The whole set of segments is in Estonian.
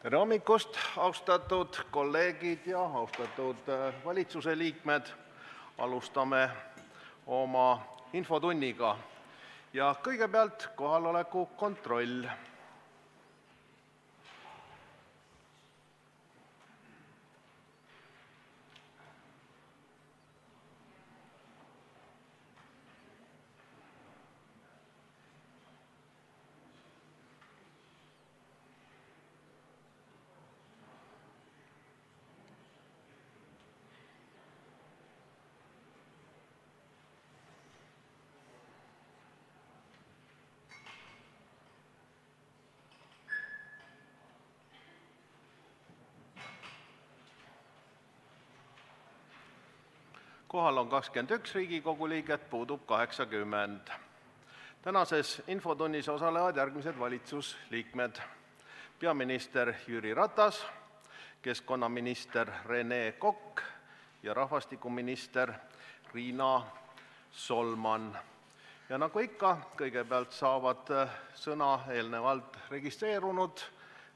tere hommikust, austatud kolleegid ja austatud valitsuse liikmed! Alustame oma infotundi ja kõigepealt kohaloleku kontroll. Kohal on 21 Riigikogu liiget, puudub 80. Tänases infotunnis osalevad järgmised valitsusliikmed: peaminister Jüri Ratas, keskkonnaminister Rene Kokk ja rahvastikuminister Riina Solman. Nagu ikka, kõigepealt saavad sõna eelnevalt registreerunud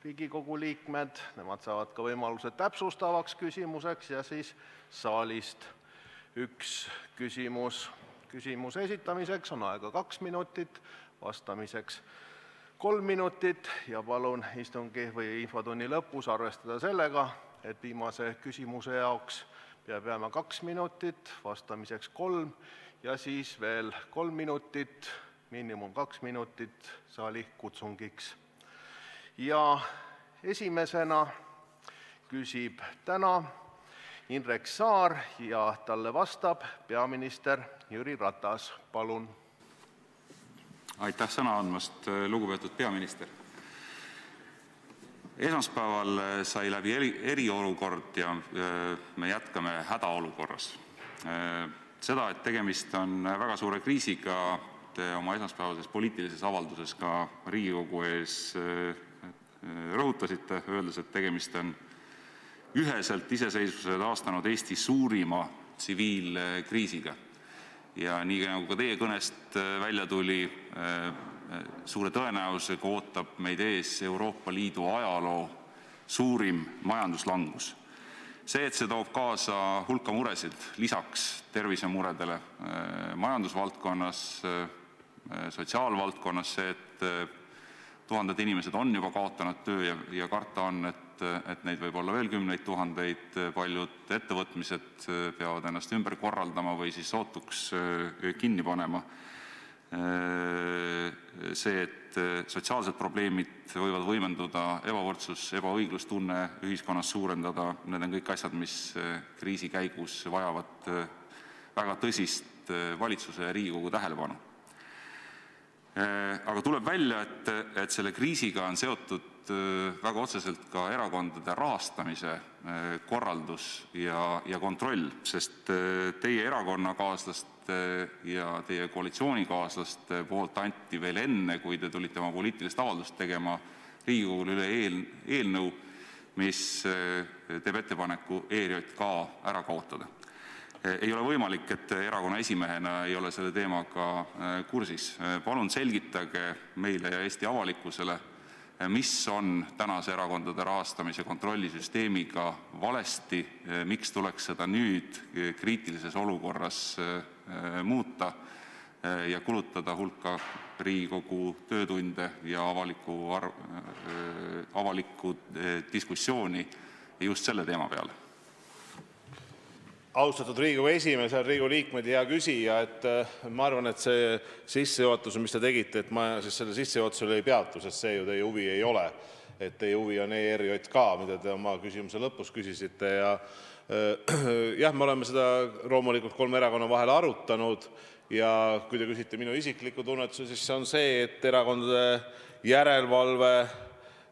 Riigikogu liikmed, nemad saavad ka võimaluse täpsustavaks küsimuseks, ja siis saalist üks küsimus, küsimuse esitamiseks on aega kaks minutit, vastamiseks kolm minutit ja palun infotunni lõpus arvestada sellega, et viimase küsimuse jaoks peab jääma kaks minutit, vastamiseks kolm ja siis veel kolm minutit, miinimum kaks minutit saalikutsungiks. Esimesena küsib täna Indrek Saar ja talle vastab peaminister Jüri Ratas, palun! Aitäh sõna andmast, lugupeetud peaminister! Esmaspäeval sai läbi eriolukord ja me jätkame hädaolukorras. Seda, et tegemist on väga suure kriisiga, te oma esmaspäevases poliitilises avalduses ka Riigikogu ees rõhutasite, öeldes, et tegemist on üheselt iseseisvuse taastanud Eesti suurima tsiviilkriisiga, ja nii nagu ka teie kõnest välja tuli, suure tõenäosusega ootab meid ees Euroopa Liidu ajaloo suurim majanduslangus. See toob kaasa hulka muresid lisaks tervisemuredele majandusvaldkonnas, sotsiaalvaldkonnas, tuhanded inimesed on juba kaotanud töö ja karta on, et neid võib olla veel kümneid tuhandeid, paljud ettevõtmised peavad ennast ümber korraldama või siis sootuks kinni panema, see, et sotsiaalsed probleemid võivad võimenduda, ebavõrdsus, ebaõiglustunne ühiskonnas suureneda – need on kõik asjad, mis kriisi käigus vajavad väga tõsist valitsuse ja Riigikogu tähelepanu. Aga tuleb välja, et selle kriisiga on seotud väga otseselt ka erakondade rahastamise korraldus ja kontroll, sest teie erakonnakaaslaste ja teie koalitsioonikaaslaste poolt anti veel enne, kui te tulite oma poliitilist avaldust tegema, Riigikogule üle eelnõu, mis teeb ettepaneku ERJK ära kaotada. Ei ole võimalik, et te erakonna esimehena ei ole selle teemaga kursis. Palun selgitage meile ja Eesti avalikkusele, mis on tänase erakondade rahastamise kontrolli süsteemiga valesti, miks tuleks seda nüüd kriitilises olukorras muuta ja kulutada hulk Riigikogu töötunde ja avalikku diskussiooni just selle teema peale? Austatud Riigikogu esimees! Head Riigikogu liikmed! Hea küsija! Ma arvan, et see sissejuhatus, mis te tegite, ma sellel sissejuhatusel ei peatu, sest see ju teie huvi ei ole. Teie huvi on ERJK, mida te oma küsimuse lõpus küsisite. Jah, me oleme seda loomulikult kolme erakonna vahel arutanud ja kui te küsite minu isiklikku tunnetust, siis see on see, et erakondade järelevalve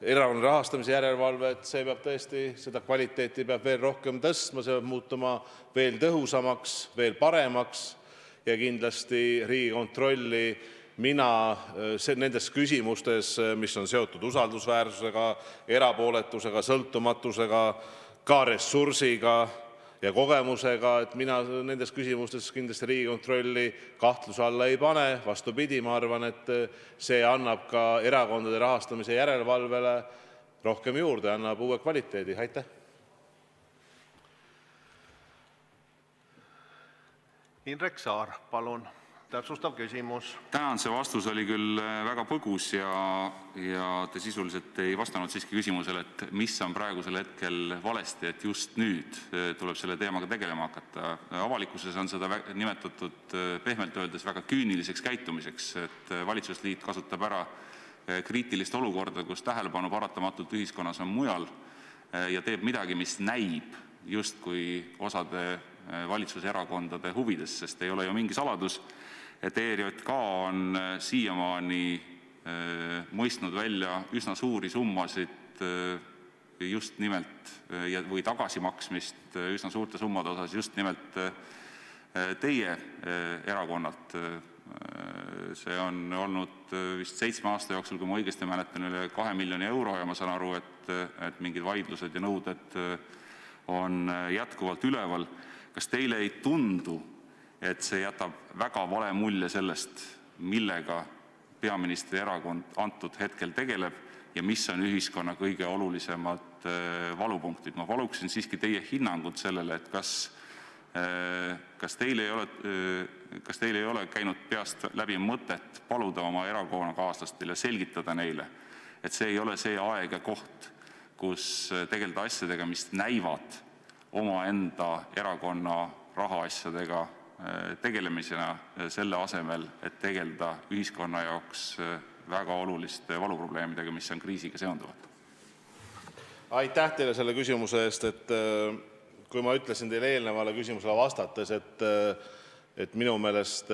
erakondade rahastamise järelevalve peab tõesti seda kvaliteeti veel rohkem tõstma, see peab muutuma veel tõhusamaks, veel paremaks ja kindlasti Riigikontrolli mina nendes küsimustes, mis on seotud usaldusväärsusega, erapooletusega, sõltumatusega, ka ressursiga ja kogemusega, mina nendes küsimustes kindlasti Riigikontrolli kahtluse alla ei pane. Vastupidi, ma arvan, et see annab ka erakondade rahastamise järelevalvele rohkem juurde, annab uue kvaliteedi! Indrek Saar, palun! Tänan, see vastus oli küll väga põgus ja te sisuliselt ei vastanud siiski küsimusele, mis on praegusel hetkel valesti, et just nüüd tuleb selle teemaga tegelema hakata. Avalikkuses on seda nimetatud pehmelt öeldes väga küüniliseks käitumiseks, et valitsusliit kasutab ära kriitilist olukorda, kus tähelepanu paratamatult ühiskonnas on mujal, ja teeb midagi, mis näib justkui osade valitsuserakondade huvides, sest ei ole ju mingi saladus, et ERJK on siiamaani mõistnud välja üsna suuri summasid nimelt või tagasimaksmist üsna suurte summade osas just nimelt teie erakonnalt. See on olnud vist seitsme aasta jooksul, kui ma õigesti mäletan, üle kahe miljoni euro ja ma saan aru, et mingid vaidlused ja nõuded on jätkuvalt üleval. Et see jätab väga vale mulje sellest, millega peaministri erakond antud hetkel tegeleb ja mis on ühiskonna kõige olulisemad valupunktid? Ma paluksin siiski teie hinnangut sellele, et kas kas teil ei ole kas teil ei ole käinud peast läbi mõtet paluda oma erakonnakaaslastel ja selgitada neile, et see ei ole see aeg ja koht, kus tegeleda asjadega, mis näivad omaenda erakonna rahaasjadega tegelemisena, selle asemel, et tegeleda ühiskonna jaoks väga oluliste valuprobleemidega, mis on kriisiga seonduvad? aitäh teile selle küsimuse eest, et kui ma ütlesin teile eelnevale küsimusele vastates, et et minu meelest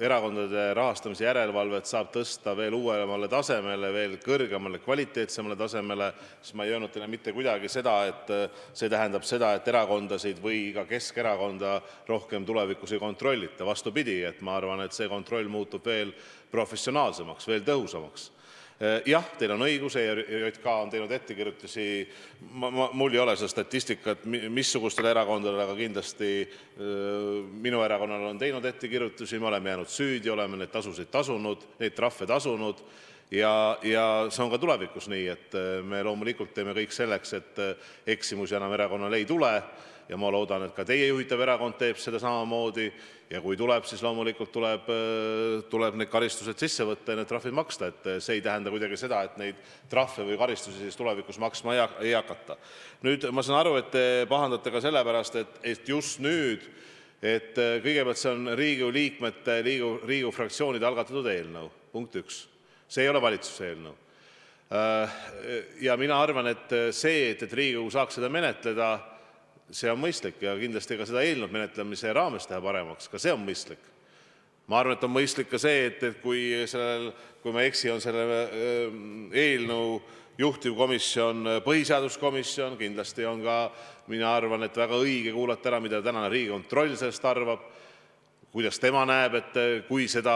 erakondade rahastamise järelevalvet saab tõsta veel uuemale tasemele, veel kõrgemale, kvaliteetsemale tasemele, siis ma ei öelnud teile mitte kuidagi seda, et see tähendab seda, et erakondasid või ka Keskerakonda rohkem tulevikus ei kontrollita. vastupidi, ma arvan, et see kontroll muutub veel professionaalsemaks, veel tõhusamaks jah, teil on õigus, ERJK on teinud ettekirjutusi, mul ei ole statistikat, missugustele erakondadele, aga kindlasti minu erakonnale on teinud ettekirjutusi, me oleme jäänud süüdi, oleme neid trahve tasunud ja, see on ka tulevikus nii, et me loomulikult teeme kõik selleks, et eksimusi enam erakonnal ei tule ja ma loodan, et ka teie juhitav erakond teeb samamoodi ja kui tuleb, siis loomulikult tuleb, tuleb need karistused sisse võtta ja need trahvid maksta, see ei tähenda kuidagi seda, et neid trahve või karistusi tulevikus maksma ei, hakata. ma saan aru, et te pahandate ka sellepärast, et, et just nüüd, et kõigepealt see on Riigikogu liikmete, Riigikogu fraktsioonide algatatud eelnõu, punkt üks. See ei ole valitsuse eelnõu. Ja mina arvan, et see, et, Riigikogu saaks seda menetleda, on mõistlik ja kindlasti ka seda eelnõu menetlemise raames teha paremaks, ka see on mõistlik. ma arvan, et on mõistlik ka see, et, kui kui ma ei eksi, on selle eelnõu juhtivkomisjon põhiseaduskomisjon, kindlasti on ka, mina arvan, väga õige kuulata ära, mida tänane Riigikontroll sellest arvab, kuidas tema näeb, et kui seda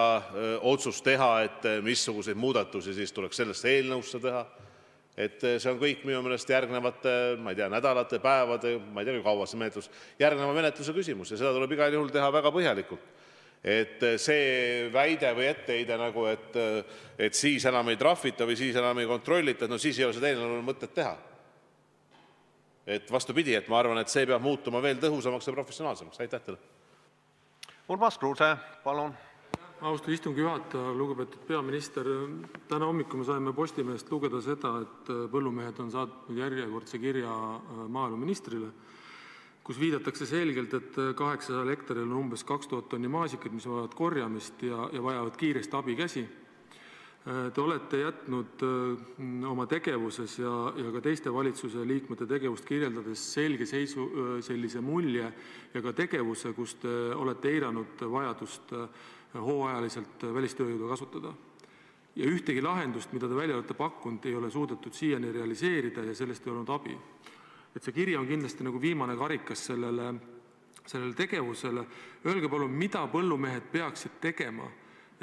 otsust teha, et missuguseid muudatusi tuleks sellesse eelnõusse teha see on kõik minu meelest järgnevate, ma ei tea, nädalate, päevade, ma ei tea, kui kaua see menetlus, järgneva menetluse küsimus ja seda tuleb igal juhul teha väga põhjalikult. see väide või etteheide nagu, et, siis enam ei trahvita või siis enam ei kontrollita, no siis ei ole seda eelnõu mõtet teha. vastupidi, ma arvan, et see peab muutuma veel tõhusamaks ja professionaalsemaks, lugupeetud peaminister, täna hommikul me saime Postimehest lugeda seda, et põllumehed on saatnud järjekordse kirja maaeluministrile, kus viidatakse selgelt, et kaheksasajal hektaril on umbes kaks tuhat tonni maasikaid, mis vajavad korjamist ja, ja vajavad kiiresti abikäsi. Te olete jätnud oma tegevuses ja, ka teiste valitsuse liikmete tegevust kirjeldades selge sellise mulje ja ka tegevuse, kus te olete eiranud vajadust hooajaliselt välistööjõudu kasutada. ja ühtegi lahendust, mida te välja olete pakkunud, ei ole suudetud siiani realiseerida ja sellest ei olnud abi. see kiri on kindlasti nagu viimane karikas sellele tegevusele. Öelge palun, mida põllumehed peaksid tegema,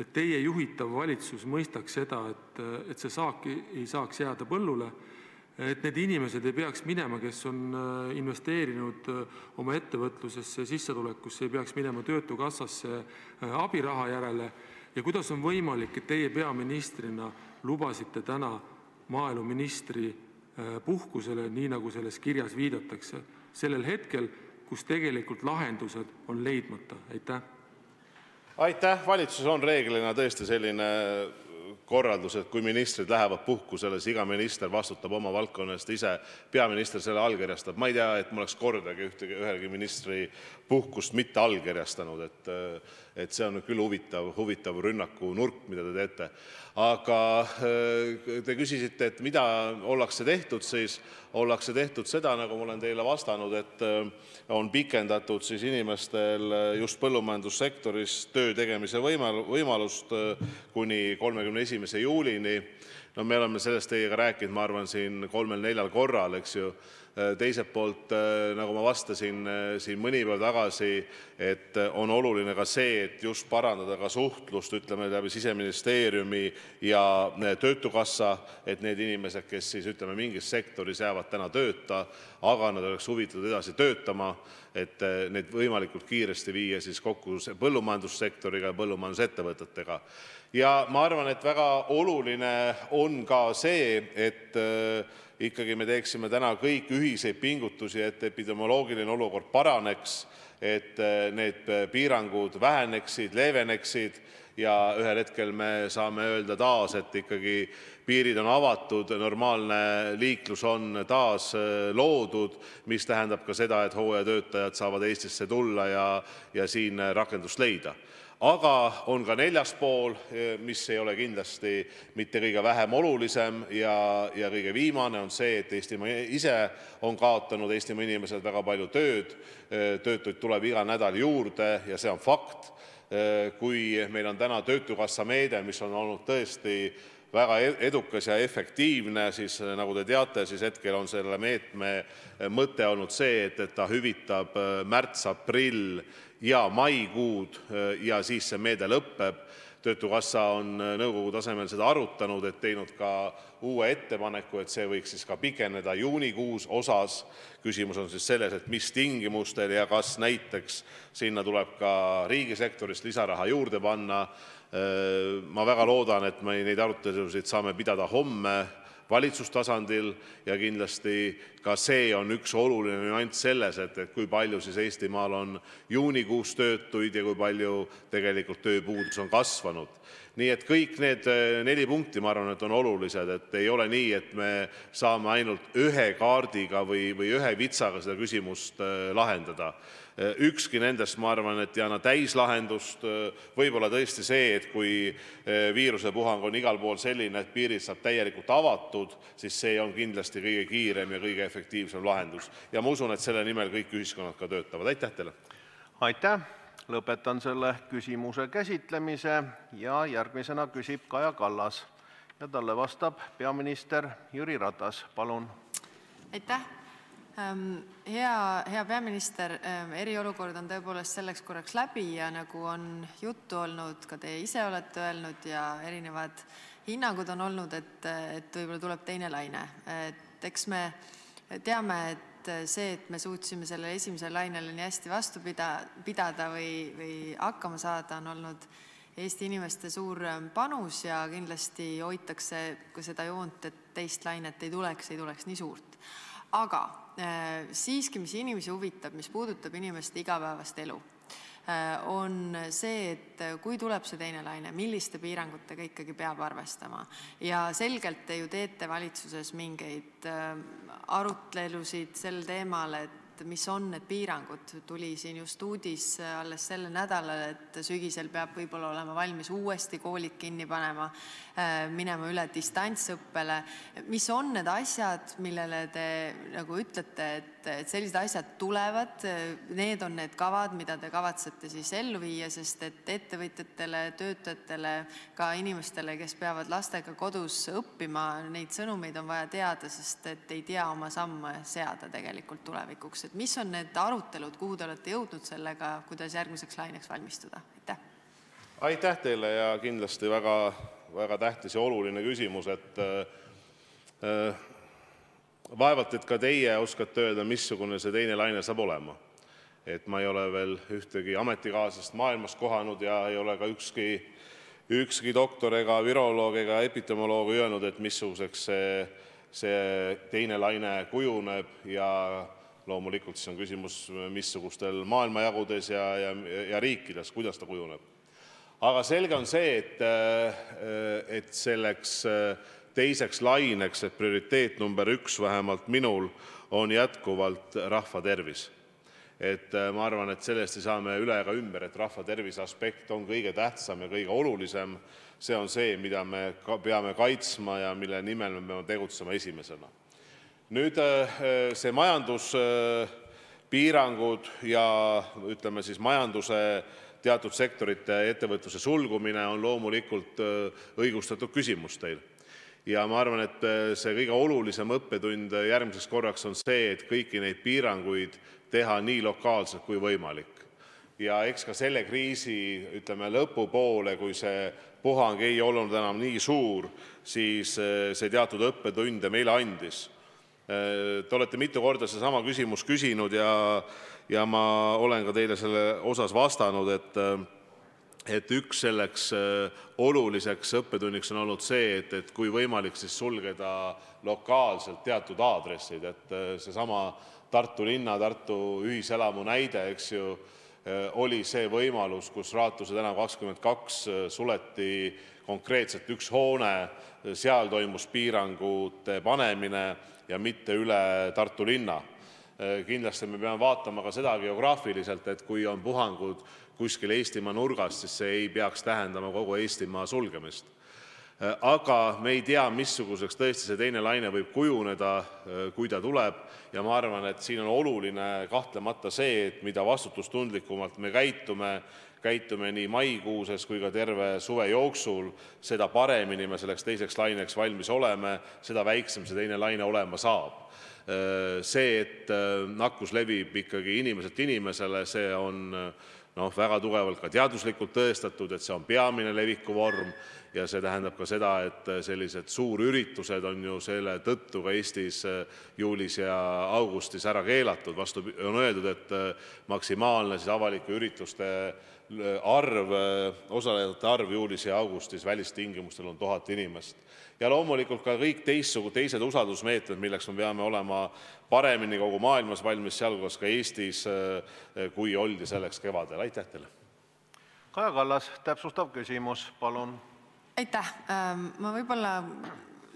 et teie juhitav valitsus mõistaks seda, et, see saak ei saaks jääda põllule et need inimesed ei peaks minema, kes on investeerinud oma ettevõtlusesse, sissetulekusse, ei peaks minema Töötukassasse abiraha järele ja kuidas on võimalik, et teie peaministrina lubasite täna maaeluministri puhkusele, nii nagu selles kirjas viidatakse, sellel hetkel, kus tegelikult lahendused on leidmata? Valitsuses on reeglina tõesti selline korraldus, et kui ministrid lähevad puhkusele, siis iga minister vastutab oma valdkonna eest ise, peaminister selle allkirjastab. ma ei tea, et ma oleks kordagi ühegi ministri puhkust mitte allkirjastanud, et see on küll huvitav, rünnakunurk, mida te teete. aga te küsisite, mida ollakse tehtud, ollakse tehtud seda, nagu ma olen teile vastanud, et on pikendatud inimestel just põllumajandussektoris töö tegemise võimal-, võimalust kuni kolmekümne esimese juulini. no me oleme sellest teiega rääkinud, ma arvan, kolmel-neljal korral, eks ju teiselt poolt, nagu ma vastasin siin mõni päev tagasi, on oluline ka see, et parandada suhtlust, Siseministeeriumi ja Töötukassa, et need inimesed, kes mingis sektoris jäävad täna tööta, aga oleks huvitatud edasi töötama, neid võimalikult kiiresti viia kokku põllumajandussektoriga ja põllumajandusettevõtetega. ja ma arvan, et väga oluline on ka see, et ikkagi me teeksime täna kõik ühiseid pingutusi, et epidemioloogiline olukord paraneks, et need piirangud väheneksid, leeveneksid ja ühel hetkel me saame öelda taas, et ikkagi piirid on avatud, normaalne liiklus on taas loodud, mis tähendab ka seda, et hooajatöötajad saavad Eestisse tulla ja siin rakendust leida aga on ka neljas pool, mis ei ole kindlasti kõige vähem olulisem ja, ja kõige viimane on see, et Eestimaa ise on kaotanud, Eestimaa inimesed, väga palju tööd, töötuid tuleb iga nädal juurde ja see on fakt. kui meil on täna Töötukassa meede, mis on olnud tõesti väga edukas ja efektiivne, siis nagu te teate, hetkel on selle meetme mõte olnud see, et, ta hüvitab märts-aprill ja maikuud ja siis see meede lõpeb. töötukassa on nõukogu tasemel seda arutanud, et teinud ka uue ettepaneku, et see võiks pikeneda juunikuus osas. küsimus on siis selles, mis tingimustel ja kas näiteks sinna tuleb ka riigisektorist lisaraha juurde panna. ma väga loodan, et me neid arutelusid saame pidada homme valitsustasandil ja kindlasti ka see on üks oluline nüanss kui palju Eestimaal on juunikuus töötuid ja kui palju tegelikult tööpuudus on kasvanud. nii et kõik need neli punkti, ma arvan, on olulised, ei ole nii, et me saame ainult ühe kaardiga või, ühe vitsaga seda küsimust lahendada ükski nendest, ma arvan, et ei anna täislahendust. võib-olla tõesti see, et kui viirusepuhang on igal pool selline, et piirid saab täielikult avatud, siis see on kindlasti kõige kiirem ja kõige efektiivsem lahendus ja ma usun, et selle nimel kõik ühiskonnad ka töötavad. aitäh teile! aitäh! lõpetan selle küsimuse käsitlemise ja järgmisena küsib Kaja Kallas ja talle vastab peaminister Jüri Ratas. palun! Aitäh! Hea, peaminister, eriolukord on tõepoolest selleks korraks läbi ja nagu on juttu olnud, ka teie ise olete öelnud ja erinevad hinnangud on olnud, võib-olla tuleb teine laine. eks me teame, et see, et me suutsime sellele esimesele lainele nii hästi vastu pida-, pidada või hakkama saada, on olnud Eesti inimeste suur panus ja kindlasti hoitakse ka seda joont, et teist lainet ei tuleks, ei tuleks nii suurt. Aga siiski, mis inimesi huvitab, mis puudutab inimeste igapäevast elu, on see, et kui tuleb teine laine, milliste piirangutega ikkagi peab arvestama. ja selgelt te ju teete valitsuses mingeid arutelusid sel teemal, mis on need piirangud, tuli just uudis alles sellel nädalal, et sügisel peab võib-olla olema valmis uuesti koolid kinni panema, minema üle distantsõppele. mis on need asjad, millele te nagu ütlete, et, et sellised asjad tulevad, need on need kavad, mida te kavatsete siis ellu viia, sest et ettevõtjatele, töötajatele, ka inimestele, kes peavad lastega kodus õppima, neid sõnumeid on vaja teada, sest et ei tea oma samme seada tegelikult tulevikuks. Mis on need arutelud, kuhu te olete jõudnud sellega, kuidas järgmiseks laineks valmistuda? aitäh! teile ja kindlasti väga tähtis ja oluline küsimus, äh, vaevalt, et ka teie oskate öelda, missugune see teine laine saab olema. ma ei ole veel ühtegi ametikaaslast maailmas kohanud ja ei ole ka ükski, doktor ega viroloog ega epidemioloog öelnud, missuguseks see teine laine kujuneb loomulikult siis on küsimus, missugustel maailmajagudel ja, riikides, ta kujuneb. aga selge on see, et, et selleks teiseks laineks, et prioriteet number üks vähemalt minul on jätkuvalt rahva tervis äh, ma arvan, et sellest ei saa me üle ega ümber, et rahva tervise aspekt on kõige tähtsam ja kõige olulisem. see on see, mida me peame kaitsma ja mille nimel me peame tegutsema esimesena. Nüüd äh, see majanduspiirangud ja ütleme majanduse teatud sektorite ettevõtluse sulgumine on loomulikult äh, õigustatud küsimus ja ma arvan, et kõige olulisem õppetund järgmiseks korraks on see, et kõiki neid piiranguid teha nii lokaalselt kui võimalik. ja eks ka selle kriisi, lõpupoole, kui see puhang ei olnud enam nii suur, siis see teatud õppetunde meile andis. Eh, te olete mitu korda sedasama küsimust küsinud ja, ma olen ka teile osas vastanud, et et üks selleks oluliseks õppetunniks on olnud see, et, kui võimalik, siis sulgeda lokaalselt teatud aadressid, seesama Tartu linna, Tartu ühiselamu näide, eks ju, oli see võimalus, kus Raatuse tänav kakskümmend kaks eh, suleti konkreetselt üks hoone, seal toimus piirangute panemine ja mitte üle Tartu linna. Eh, kindlasti me peame vaatama ka seda geograafiliselt, et kui on puhangud kuskil Eestimaa nurgas, siis see ei peaks tähendama kogu Eestimaa sulgemist Äh, aga me ei tea, missuguseks see teine laine võib kujuneda, äh, kui ta tuleb, ja ma arvan, et siin on oluline kahtlemata see, mida vastutustundlikumalt me käitume, käitume nii maikuuses kui ka terve suve jooksul, seda paremini me teiseks laineks valmis oleme, seda väiksem see teine laine olema saab. Äh, see, et nakkus levib ikkagi inimeselt inimesele, on noh, väga tugevalt ka teaduslikult tõestatud, see on peamine levikuvorm ja see tähendab ka seda, et sellised suurüritused on ju selle tõttu ka Eestis äh, juulis ja augustis ära keelatud, on öeldud, et äh, maksimaalne avalike ürituste äh, osalejate arv juulis ja augustis välistingimustel on tuhat inimest. ja loomulikult ka kõik teised usaldusmeetmed, milleks me peame olema paremini kogu maailmas valmis, sealhulgas ka Eestis, kui oldi selleks kevadel, aitäh teile! Kaja Kallas, täpsustav küsimus, palun aitäh, ähm, ma võib-olla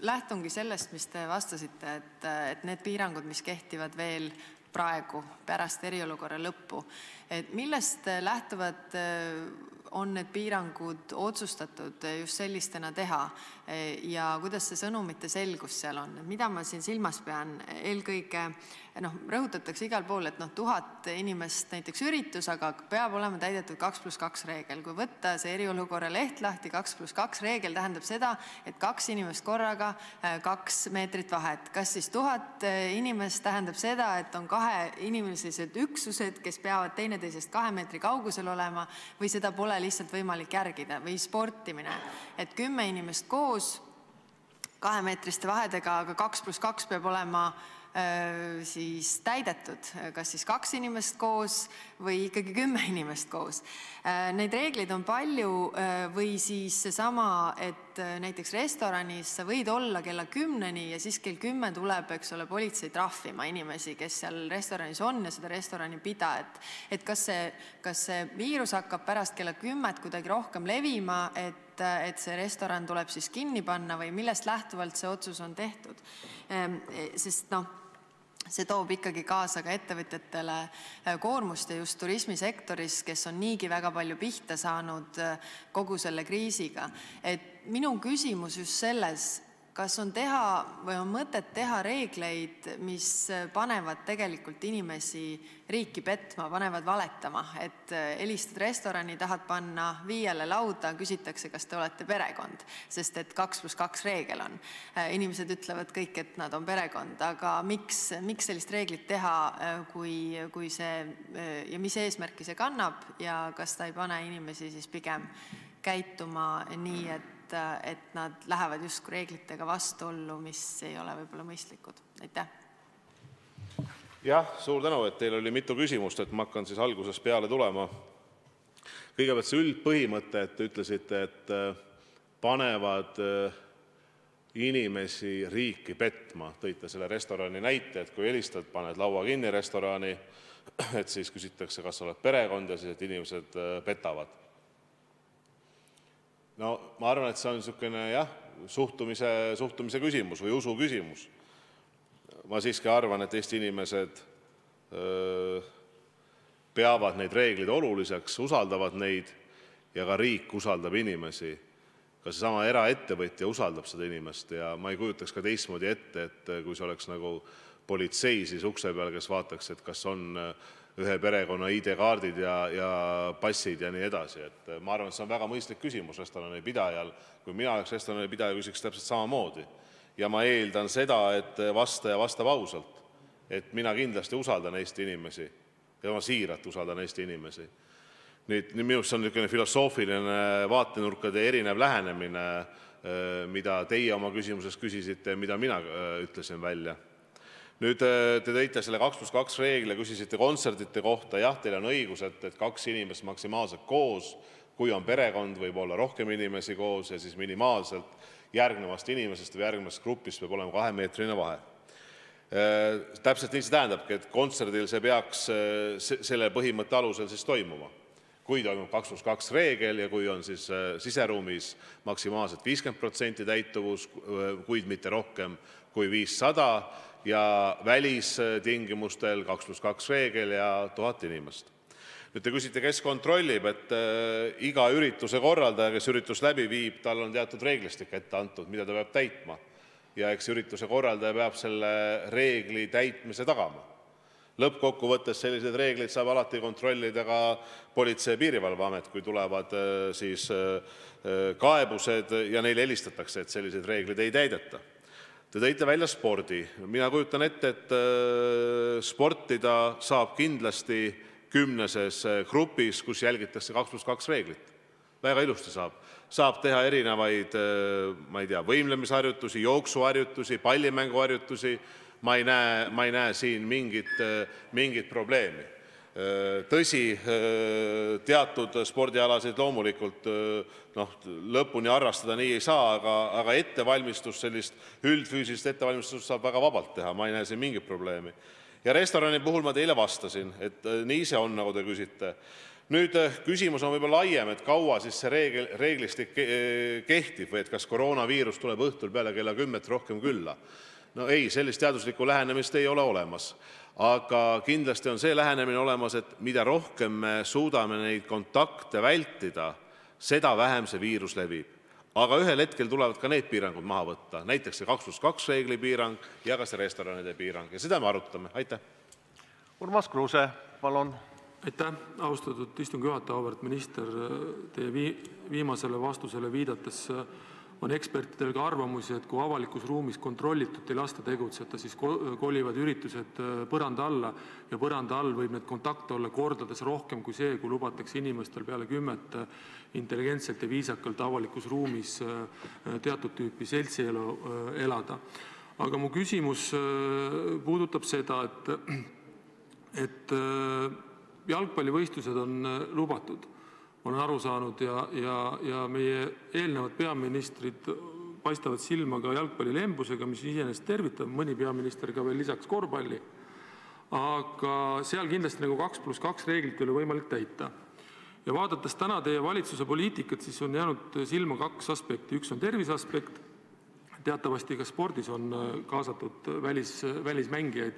lähtungi sellest, mis te vastasite, et, et need piirangud, mis kehtivad veel praegu pärast eriolukorra lõppu, on need piirangud otsustatud just sellistena teha ja kuidas see sõnumite selgus seal on, mida ma siin silmas pean, eelkõige noh, rõhutatakse igal pool, et noh, tuhat inimest näiteks üritus, aga peab olema täidetud kaks pluss kaks reegel. kui võtta see eriolukorra leht lahti, kaks pluss kaks reegel tähendab seda, et kaks inimest korraga, äh, kaks meetrit vahet. kas siis tuhat äh, inimest tähendab seda, et on kaheinimelised üksused, kes peavad teineteisest kahe meetri kaugusel olema või seda pole lihtsalt võimalik järgida või sportimine, et kümme inimest koos kahemeetriste vahedega, aga kaks pluss kaks peab olema täidetud, kas siis kaks inimest koos või ikkagi kümme inimest koos. Äh, neid reegleid on palju äh, või siis seesama, et näiteks restoranis sa võid olla kella kümneni ja siis kell kümme tuleb, eks ole, politsei trahvima inimesi, kes seal restoranis on ja seda restorani pidajat. et kas see, kas see viirus hakkab pärast kella kümmet kuidagi rohkem levima, et et see restoran tuleb siis kinni panna või millest lähtuvalt see otsus on tehtud. Ehm, sest noh see toob ikkagi kaasa ka ettevõtjatele äh, koormust ja just turismisektoris, kes on niigi väga palju pihta saanud äh, kogu selle kriisiga. minu küsimus just selles, kas on teha või on mõtet teha reegleid, mis panevad inimesi riiki petma, panevad valetama, et eh, helistad restorani, tahad panna viiele lauda, küsitakse, kas te olete perekond, sest et kaks pluss kaks reegel on. Eh, inimesed ütlevad kõik, et nad on perekond, aga miks, sellist reeglit teha, eh, ja mis eesmärki see kannab ja kas ta ei pane inimesi siis pigem käituma nii, et et, nad lähevad justkui reeglitega vastuollu, mis ei ole võib-olla mõistlikud. suur tänu, teil oli mitu küsimust, ma hakkan siis algusest peale tulema. kõigepealt see üldpõhimõte, te ütlesite, et äh, panevad äh, inimesi riiki petma. tõite selle restorani näite, et kui helistad, paned laua kinni siis küsitakse, kas sa oled perekond ja inimesed äh, petavad. Ma arvan, et see on niisugune suhtumise, küsimus või usu küsimus. ma siiski arvan, et Eesti inimesed peavad neid reegleid oluliseks, usaldavad neid ja ka riik usaldab inimesi ka seesama eraettevõtja usaldab seda inimest ja ma ei kujutaks ka teistmoodi ette, et kui see oleks nagu politsei ukse peal, kes vaataks, kas on ühe perekonna ID-kaardid ja, passid et äh, ma arvan, et see on väga mõistlik küsimus restorani pidajal. kui mina oleks restorani pidaja, küsiks täpselt samamoodi. ja ma eeldan seda, et vastaja vastab ausalt, mina kindlasti usaldan Eesti inimesi ja ma siiralt usaldan Eesti inimesi minu arust see on niisugune filosoofiline vaatenurkade erinev lähenemine, äh, mida teie oma küsimuses küsisite ja mida mina äh, ütlesin välja. Nüüd äh, te tõite selle kaks pluss kaks reegli ja küsisite kontserdite kohta, jah, teil on õigus, kaks inimest maksimaalselt koos, kui on perekond, võib olla rohkem inimesi koos ja siis minimaalselt järgnevast inimesest või järgnevast grupist peab olema kahemeetrine vahe. Täpselt nii see tähendabki, et kontserdil see peaks selle põhimõtte alusel toimuma. Kui kaks pluss kaks reegel ja kui on äh, siseruumis maksimaalselt viiskümmend protsenti täituvus, äh, kuid mitte rohkem kui viissada ja välistingimustel kaks pluss kaks reegel ja tuhat inimest. nüüd te küsite, kes kontrollib, äh, iga ürituse korraldaja, kes üritust läbi viib, on teatud reeglistik ette antud, mida ta peab täitma. ja eks ürituse korraldaja peab selle reegli täitmise tagama lõppkokkuvõttes selliseid reegleid saab alati kontrollida ka Politsei- ja Piirivalveamet, kui tulevad äh, äh, kaebused ja neile helistatakse, et selliseid reegleid ei täideta. Te tõite välja spordi. mina kujutan ette, et sportida saab kindlasti kümneses grupis, kus kaks pluss kaks reeglit. väga ilusti saab. saab teha erinevaid, ma ei tea, võimlemisharjutusi, jooksuharjutusi, pallimänguharjutusi ma ei näe, siin mingit probleemi. Tõsi, teatud spordialasid loomulikult noh, lõpuni harrastada ei saa, aga, üldfüüsilist ettevalmistust saab väga vabalt teha, ma ei näe siin mingit probleemi. ja restorani puhul ma teile vastasin, et nii see on, nagu te küsite küsimus on võib-olla laiem, et kaua siis see reeglistik kehtib või kas koroonaviirus tuleb õhtul peale kella kümmet rohkem külla ei, sellist teaduslikku lähenemist ei ole olemas. Aga kindlasti on see lähenemine olemas, et mida rohkem me suudame neid kontakte vältida, seda vähem see viirus levib. aga ühel hetkel tulevad ka need piirangud maha võtta, näiteks see kaks pluss kaks reegli piirang ja ka see restoranide piirang. Ja seda me arutame, aitäh. Urmas Kruuse, palun! Aitäh, austatud istungi juhataja, auväärt minister, teie vii-, viimasele vastusele viidates on ekspertidel ka arvamusi, et kui avalikus ruumis kontrollitult ei lasta tegutseda, siis kolivad üritused äh, põranda alla ja põranda all võib neid kontakte olla kordades rohkem kui see, kui lubatakse inimestel peale kümmet äh, intelligentselt ja viisakalt avalikus ruumis äh, teatud tüüpi seltsielu elada. aga mu küsimus puudutab seda, et jalgpallivõistlused on lubatud olen aru saanud ja, meie eelnevad peaministrid paistavad silma ka jalgpallilembusega, mis iseenesest tervitav, mõni peaminister ka veel lisaks korvpalli. aga seal kindlasti nagu kaks pluss kaks reeglit ei ole võimalik täita. ja vaadates täna teie valitsuse poliitikat, siis on jäänud silma kaks aspekti, üks on tervise aspekt, teatavasti ka spordis on kaasatud välis, välismängijaid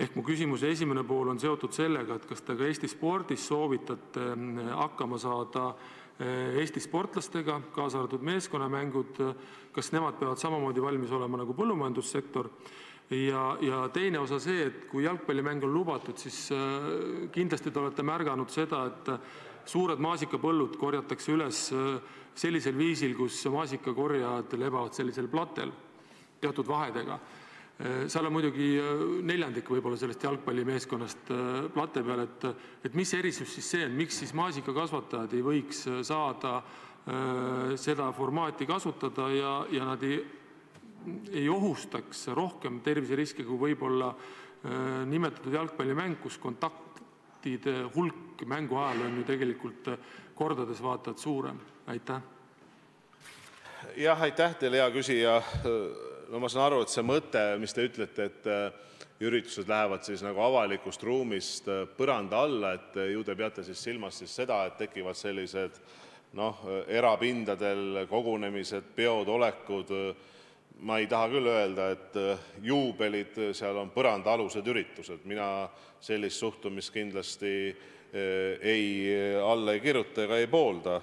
ehk mu küsimuse esimene pool on seotud sellega, kas te ka Eesti spordis soovitate mm, hakkama saada eh, Eesti sportlastega, kaasa arvatud meeskonnamängud, kas nemad peavad samamoodi valmis olema nagu põllumajandussektor? ja, teine osa see, et kui jalgpallimäng on lubatud, siis eh, kindlasti te olete märganud seda, et suured maasikapõllud korjatakse üles eh, sellisel viisil, kus maasikakorjajad lebavad sellisel platel teatud vahedega seal on muidugi äh, neljandik võib-olla sellest jalgpallimeeskonnast äh, plate peal, et et mis erisus siis see on, miks maasikakasvatajad ei võiks saada seda formaati kasutada ja, nad ei, ohustaks rohkem terviseriske kui võib-olla nimetatud jalgpallimäng, kus kontaktide hulk mängu ajal on ju tegelikult kordades vaata et suurem, aitäh teile, hea küsija. Ma saan aru, et see mõte, mis te ütlete, et üritused lähevad nagu avalikust ruumist põranda alla, et ju te peate silmas seda, et tekivad sellised noh, erapindadel kogunemised, peod, olekud. ma ei taha küll öelda, et juubelid, seal on põrandaalused üritused, mina sellist suhtumist kindlasti ei alla ei kirjuta ega poolda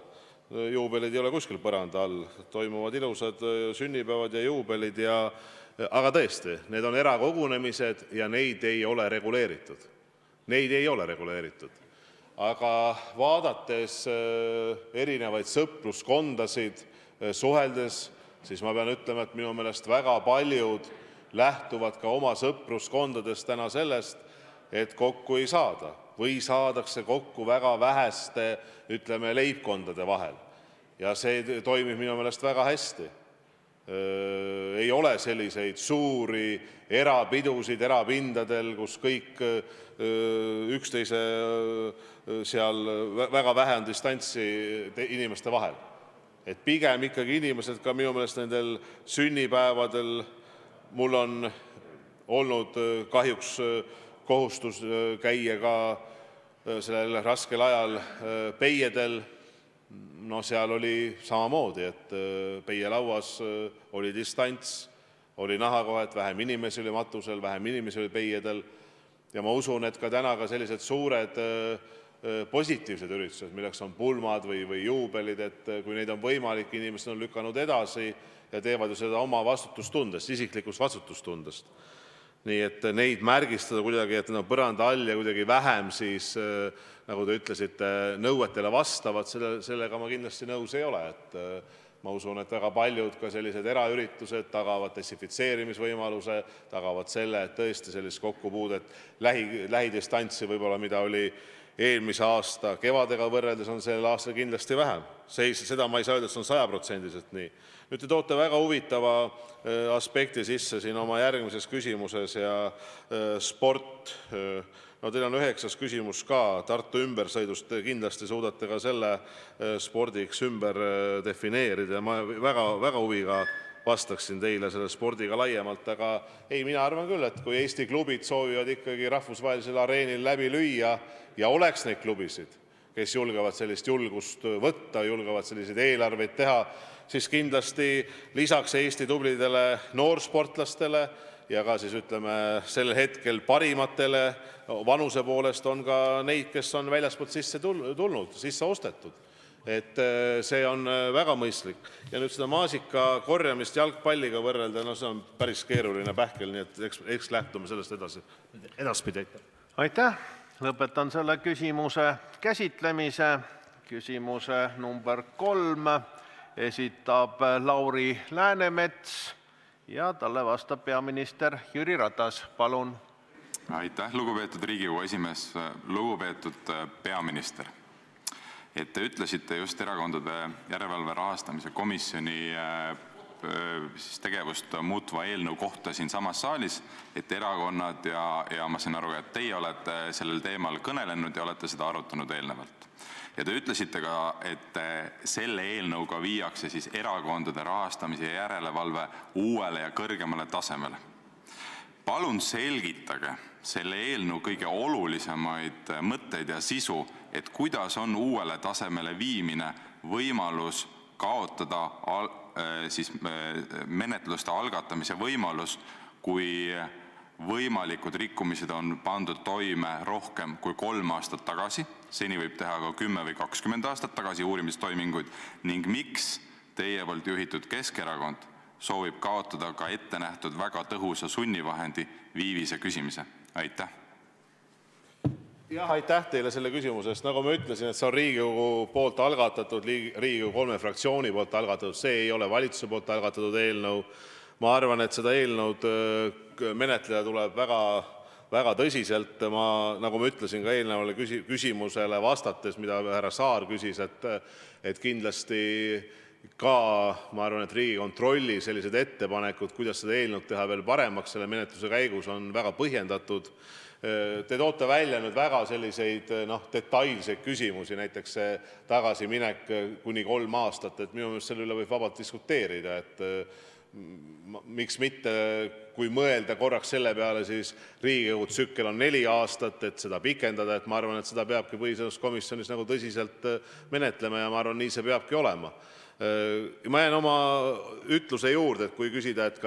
juubelid ei ole kuskil põranda all, toimuvad ilusad sünnipäevad ja juubelid ja aga tõesti, need on erakogunemised ja neid ei ole reguleeritud. Neid ei ole reguleeritud. aga vaadates erinevaid sõpruskondasid, suheldes, siis ma pean ütlema, et minu meelest väga paljud lähtuvad ka oma sõpruskondades täna sellest, et kokku ei saada või saadakse kokku väga väheste, ütleme, leibkondade vahel ja see toimib minu meelest väga hästi. ei ole selliseid suuri erapidusid erapindadel, kus väga vähe on distantsi inimeste vahel. pigem ikkagi inimesed ka minu meelest nendel sünnipäevadel mul on olnud kahjuks kohustus käia ka sellel raskel ajal peiedel. No seal oli samamoodi, et peielauas oli distants, oli näha kohe, et vähem inimesi oli matusel, vähem inimesi oli peiedel. Ja ma usun, et ka täna sellised suured positiivsed üritused, milleks on pulmad või, juubelid, kui neid on võimalik, inimesed on lükanud edasi ja teevad seda oma isiklikust vastutustundest nii et neid märgistada kuidagi, et need on põranda all ja kuidagi vähem siis nagu te ütlesite, nõuetele vastavad, selle, sellega ma kindlasti nõus ei ole, et ma usun, et väga paljud eraüritused tagavad desinfitseerimisvõimaluse, tagavad selle, et tõesti sellist kokkupuudet, lähi, lähidistantsi võib-olla, mida oli eelmise aasta kevadega võrreldes, on sellel aastal kindlasti vähem. seda ma ei saa öelda, et see on sajaprotsendiliselt nii. Nüüd te toote väga huvitava aspekti sisse oma järgmises küsimuses ja sport no teil on üheksas küsimus ka. Tartu ümbersõidust, te kindlasti suudate ka selle spordiks ümber defineerida ja ma väga, huviga vastaksin teile spordiga laiemalt, aga ei, mina arvan küll, et kui Eesti klubid soovivad ikkagi rahvusvahelisel areenil läbi lüüa ja oleks neid klubisid, kes julgevad sellist julgust võtta, julgevad selliseid eelarveid teha, siis kindlasti lisaks Eesti tublidele noorsportlastele ja ka ütleme sel hetkel parimatele vanuse poolest on ka neid, kes on väljastpoolt sisse tulnud, sisse ostetud. et see on väga mõistlik ja nüüd seda maasika korjamist jalgpalliga võrrelda, no see on päris keeruline pähkel, nii et eks, lähtume sellest edaspidi. aitäh, lõpetan selle küsimuse käsitlemise. küsimuse number kolm esitab Lauri Läänemets ja talle vastab peaminister Jüri Ratas, aitäh, lugupeetud Riigikogu esimees, lugupeetud peaminister. et te ütlesite just Erakondade Järelevalve Rahastamise Komisjoni siis tegevust muutva eelnõu kohta siinsamas saalis, et erakonnad ja ma sain aru, et teie olete sellel teemal kõnelenud ja olete seda arutanud eelnevalt ja te ütlesite ka, et selle eelnõuga viiakse erakondade rahastamise järelevalve uuele ja kõrgemale tasemele. palun selgitage selle eelnõu kõige olulisemaid mõtteid ja sisu, kuidas on uuele tasemele viimine võimalus kaotada siis menetluste algatamise võimalus, kui võimalikud rikkumised on pandud toime rohkem kui kolm aastat tagasi, seni võib teha ka kümme või kakskümmend aastat tagasi uurimistoiminguid, ning miks teie juhitud Keskerakond soovib kaotada ka ettenähtud väga tõhusa sunnivahendi viivise küsimise? aitäh! teile selle küsimuse eest, nagu ma ütlesin, see on Riigikogu algatatud, Riigikogu kolme fraktsiooni algatatud, see ei ole valitsuse algatatud eelnõu. Ma arvan, et seda eelnõud menetleda tuleb väga väga tõsiselt. nagu ma ütlesin ka küsi küsimusele vastates, mida härra Saar küsis, et kindlasti ka Riigikontrolli ettepanekud, kuidas seda eelnõu teha veel paremaks selle menetluse käigus, on väga põhjendatud. Te toote välja väga selliseid noh, detailseid küsimusi, näiteks see tagasiminek kuni kolm aastat, minu meelest selle üle võib vabalt diskuteerida, miks mitte, kui mõelda korraks selle peale, siis Riigikogu tsükkel on neli aastat, et seda pikendada, et ma arvan, et seda peabki põhiseaduskomisjonis nagu tõsiselt menetlema ja ma arvan, nii see peabki olema. Äh, ma jään oma ütluse juurde, et kui küsida, et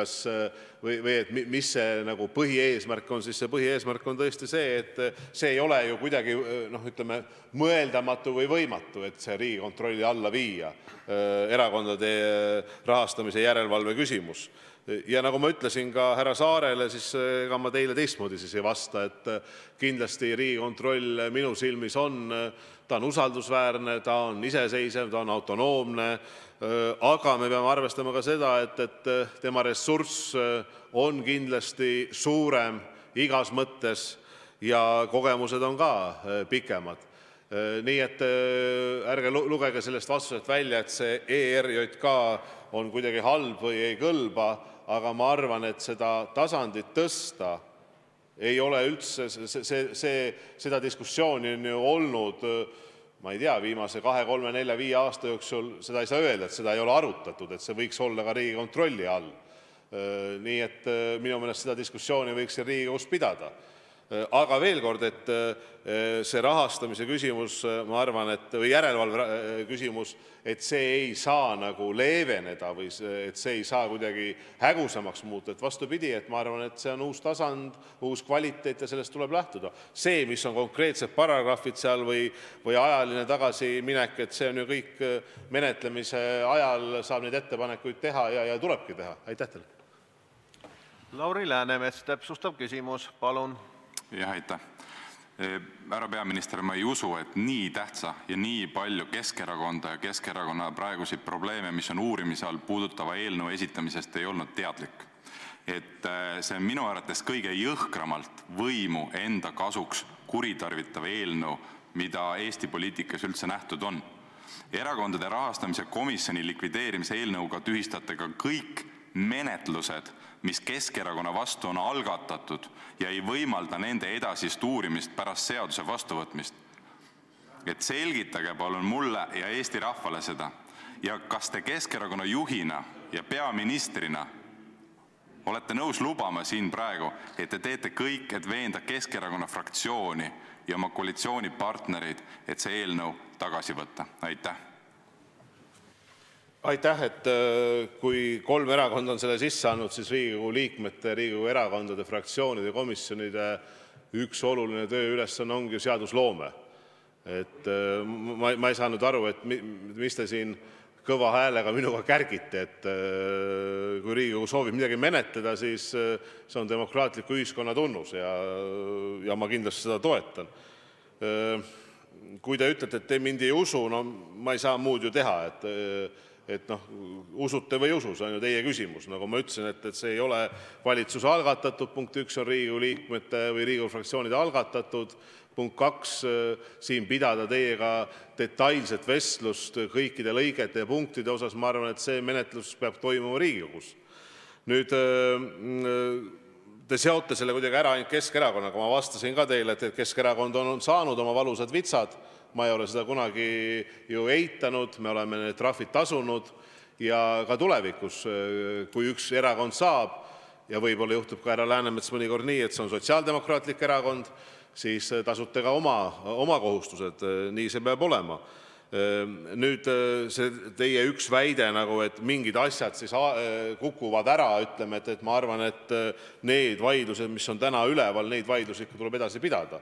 mis see nagu põhieesmärk on, siis see põhieesmärk on tõesti see, et see ei ole ju kuidagi noh, mõeldamatu või võimatu, et Riigikontrolli alla viia, äh, erakondade rahastamise järelevalve küsimus ja nagu ma ütlesin ka härra Saarele, siis ega ma teile teistmoodi ei vasta, et kindlasti Riigikontroll minu silmis on ta on usaldusväärne, ta on iseseisev, ta on autonoomne, aga me peame arvestama ka seda, et tema ressurss on kindlasti suurem igas mõttes ja kogemused on ka pikemad. nii et ärge lugege sellest vastusest välja, et see ERJK on kuidagi halb või ei kõlba, aga ma arvan, et seda tasandit tõsta ei ole üldse seda diskussiooni on ju olnud ma ei tea, viimase kahe, kolme, nelja, viie aasta jooksul seda ei saa öelda, et seda ei ole arutatud, et see võiks olla ka Riigikontrolli all. nii et minu meelest seda diskussiooni võiks siin Riigikogus pidada aga veel kord, et eh, see rahastamise küsimus, või järelevalve küsimus, ei saa nagu leeveneda või see, ei saa kuidagi hägusamaks muuta, et vastupidi, ma arvan, et see on uus tasand, uus kvaliteet ja sellest tuleb lähtuda. see, mis on konkreetsed paragrahvid seal või, ajaline tagasiminek, see on ju kõik menetlemise ajal saab neid ettepanekuid teha ja, tulebki teha. Lauri Läänemets, täpsustav küsimus, palun härra peaminister, ma ei usu, et nii tähtsa ja nii palju Keskerakonda ja Keskerakonna praeguseid probleeme, mis on uurimise all, puudutava eelnõu esitamisest ei olnud teadlik. e, see on minu arvates kõige jõhkramalt võimu enda kasuks kuritarvitav eelnõu, mida Eesti poliitikas üldse nähtud on. erakondade rahastamise komisjoni likvideerimise eelnõuga tühistate ka kõik menetlused mis Keskerakonna vastu on algatatud ja ei võimalda nende edasist uurimist pärast seaduse vastuvõtmist. et selgitage palun mulle ja Eesti rahvale seda. Ja kas te Keskerakonna juhina ja peaministrina olete nõus lubama siin praegu, et te teete kõik, et veenda Keskerakonna fraktsiooni ja oma koalitsioonipartnereid, et see eelnõu tagasi võtta, aitäh äh, kui kolm erakonda on selle sisse andnud, siis Riigikogu liikmete, Riigikogu erakondade, fraktsioonide, komisjonide üks oluline tööülesanne ongi ju seadusloome. äh, ma, ei saa aru, mis te siin kõva häälega minuga kärgite, äh, kui Riigikogu soovib midagi menetleda, siis see on demokraatliku ühiskonna tunnus ja, ja ma kindlasti seda toetan. kui te ütlete, et te mind ei usu, no ma ei saa muud teha, usute või ei usu, see on ju teie küsimus, nagu ma ütlesin, see ei ole valitsuse algatatud, punkt üks on Riigikogu liikmete või Riigikogu fraktsioonide algatatud, punkt kaks, siin pidada teiega detailset vestlust kõikide lõigete ja punktide osas, ma arvan, et see menetlus peab toimuma Riigikogus. nüüd te seote selle kuidagi ära ainult Keskerakonnaga, ma vastasin ka teile, et Keskerakond on saanud oma valusad vitsad ma ei ole seda kunagi eitanud, me oleme need trahvid tasunud ja ka tulevikus, kui üks erakond saab ja võib-olla juhtub härra Läänemets mõnikord nii, et see on Sotsiaaldemokraatlik Erakond, siis tasute ka oma, kohustused, nii see peab olema. Nüüd see teie üks väide nagu, et mingid asjad siis kukuvad ära, ma arvan, et need vaidlused, mis on täna üleval, neid vaidlusi tuleb edasi pidada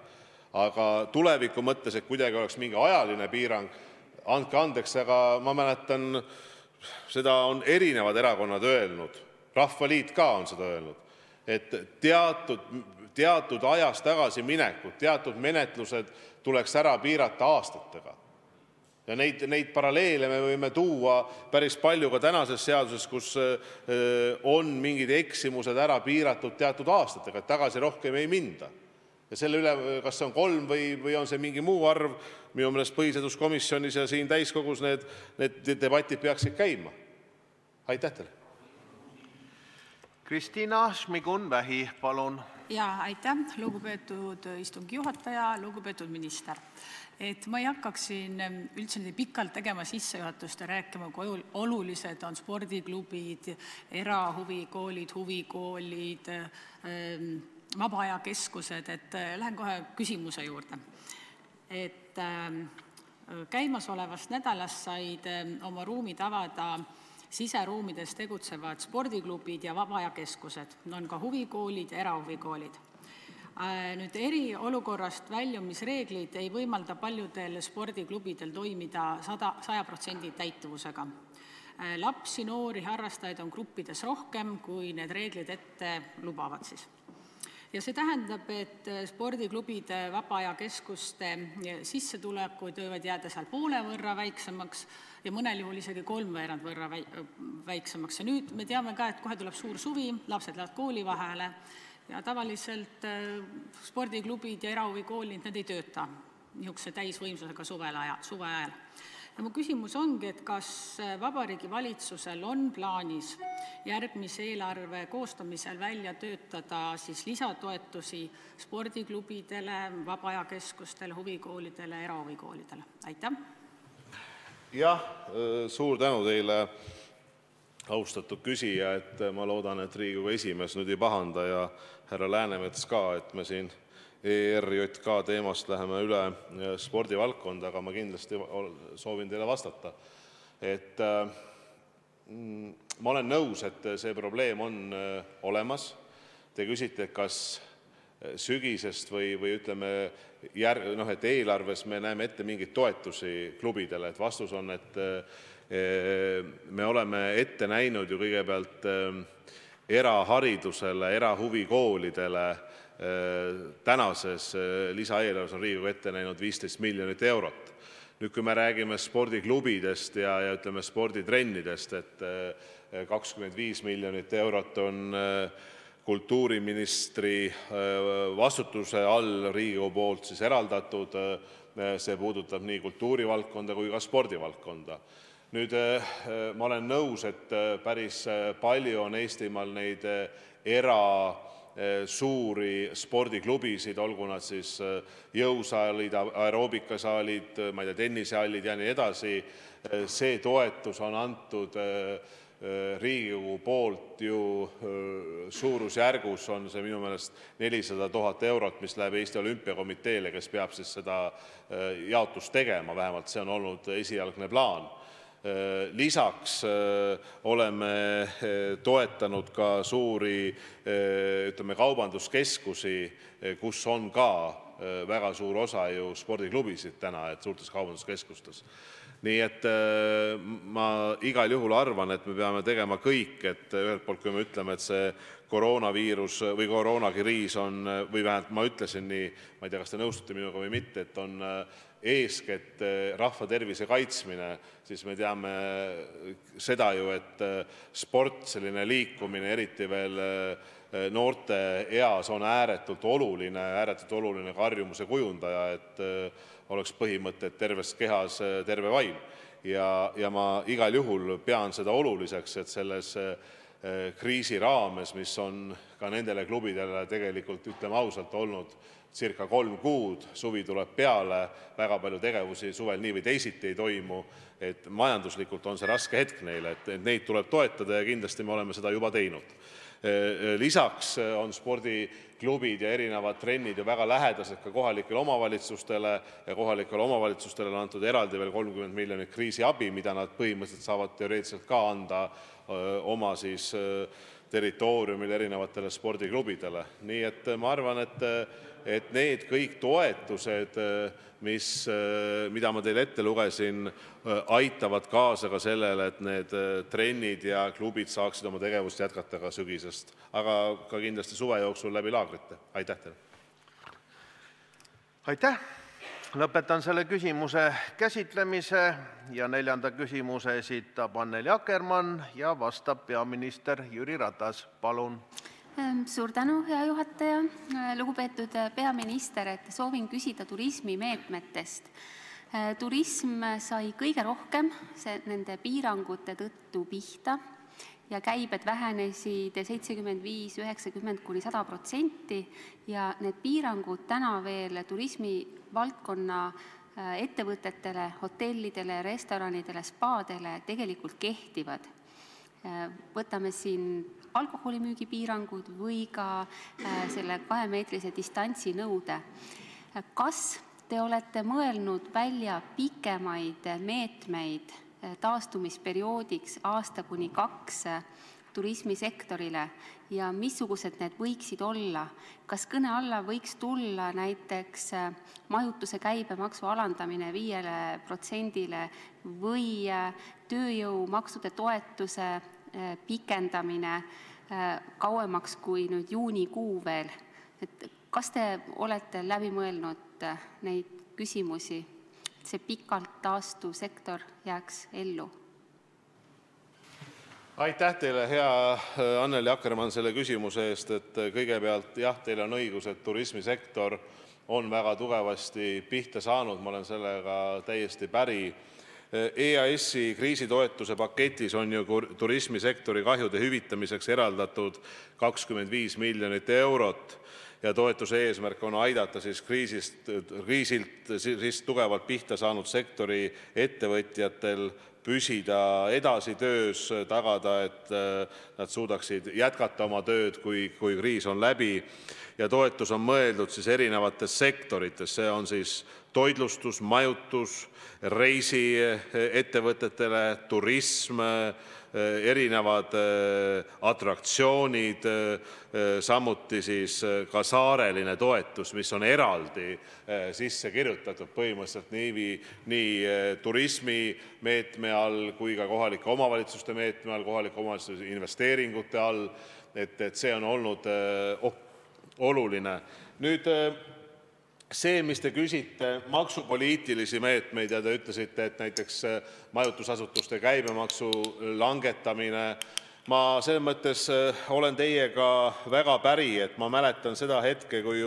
aga tuleviku mõttes, et kuidagi oleks mingi ajaline piirang, andke andeks, aga ma mäletan, seda on erinevad erakonnad öelnud, Rahvaliit ka on seda öelnud, et teatud, ajas tagasiminekud, teatud menetlused tuleks ära piirata aastatega. Ja neid, paralleele me võime tuua päris palju ka tänases seaduses, kus on mingid eksimused ära piiratud teatud aastatega, tagasi rohkem ei minda ja selle üle, kas see on kolm või, või on see mingi muu arv, minu meelest põhiseaduskomisjonis ja siin täiskogus need, need debatid peaksid käima. aitäh teile! Kristina Šmigun-Vähi, palun! jaa, aitäh, lugupeetud istungi juhataja, lugupeetud minister! et ma ei hakkaks siin üldse nii pikalt tegema sissejuhatust ja rääkima, kui olulised on spordiklubid, erahuvikoolid, huvikoolid, vaba aja keskused, et lähen kohe küsimuse juurde. et käimasolevast nädalast said oma ruumid avada siseruumides tegutsevad spordiklubid ja vaba aja keskused, on ka huvikoolid ja erahuvikoolid. nüüd eriolukorrast väljumisreeglid ei võimalda paljudel spordiklubidel toimida sada, saja protsendi täituvusega. lapsi, noori, harrastajaid on gruppides rohkem, kui need reeglid ette lubavad ja see tähendab, et spordiklubide, vaba aja keskuste sissetulekud võivad jääda poole võrra väiksemaks ja mõnel juhul isegi kolmveerand võrra väiksemaks. Ja nüüd me teame ka, et kohe tuleb suur suvi, lapsed lähevad koolivaheajale ja tavaliselt spordiklubid ja erahuvikoolid, ei tööta niisuguse täisvõimsusega suvel mu küsimus ongi, kas Vabariigi Valitsusel on plaanis järgmise eelarve koostamisel välja töötada siis lisatoetusi spordiklubidele, vaba aja keskustele, huvikoolidele, erahuvikoolidele? austatud küsija, ma loodan, et Riigikogu esimees nüüd ei pahanda ja härra Läänemets ka, ERJK teemast läheme üle spordivaldkonda, aga ma kindlasti soovin teile vastata. et mm, ma olen nõus, et see probleem on olemas. Te küsite, kas sügisest või, ütleme, noh, et eelarves me näeme ette mingeid toetusi klubidele, et vastus on, et me oleme ette näinud ju kõigepealt eraharidusele, erahuvikoolidele tänases lisaeelarves on Riigikogu ette näinud 15 miljonit eurot. kui me räägime spordiklubidest ja, sporditrennidest, et kakskümmend viis miljonit eurot on kultuuriministri vastutuse all Riigikogu poolt siis eraldatud, see puudutab nii kultuurivaldkonda kui ka spordivaldkonda. ma olen nõus, et päris palju on Eestimaal neid era- suuri spordiklubisid, olgu nad siis jõusaalid, aeroobikasaalid, ma ei tea, tennisehallid edasi, see toetus on antud Riigikogu poolt ju suurusjärgus minu meelest nelisada tuhat eurot, mis läheb Eesti Olümpiakomiteele, kes peab seda jaotust tegema, vähemalt see on olnud esialgne plaan lisaks oleme toetanud ka suuri ütleme kaubanduskeskusi kus on ka väga suur osa spordiklubisid nii et ma igal juhul arvan et me peame tegema kõik et ühelt poolt kui me ütleme et see koroonakriis on või vähemalt ma ütlesin nii ma ei tea kas te nõustute minuga või mitte on eeskätt rahva tervise kaitsmine, siis me teame seda ju, et sport, selline liikumine, eriti veel noorte eas, on ääretult oluline, ääretult oluline ka harjumuse kujundaja, et oleks põhimõte, et terves kehas terve vaim. ja, ja ma igal juhul pean seda oluliseks, et selles kriisi raames, mis on ka nendele klubidele tegelikult, ütleme ausalt, olnud circa kolm kuud, suvi tuleb peale, väga palju tegevusi suvel nii või teisiti ei toimu, majanduslikult on see raske hetk neile, neid tuleb toetada ja kindlasti me oleme seda juba teinud. Lisaks on spordiklubid ja erinevad trennid ju väga lähedased ka kohalikele omavalitsustele ja kohalikele omavalitsustele on antud eraldi veel 30 miljonit kriisiabi, mida nad põhimõtteliselt saavad teoreetiliselt ka anda oma territooriumil erinevatele spordiklubidele. Et et need kõik toetused, mis, mida ma teile ette lugesin, aitavad kaasa ka sellele, et trennid ja klubid saaksid oma tegevust jätkata ka sügisest, aga ka kindlasti suve jooksul laagrite. aitäh! lõpetan selle küsimuse käsitlemise ja neljanda küsimuse esitab Annely Akkermann ja vastab peaminister Jüri Ratas. Ehm, suur tänu, hea juhataja. Äh, lugupeetud äh, peaminister, soovin küsida turismimeetmetest. Äh, turism sai kõige rohkem nende piirangute tõttu pihta ja käibed vähenesid seitsekümmend viis, üheksakümmend kuni sada protsenti ja need piirangud veel turismivaldkonna ettevõtetele, hotellidele, restoranidele, spaadele tegelikult kehtivad. Alkoholimüügi piirangud või ka äh, selle kahemeetrise distantsi nõude. kas te olete mõelnud välja pikemaid meetmeid äh, taastumisperioodiks aasta kuni kaks äh, turismisektorile ja missugused need võiksid olla? kas kõne alla võiks tulla näiteks majutuse käibemaksu alandamine viiele protsendile või tööjõumaksude toetuse pikendamine äh, kauemaks kui juunikuu veel. kas te olete läbi mõelnud äh, neid küsimusi, et see pikalt taastuv sektor jääks ellu? aitäh teile, hea äh, Annely Akkermann, selle küsimuse eest, kõigepealt jah, teil on õigus, et turismisektor on väga tugevasti pihta saanud, ma olen sellega täiesti päri EAS-i kriisitoetuse paketis on ju turismisektori kahjude hüvitamiseks eraldatud 25 miljonit eurot ja toetuse eesmärk on aidata siis tugevalt pihta saanud sektori ettevõtjatel püsida edasi töös, tagada, et äh, nad suudaksid jätkata oma tööd, kui, kriis on läbi. Ja toetus on mõeldud siis erinevates toitlustus, majutus, reisiettevõtetele, turism, erinevad äh, atraktsioonid, samuti saareline toetus, mis on eraldi sisse kirjutatud põhimõtteliselt nii, turismimeetme all kui ka kohalike omavalitsuste meetme all, kohalike omavalitsuste investeeringute all, see on olnud oluline. nüüd äh, see, mis te küsite, maksupoliitilisi meetmeid ja te ütlesite, et näiteks äh, majutusasutuste käibemaksu langetamine, ma äh, olen teiega väga päri, ma mäletan seda hetke, kui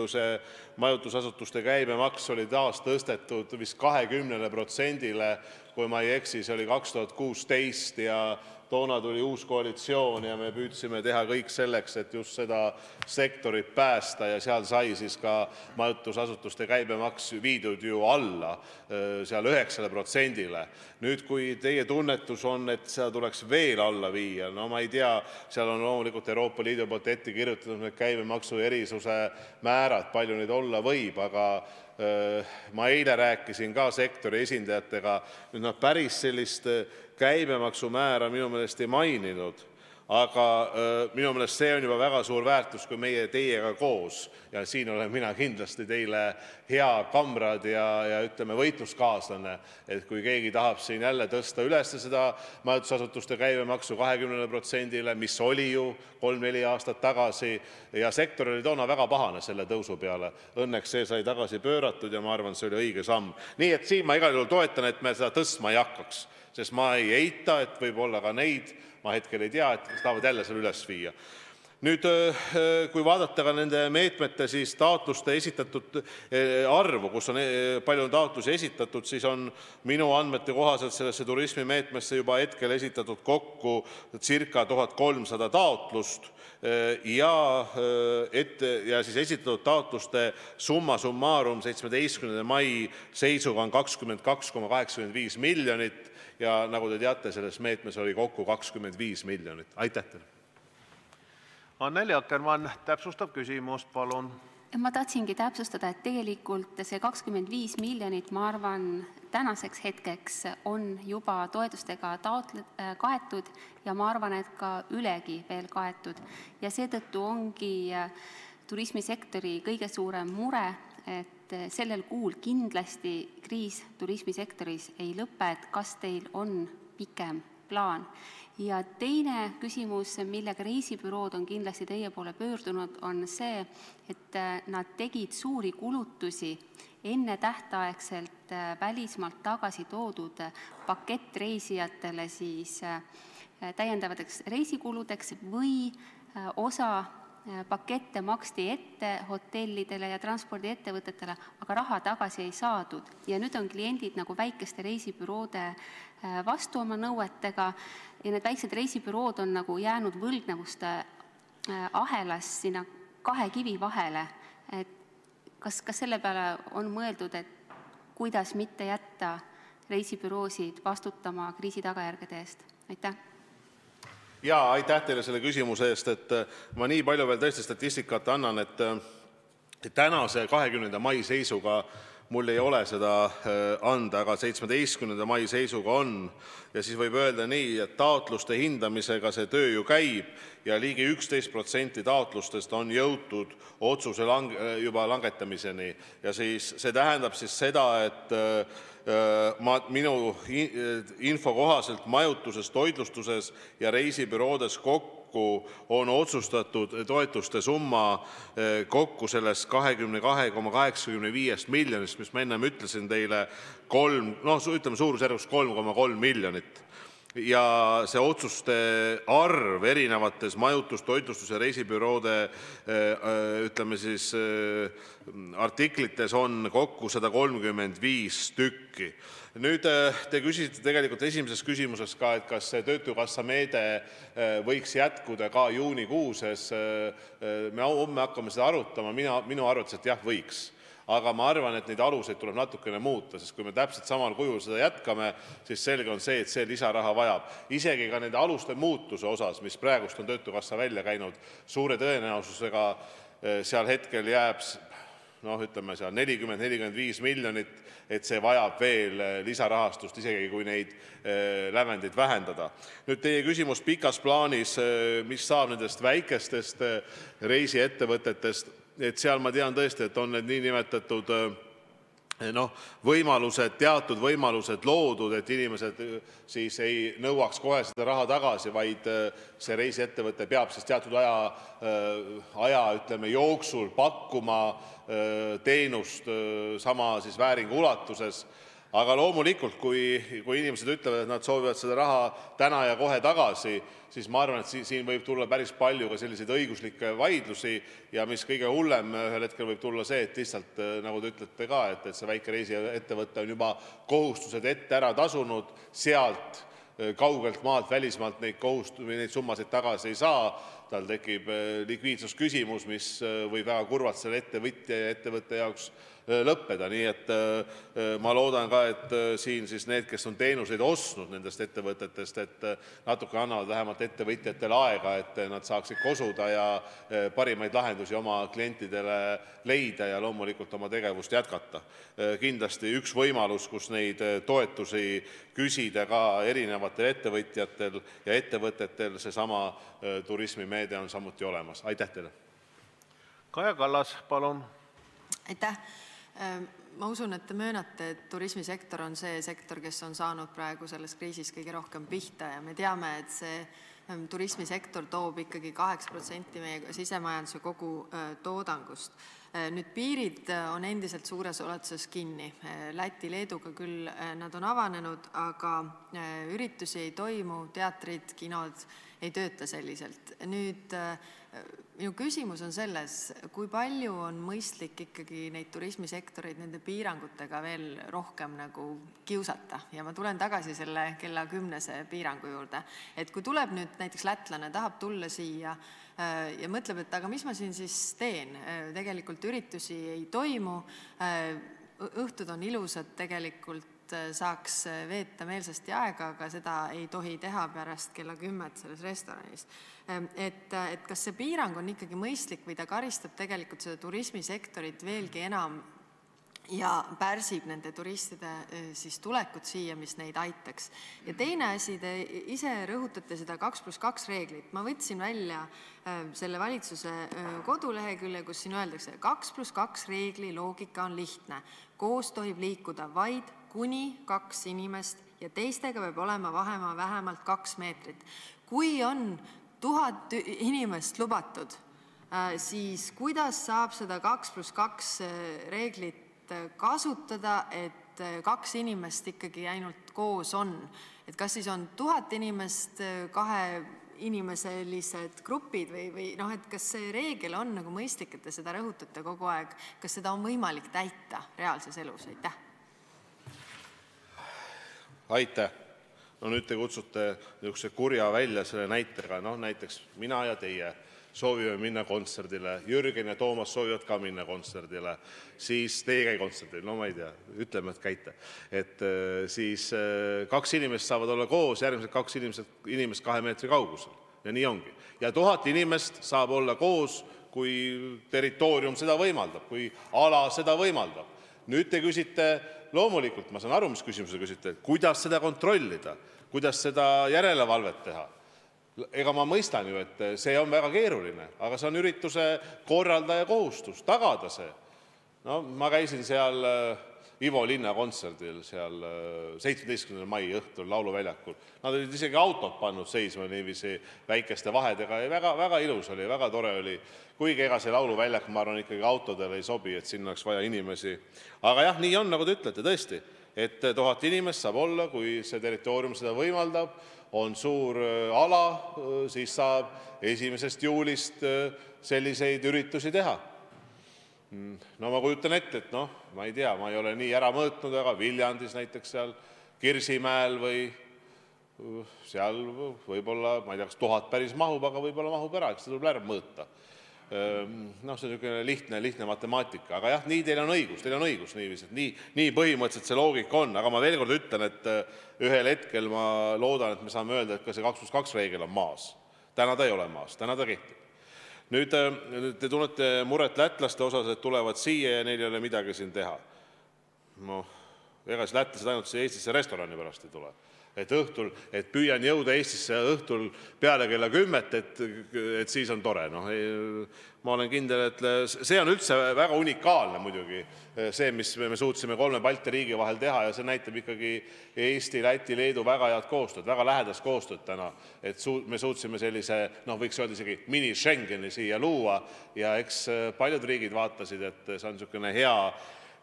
majutusasutuste käibemaks oli taas tõstetud vist kahekümnele protsendile, kui ma ei eksi, see oli kaks tuhat kuusteist ja toona tuli uus koalitsioon ja me püüdsime teha kõik selleks, et just seda sektorit päästa ja seal sai ka majutusasutuste käibemaks viidud alla seal üheksale protsendile. nüüd, kui teie tunnetus on, et seda tuleks veel alla viia, no ma ei tea, seal on loomulikult Euroopa Liidu poolt ette kirjutatud need käibemaksu erisuse määrad, palju neid olla võib, aga ma eile rääkisin ka sektori esindajatega, nad päris sellist käibemaksumäära minu meelest ei maininud, aga minu meelest see on juba väga suur väärtus, kui meie teiega koos ja siin olen mina kindlasti teile hea kamrad ja, võitluskaaslane, et kui keegi tahab siin jälle tõsta üles majutusasutuste käibemaksu kahekümnele protsendile, mis oli ju kolm-neli aastat tagasi ja sektor oli toona väga pahane selle tõusu peale. Õnneks see sai tagasi pööratud ja ma arvan, see oli õige samm. nii et siin ma igal juhul toetan, et me seda tõstma ei hakkaks sest ma ei eita, et võib olla ka neid, ma hetkel ei tea, et tahavad jälle selle üles viia. nüüd, kui vaadata nende meetmete taotluste esitatud arvu, on palju on taotlusi esitatud, siis on minu andmete kohaselt sellesse turismimeetmesse juba esitatud kokku tuhat kolmsada taotlust ja esitatud taotluste summa summarum seitsmeteistkümnenda mai seisuga on kakskümmend kaks koma kaheksakümmend viis miljonit ja nagu te teate, selles meetmes oli kokku 25 miljonit. aitäh teile! Annely Akkermann, täpsustav küsimus, palun! ma tahtsingi täpsustada, et tegelikult see 25 miljonit, ma arvan, tänaseks hetkeks on juba toetustega äh, kaetud ja ma arvan, et ka ülegi veel kaetud. ja seetõttu ongi äh, turismisektori kõige suurem mure, et et sellel kuul kindlasti kriis turismisektoris ei lõpe, et kas teil on pikem plaan? ja teine küsimus, millega reisibürood on kindlasti teie poole pöördunud, on see, et äh, nad tegid suuri kulutusi ennetähtaegselt äh, välismaalt tagasi toodud pakettreisijatele siis täiendavateks reisikuludeks või osa pakette maksti ette hotellidele ja transpordiettevõtetele, aga raha tagasi ei saadud ja nüüd on kliendid nagu väikeste reisibüroode vastu oma nõuetega ja need väiksed reisibürood on nagu jäänud võlgnevuste ahelas sinna kahe kivi vahele. kas, selle peale on mõeldud, kuidas mitte jätta reisibüroosid vastutama kriisi tagajärgede eest? Jaa, aitäh teile selle küsimuse eest, äh, ma nii palju veel tõesti statistikat annan, et äh, tänase, 20. mai seisuga mul ei ole seda äh, anda, aga 17. mai seisuga on ja siis võib öelda nii, et taotluste hindamisega see töö ju käib ja ligi 11% taotlustest on jõutud otsuse langetamiseni ma minu info kohaselt majutuses, toitlustuses ja reisibüroodes on otsustatud toetuste summa eh, kokku sellest 22,85 miljonist, mis ma enne ütlesin teile, noh, suurusjärgus 3,3 miljonit ja otsuste arv majutus, toitlustus ja reisibüroode eh, ütleme siis artiklites on kokku 135 tükki nüüd äh, te küsisite esimeses küsimuses ka, kas Töötukassa meede äh, võiks jätkuda ka juunikuuses. Äh, me homme hakkame seda arutama, minu arvates, jah, võiks aga ma arvan, et neid aluseid tuleb natukene muuta, sest kui me täpselt samal kujul seda jätkame, siis selge on see, et see lisaraha vajab. isegi ka nende aluste muutuse osas, mis praegust on Töötukassa välja käinud, suure tõenäosusega seal hetkel jääb noh, ütleme seal nelikümmend, nelikümmend viis miljonit et see vajab veel äh, lisarahastust, isegi kui neid äh, lävendeid vähendada. nüüd teie küsimus pikas plaanis, mis saab nendest väikestest reisiettevõtetest, et seal ma tean tõesti, et on need niinimetatud noh, teatud võimalused loodud, et inimesed siis ei nõuaks kohe seda raha tagasi, vaid see reisiettevõte peab teatud aja, jooksul pakkuma teenust sama siis vääringu ulatuses aga loomulikult, kui, inimesed ütlevad, et nad soovivad seda raha täna ja kohe tagasi, siis ma arvan, et siin, võib tulla päris palju ka õiguslikke vaidlusi ja mis kõige hullem, ühel hetkel võib tulla see, et lihtsalt nagu te ütlete ka, see väike reisiettevõte on juba kohustused ette ära tasunud, sealt kaugelt maalt, välismaalt neid summasid tagasi ei saa, tal tekib likviidsusküsimus, mis võib väga kurvalt selle ettevõtja ja ettevõtte jaoks Äh, lõppeda, nii et äh, ma loodan ka, et äh, siin siis need, kes on teenuseid ostnud nendest ettevõtetest, et natuke annavad vähemalt ettevõtjatele aega, et nad saaksid kosuda ja parimaid lahendusi oma klientidele leida ja loomulikult oma tegevust jätkata. kindlasti üks võimalus, kus neid toetusi küsida ka erinevatel ettevõtjatel ja ettevõtetel, seesama turismimeede on samuti olemas. aitäh teile! Kaja Kallas, palun! Ehm, ma usun, et te möönate, et turismisektor on see sektor, kes on saanud praegu selles kriisis kõige rohkem pihta ja me teame, et ehm, turismisektor toob ikkagi kaheksa protsenti meie sisemajanduse kogu toodangust. Ehm, piirid on endiselt suures ulatuses kinni. Läti, Leeduga küll nad on avanenud, aga üritusi ei toimu, teatrid, kinod ei tööta selliselt. Minu küsimus on selles, kui palju on mõistlik ikkagi neid turismisektoreid nende piirangutega veel rohkem nagu kiusata? Ja ma tulen tagasi selle kella kümnese piirangu juurde, et kui tuleb nüüd näiteks lätlane, tahab tulla siia äh, ja mõtleb, et aga mis ma siin siis teen, äh, tegelikult üritusi ei toimu, äh, õhtud on ilusad, tegelikult saaks veeta meelsasti aega, aga seda ei tohi teha pärast kella kümmet selles restoranis. Et, et kas see piirang on ikkagi mõistlik või ta karistab tegelikult turismisektorit veelgi enam ja pärsib nende turistide siis tulekut siia, mis neid aitaks. ja teine asi, te ise rõhutate seda kaks pluss kaks reeglit, ma võtsin välja ehm, selle valitsuse eh, kodulehekülje, kus siin öeldakse, kaks pluss kaks reegli loogika on lihtne, koos tohib liikuda vaid kuni kaks inimest ja teistega peab olema vahemaa vähemalt kaks meetrit. kui on tuhat inimest lubatud, äh, siis kuidas saab seda kaks pluss kaks äh, reeglit äh, kasutada, et kaks inimest ikkagi ainult koos on? kas siis on tuhat inimest kahe inimeselised grupid või, noh, kas see reegel on nagu mõistlik, et te seda rõhutate kogu aeg, kas seda on võimalik täita reaalses elus, nüüd te kutsute niisuguse kurja välja näitega, noh näiteks mina ja teie soovime minna kontserdile, Jürgen ja Toomas soovivad ka minna kontserdile, siis teie ei käi kontserdil, no ma ei tea, ütleme, et käite. äh, siis äh, kaks inimest saavad olla koos, järgmised kaks inimest kahe meetri kaugusel. Ja nii ongi. ja tuhat inimest saab olla koos, kui territoorium seda võimaldab, kui ala seda võimaldab. Te loomulikult ma saan aru, mis küsimuse küsite, kuidas seda kontrollida kuidas seda järelevalvet teha. ma mõistan ju, et see on väga keeruline, aga see on ürituse korraldaja kohustus tagada see. Ivo Linna kontserdil seal äh, seitsmeteistkümnendal mai õhtul Lauluväljakul. Nad olid isegi autod pannud seisma niiviisi väikeste vahedega ja väga, ilus oli, väga tore oli. kuigi ega see lauluväljak, ma arvan, ikkagi autodele ei sobi, sinna oleks vaja inimesi. aga jah, nii on, nagu te ütlete, tõesti et tuhat inimest saab olla, kui see territoorium seda võimaldab, on suur äh, ala, äh, siis saab esimesest juulist selliseid üritusi teha. Mm, no ma kujutan ette, et noh, ma ei tea, ma ei ole nii ära mõõtnud, aga Viljandis näiteks Kirsimäel seal võib-olla, ma ei tea, kas tuhat päris mahub, aga võib-olla mahub ära, eks seda tuleb ära mõõta noh, see on lihtne, matemaatika, aga jah, nii teil on õigus, nii, põhimõtteliselt see loogika on, aga ma veel kord ütlen, et ühel hetkel ma loodan, et me saame öelda, et ka see kaks pluss kaks reegel on maas. täna ta ei ole maas, täna ta kehtib. Nüüd te tunnete muret lätlaste osas, et tulevad siia ja neil ei ole midagi siin teha. Ega siis lätlased Eestisse restorani pärast ei tule. Et püüan jõuda Eestisse õhtul peale kella kümmet, et, et siis on tore, noh, see on üldse väga unikaalne muidugi, see, mis me suutsime kolme Balti riigi vahel teha ja see näitab ikkagi Eesti, Läti, Leedu väga head koostööd, väga lähedast koostööd et me suutsime sellise noh, võiks öelda isegi mini-Schengeni siia luua ja eks paljud riigid vaatasid, et see on niisugune hea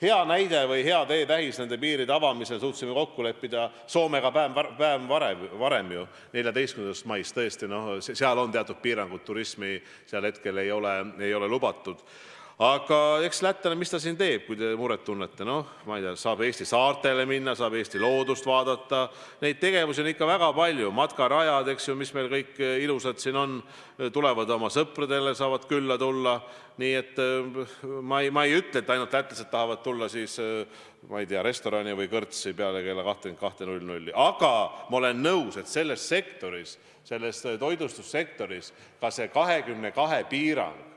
hea näide või hea teetähis nende piiride avamisel suutsime kokku leppida Soomega päev, varem, varem ju, neljateistkümnendast maist, tõesti noh, seal on teatud piirangud, turismi seal hetkel ei ole lubatud aga eks lätlane, mis ta siin teeb, kui te muret tunnete, noh, ma ei tea, saab Eesti saartele minna, saab Eesti loodust vaadata, neid tegevusi on ikka väga palju, matkarajad, eks ju, mis meil kõik eh, ilusad siin on, tulevad oma sõpradele, saavad külla tulla, nii et eh, ma ei, ütle, et ainult lätlased tahavad tulla siis eh, ma ei tea, restorani või kõrtsi peale kella kahtekümmet kahte null nulli, aga ma olen nõus, et selles sektoris, selles toitlustussektoris ka see kahekümne kahe piirang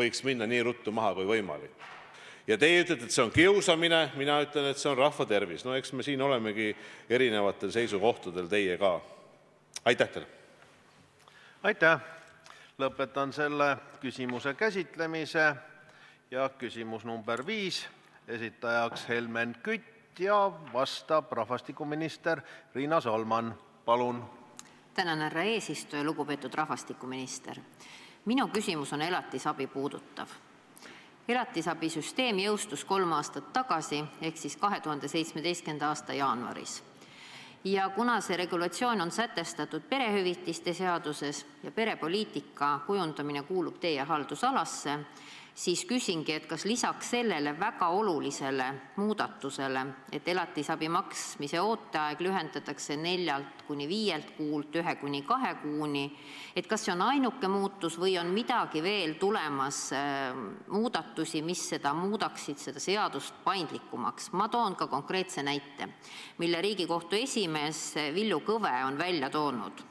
võiks minna nii ruttu maha kui võimalik. ja teie ütlete, et see on kiusamine, mina ütlen, et see on rahva tervis. no eks me siin olemegi erinevatel seisukohtadel teiega. aitäh teile! aitäh! lõpetan selle küsimuse käsitlemise ja küsimus number viis, esitajaks Helmen Kütt ja vastab rahvastikuminister Riina Solman, palun. tänan, härra eesistuja, lugupeetud rahvastikuminister minu küsimus on elatisabi puudutav. elatisabisüsteem jõustus kolm aastat tagasi ehk siis 2017. aasta jaanuaris. ja kuna see regulatsioon on sätestatud perehüvitiste seaduses ja perepoliitika kujundamine kuulub teie haldusalasse, siis küsingi, et kas lisaks sellele väga olulisele muudatusele, et elatisabi maksmise ooteaeg lühendatakse neljalt kuni viielt kuult ühe kuni kahe kuuni, on ainuke muutus või on midagi veel tulemas, äh, muudatusi, mis muudaksid, seda seadust paindlikumaks. ma toon ka konkreetse näite, mille Riigikohtu esimees Villu Kõve on välja toonud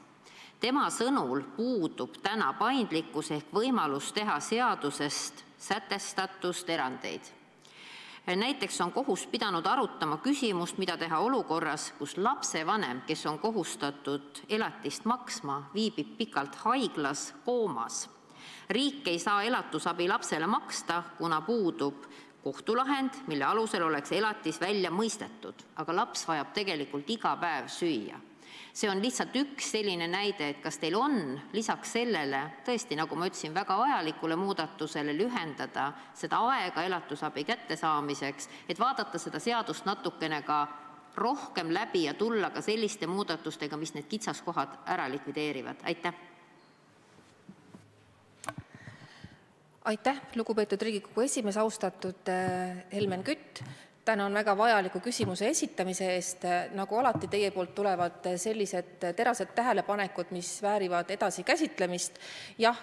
tema sõnul puudub täna paindlikkus ehk võimalus teha seadusest sätestatust erandeid. näiteks on kohus pidanud arutama küsimust, mida teha olukorras, kus lapsevanem, kes on kohustatud elatist maksma, viibib pikalt haiglas koomas. riik ei saa elatusabi lapsele maksta, kuna puudub kohtulahend, mille alusel oleks elatis välja mõistetud, aga laps vajab tegelikult iga päev süüa See on lihtsalt üks näide, kas teil on lisaks sellele, tõesti, nagu ma ütlesin, väga vajalikule muudatusele lühendada seda aega elatisabi kättesaamiseks, et vaadata seda seadust natukene rohkem läbi ja tulla ka selliste muudatustega, mis need kitsaskohad ära likvideerivad? Aitäh, lugupeetud Riigikogu esimees! Austatud äh, Helmen Kütt! Tänan väga vajaliku küsimuse esitamise eest. nagu alati, teie poolt tulevad sellised terased tähelepanekud, mis väärivad edasi käsitlemist. jah,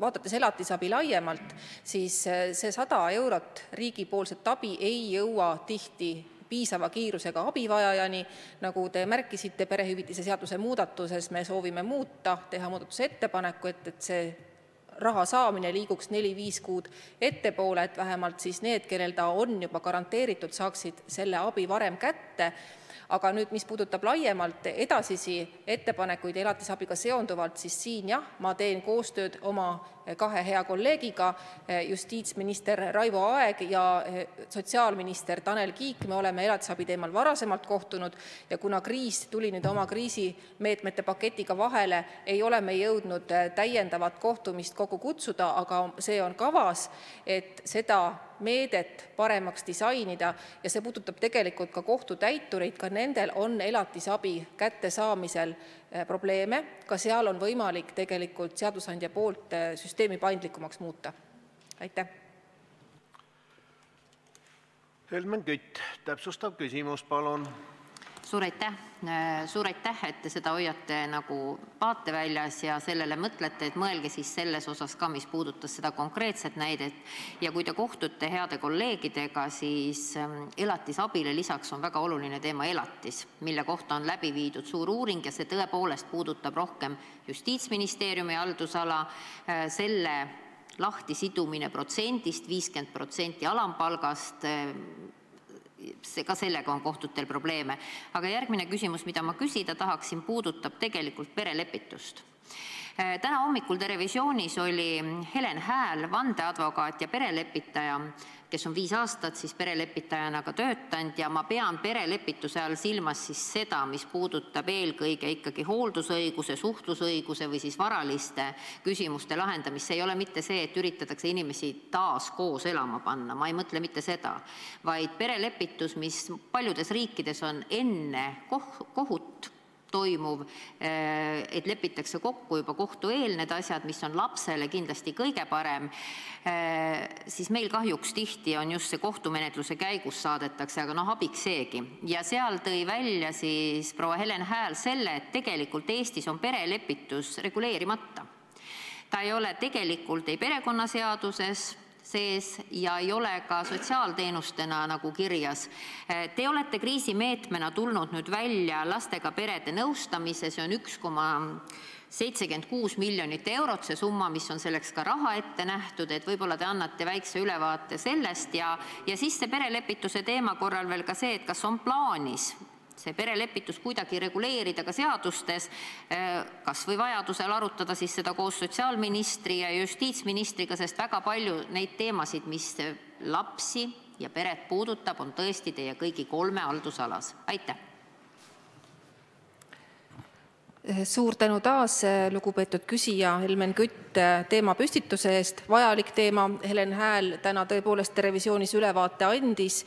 vaadates elatisabi laiemalt, siis see 100 eurot riigipoolset abi ei jõua tihti piisava kiirusega abivajajani. nagu te märkisite, perehüvitiste seaduse muudatuses me soovime muuta, teha muudatusettepaneku, et, et see raha saamine liiguks neli-viis kuud ettepoole, et vähemalt siis need, kellel ta on juba garanteeritud, saaksid selle abi varem kätte. Aga mis puudutab laiemalt edasisi ettepanekuid elatisabiga seonduvalt, siis siin jah, ma teen koostööd oma kahe hea kolleegiga, justiitsminister Raivo Aeg ja sotsiaalminister Tanel Kiik. me oleme elatisabi teemal varasemalt kohtunud ja kuna kriis tuli nüüd oma kriisimeetmete paketiga vahele, ei ole me jõudnud täiendavat kohtumist kokku kutsuda, aga see on kavas, meedet paremaks disainida ja see puudutab tegelikult ka kohtutäitureid, ka nendel on elatisabi kättesaamisel probleeme, ka seal on võimalik tegelikult seadusandja poolt süsteemi paindlikumaks muuta. Helmen Kütt, täpsustav küsimus, palun! Aitäh, suur aitäh, et te seda hoiate nagu vaateväljas ja sellele mõtlete, et mõelge siis selles osas ka, mis puudutas seda konkreetset näidet. ja kui te kohtute heade kolleegidega, siis elatisabile lisaks on väga oluline teema elatis, mille kohta on läbi viidud suur uuring ja see tõepoolest puudutab rohkem Justiitsministeeriumi haldusala, selle lahtisidumine protsendist, viiskümmend protsenti alampalgast see, ka sellega on kohtutel probleeme. aga järgmine küsimus, mida ma küsida tahaksin, puudutab tegelikult perelepitust. täna hommikul Terevisioonis oli Helen Hääl, vandeadvokaat ja perelepitaja, kes on viis aastat perelepitajana töötanud ja ma pean perelepituse all silmas seda, mis puudutab eelkõige ikkagi hooldusõiguse, suhtlusõiguse või varaliste küsimuste lahendamist. see ei ole mitte see, et üritatakse inimesi taas koos elama panna, ma ei mõtle mitte seda, vaid perelepitus, mis paljudes riikides on enne koh-, kohut toimuv, et lepitakse kokku juba kohtueel need asjad, mis on lapsele kindlasti kõige parem, siis meil kahjuks tihti on just kohtumenetluse käigus saadetakse, aga noh, abiks seegi. ja seal tõi välja proua Helen Hääl selle, et tegelikult Eestis on perelepitus reguleerimata. ta ei ole tegelikult ei perekonnaseaduses sees ja ei ole ka sotsiaalteenustena nagu kirjas. Te olete kriisimeetmena tulnud nüüd välja lastega perede nõustamise, see on üks koma seitsekümmend kuus miljonit eurot, see summa, mis on selleks ka raha ette nähtud, et võib-olla te annate väikse ülevaate sellest ja, siis see perelepituse teema korral veel ka see, et kas on plaanis perelepitus kuidagi reguleerida ka seadustes, kas või vajadusel arutada seda koos sotsiaalministri ja justiitsministriga, sest väga palju neid teemasid, mis lapsi ja peret puudutab, on tõesti teie kõigi kolme haldusalas. Suur tänu taas, lugupeetud küsija Helmen Kütt, teemapüstituse eest. vajalik teema, Helen Hääl täna tõepoolest Terevisioonis ülevaate andis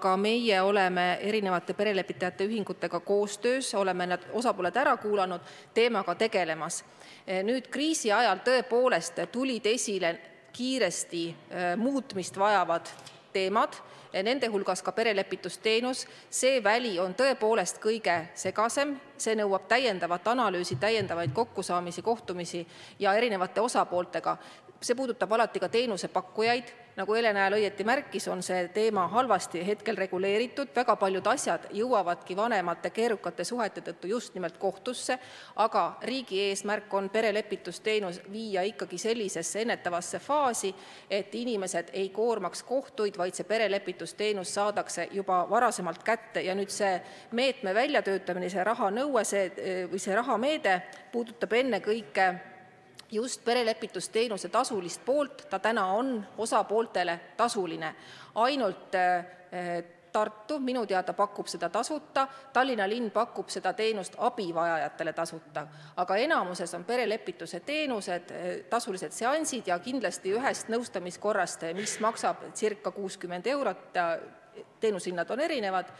ka meie oleme erinevate perelepitajate ühingutega koostöös, oleme need osapooled ära kuulanud, teemaga tegelemas. nüüd kriisi ajal tõepoolest tulid esile kiiresti muutmist vajavad teemad nende hulgas ka perelepitusteenus. see väli on tõepoolest kõige segasem, see nõuab täiendavat analüüsi, täiendavaid kokkusaamisi, kohtumisi ja erinevate osapooltega. See puudutab alati ka teenusepakkujaid. Nagu Helen Hääl õieti märkis, on see teema halvasti reguleeritud, väga paljud asjad jõuavadki vanemate keerukate suhete tõttu just nimelt kohtusse, aga riigi eesmärk on perelepitusteenus viia ikkagi sellisesse ennetavasse faasi, et inimesed ei koormaks kohtuid, vaid see perelepitusteenus saadakse juba varasemalt kätte. Ja nüüd see meetme väljatöötamine, see rahanõue, või see rahameede puudutab ennekõike just perelepitusteenuse tasulist poolt, ta täna on osapooltele tasuline. ainult Tartu minu teada pakub seda tasuta, Tallinna linn pakub seda teenust abivajajatele tasuta, aga enamuses on perelepituse teenused tasulised seansid ja kindlasti ühest nõustamiskorrast, mis maksab circa kuuskümmend eurot, teenushinnad on erinevad,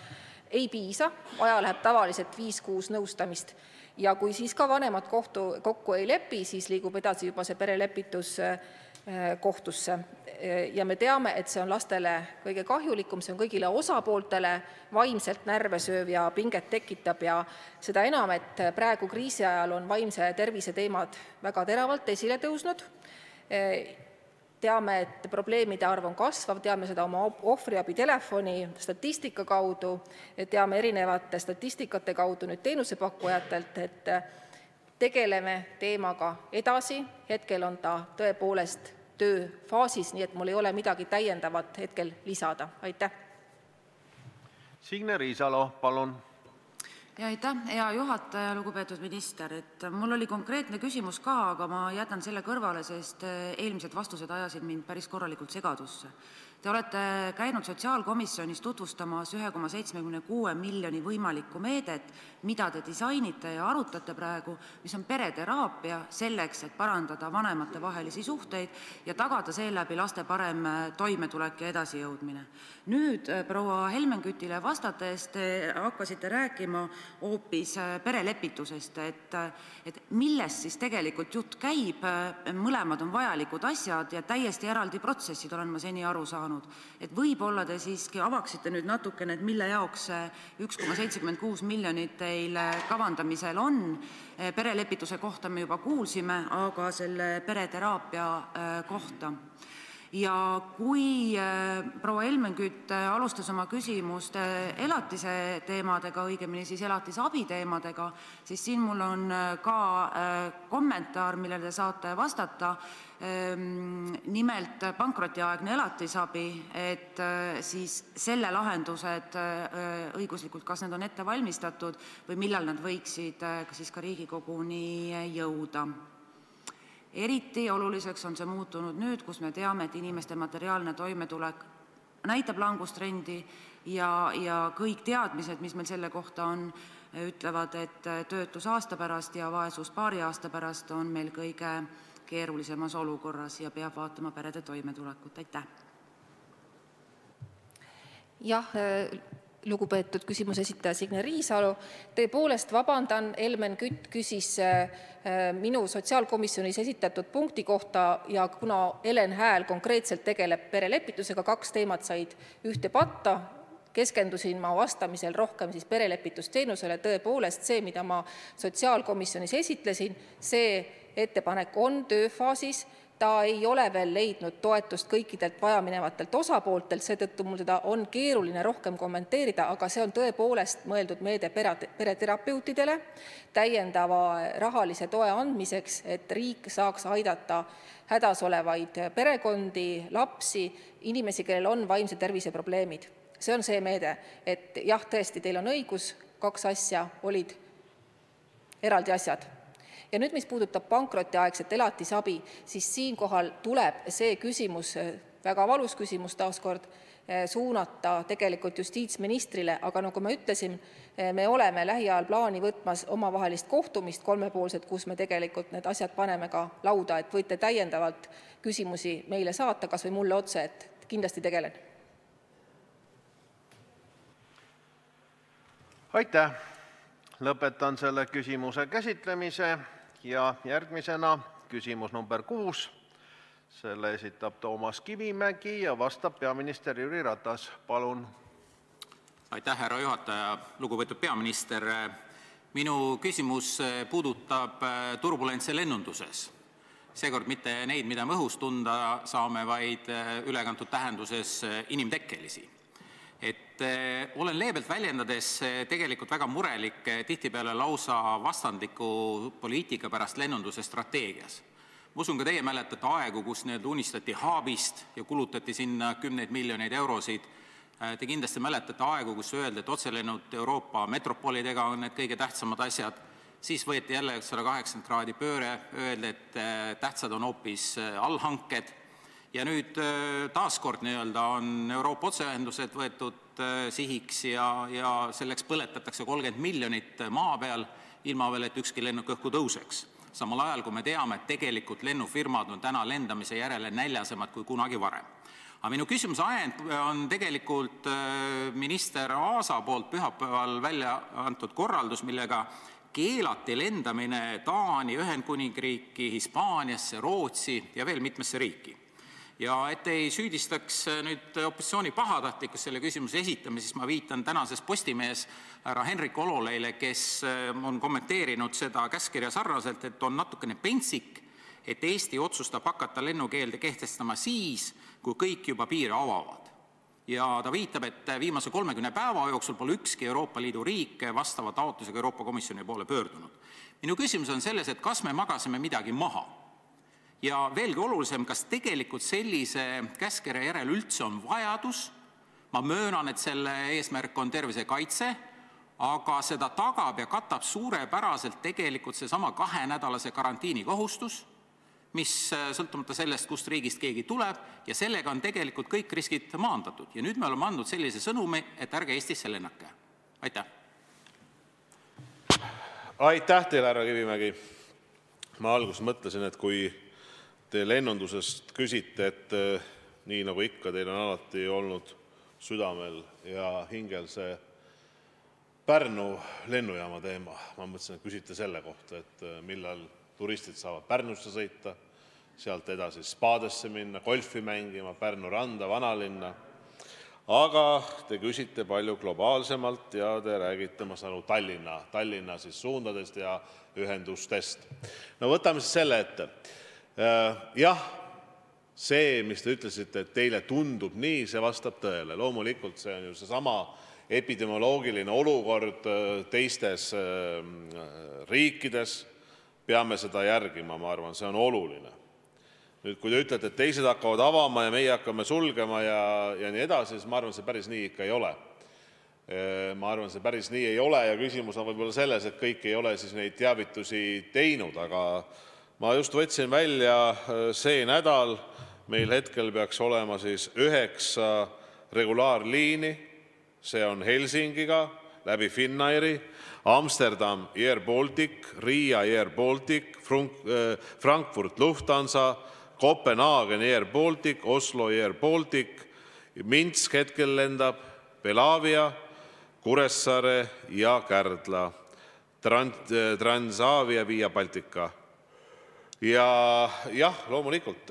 ei piisa, vaja läheb tavaliselt viis-kuus nõustamist ja kui siis ka vanemad kokku ei lepi, siis liigub edasi juba see perelepitus kohtusse ja me teame, et see on lastele kõige kahjulikum, see on kõigile osapooltele vaimselt närve sööv ja pinget tekitav ja seda enam, et praegu kriisi ajal on vaimse tervise teemad väga teravalt esile tõusnud. Teame, et probleemide arv on kasvav, teame seda oma ohvriabi telefoni statistika kaudu, teame erinevate statistikate kaudu teenusepakkujatelt, et tegeleme teemaga edasi, hetkel on ta tõepoolest tööfaasis, nii et mul ei ole midagi täiendavat hetkel lisada. Signe Riisalo, palun! Lugupeetud minister! Mul oli konkreetne küsimus ka, aga ma jätan selle kõrvale, sest eelmised vastused ajasid mind päris korralikult segadusse. Te olete käinud sotsiaalkomisjonis tutvustamas 1,76 miljoni võimalikku meedet, mida te disainite ja arutate praegu, mis on pereteraapia selleks, et parandada vanematevahelisi suhteid ja tagada seeläbi laste parem toimetulek ja edasijõudmine. Nüüd proua Helmen Kütile vastates te hakkasite rääkima hoopis perelepitusest, et, et millest siis tegelikult jutt käib. mõlemad on vajalikud asjad ja täiesti eraldi protsessid, olen ma seni aru saanud saanud. Võib-olla te siiski avaksite nüüd natukene, mille jaoks see 1,76 miljonit teil kavandamisel on. perelepituse kohta me juba kuulsime, aga selle pereteraapia kohta ja kui proua Helmen Kütt alustas oma küsimust elatise teemadega, õigemini elatisabi teemadega, siis siin mul on ka kommentaar, millele te saate vastata. nimelt pankrotiaegne elatisabi, et selle lahendused õiguslikult, kas need on ette valmistatud või millal nad võiksid ka Riigikoguni jõuda? Eriti oluliseks on see muutunud nüüd, kus me teame, et inimeste materiaalne toimetulek näitab langustrendi ja, ja kõik teadmised, mis meil selle kohta on, ütlevad, et töötus aasta pärast ja vaesus paari aasta pärast on meil kõige keerulisemas olukorras ja peab vaatama perede toimetulekut. Lugupeetud küsimuse esitaja Signe Riisalo, tõepoolest vabandan, Helmen Kütt küsis minu sotsiaalkomisjonis esitatud punkti kohta ja kuna Helen Hääl konkreetselt tegeleb perelepitusega, kaks teemat said ühte patta, keskendusin ma vastamisel rohkem perelepitusteenusele. tõepoolest, see, mida ma sotsiaalkomisjonis esitlesin, see ettepanek on tööfaasis ta ei ole veel leidnud toetust kõikidelt vajaminevatelt osapooltelt, seetõttu mul seda on keeruline rohkem kommenteerida, aga see on tõepoolest mõeldud meede pereterapeutidele täiendava rahalise toe andmiseks, et riik saaks aidata hädas olevaid perekondi, lapsi, inimesi, kellel on vaimse tervise probleemid. see on see meede, et jah, tõesti, teil on õigus, kaks asja olid eraldi asjad ja nüüd, mis puudutab pankrotiaegset elatisabi, siis siinkohal tuleb see küsimus, väga valus küsimus taaskord, suunata tegelikult justiitsministrile, aga nagu ma ütlesin, me oleme lähiajal plaani võtmas omavahelist kohtumist kolmepoolset, kus me tegelikult need asjad paneme ka lauda, et võite täiendavalt küsimusi meile saata, kas või mulle otse, et kindlasti tegelen. aitäh! lõpetan selle küsimuse käsitlemise ja järgmisena küsimus number kuus. selle esitab Toomas Kivimägi ja vastab peaminister Jüri Ratas. palun! lugupeetud peaminister! minu küsimus puudutab turbulentse lennunduses. seekord mitte neid, mida me õhus tunda saame, vaid ülekantud tähenduses inimtekkelisi olen leebelt väljendades eh, tegelikult väga murelik, eh, tihtipeale lausa vastandliku poliitika pärast lennunduse strateegias. ma usun, ka teie mäletate aegu, kus unistati Haabist ja kulutati sinna kümneid miljoneid eurosid. Te kindlasti mäletate aegu, kus öeldi, et otselennud Euroopa metropolidega on need kõige tähtsamad asjad, siis võeti jälle sada kaheksakümmend kraadi pööre, öeldi, et tähtsad on hoopis allhanked ja nüüd äh, taas kord on Euroopa otseühendused võetud äh, sihiks ja, selleks põletatakse kolmkümmend miljonit maa peal, ilma et ükski lennuk õhku tõuseks. samal ajal, kui me teame, et tegelikult lennufirmad on täna lendamise järele näljasemad kui kunagi varem. aga minu küsimuse ajend on tegelikult äh, minister Aasa poolt pühapäeval välja antud korraldus, millega keelati lendamine Taani, Ühendkuningriiki, Hispaaniasse, Rootsi ja veel mitmesse riiki. Ja et ei süüdistaks nüüd opositsiooni pahatahtlikkus selle küsimuse esitamises, ma viitan tänases Postimehes härra Henrik Ololeile, kes äh, on kommenteerinud seda käskkirja sarnaselt, et on natukene pentsik, et Eesti otsustab hakata lennukeelde kehtestama siis, kui kõik juba piire avavad. ja ta viitab, et viimase kolmekümne päeva jooksul pole ükski Euroopa Liidu riik vastava taotlusega Euroopa Komisjoni poole pöördunud. minu küsimus on selles, et kas me magasime midagi maha ja veelgi olulisem, kas tegelikult sellise käskkirja järele üldse on vajadus, ma möönan, et selle eesmärk on tervisekaitse, aga seda tagab ja katab suurepäraselt tegelikult seesama kahenädalase karantiini kohustus, äh, sõltumata sellest, kust riigist keegi tuleb, ja sellega on tegelikult kõik riskid maandatud. ja nüüd me oleme andnud sellise sõnumi, et ärge Eestisse lennake. aitäh teile, härra Kivimägi! Te lennundusest küsite, et eh, nii nagu ikka, teil on alati olnud südamel ja hingel Pärnu lennujaama teema. ma mõtlesin, et küsite selle kohta, eh, millal turistid saavad Pärnusse sõita, sealt edasi spaadesse minna, golfi mängima, Pärnu randa, vanalinna. aga te küsite palju globaalsemalt ja te räägite, ma saan aru, Tallinna, suundadest ja ühendustest. Äh, jah, see, mis te ütlesite, et teile tundub nii, vastab tõele. loomulikult see on ju seesama epidemioloogiline olukord äh, teistes äh, riikides, peame seda järgima, ma arvan, see on oluline. kui te ütlete, et teised hakkavad avama ja meie hakkame sulgema edasi, siis ma arvan, see päris nii ikka ei ole. ma arvan, see päris nii ei ole ja küsimus on võib-olla selles, et kõik ei ole neid teavitusi teinud, aga ma just võtsin välja äh, see nädal, meil hetkel peaks olema siis üheksa regulaarliini, see on Helsingiga läbi Finnairi, Amsterdam Air Baltic, Riia Air Baltic, äh, Frankfurt Lufthansa, Kopenhaagen Air Baltic, Oslo Air Baltic, Minsk hetkel lendab, Belavia, Kuressaare ja Kärdla, äh, Transavia Via Baltica jah, loomulikult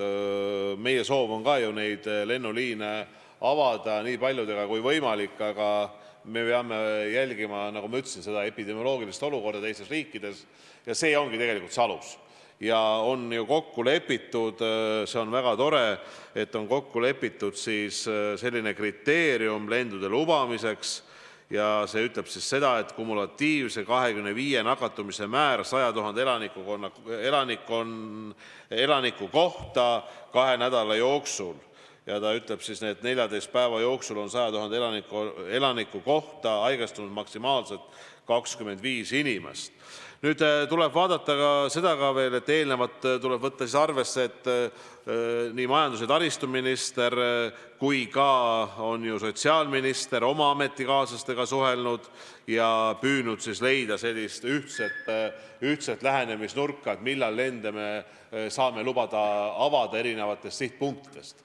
meie soov on ka ju neid lennuliine avada nii paljudega kui võimalik, aga me peame jälgima, nagu ma ütlesin, epidemioloogilist olukorda teistes riikides ja see ongi tegelikult see alus. on ju kokku lepitud, see on väga tore, et on kokku lepitud siis selline kriteerium lendude lubamiseks ja see ütleb seda, et kumulatiivse 25 nakatumise määr 100 000 elanikkonna, elanikkon-, elaniku kohta kahe nädala jooksul. Ja ta ütleb et 14 päeva jooksul on 100 000 elaniku, elaniku kohta haigestunud maksimaalselt 25 inimest nüüd äh, tuleb vaadata ka seda veel, et eelnevat äh, tuleb võtta arvesse, et äh, nii majandus- ja taristuminister kui ka on sotsiaalminister oma ametikaaslastega suhelnud ja püüdnud leida ühtset, lähenemisnurka, millal lende me saame lubada avada erinevatest sihtpunktidest.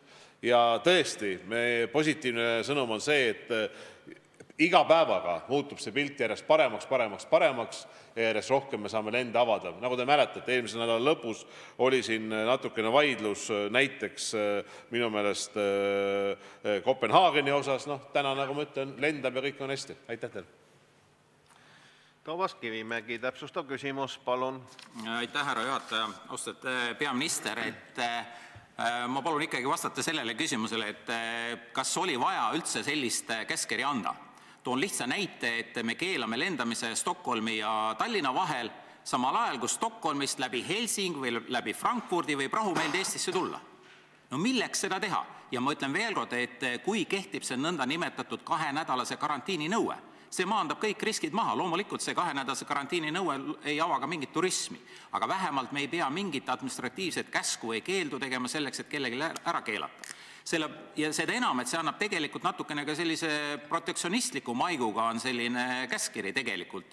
Iga päevaga muutub see pilt järjest paremaks, paremaks, paremaks järjest rohkem me saame lende avada. nagu te mäletate, eelmise nädala lõpus oli siin natukene vaidlus näiteks äh, minu meelest äh, Kopenhaageni osas, noh täna, nagu ma ütlen, lendab ja kõik on hästi. aitäh teile! Toomas Kivimägi, täpsustav küsimus, palun! aitäh, härra juhataja! austatud äh, peaminister, et ma palun ikkagi vastata sellele küsimusele, et kas oli vaja üldse sellist käskkirja anda toon lihtsa näite, et me keelame lendamise Stockholmi ja Tallinna vahel, samal ajal kui Stockholmist läbi Helsingi või läbi Frankfurdi võib rahumeelde Eestisse tulla. milleks seda teha? ja ma ütlen veel kord, et kui kehtib see nõndanimetatud kahenädalase karantiini nõue, see maandab kõik riskid maha, loomulikult see kahenädalase karantiini nõue ei ava ka mingit turismi, aga vähemalt me ei pea mingit administratiivset käsku või keeldu tegema selleks, et kellelegi ära keelata seda enam, et see annab tegelikult natukene ka protektsionistliku maiguga selline käskkiri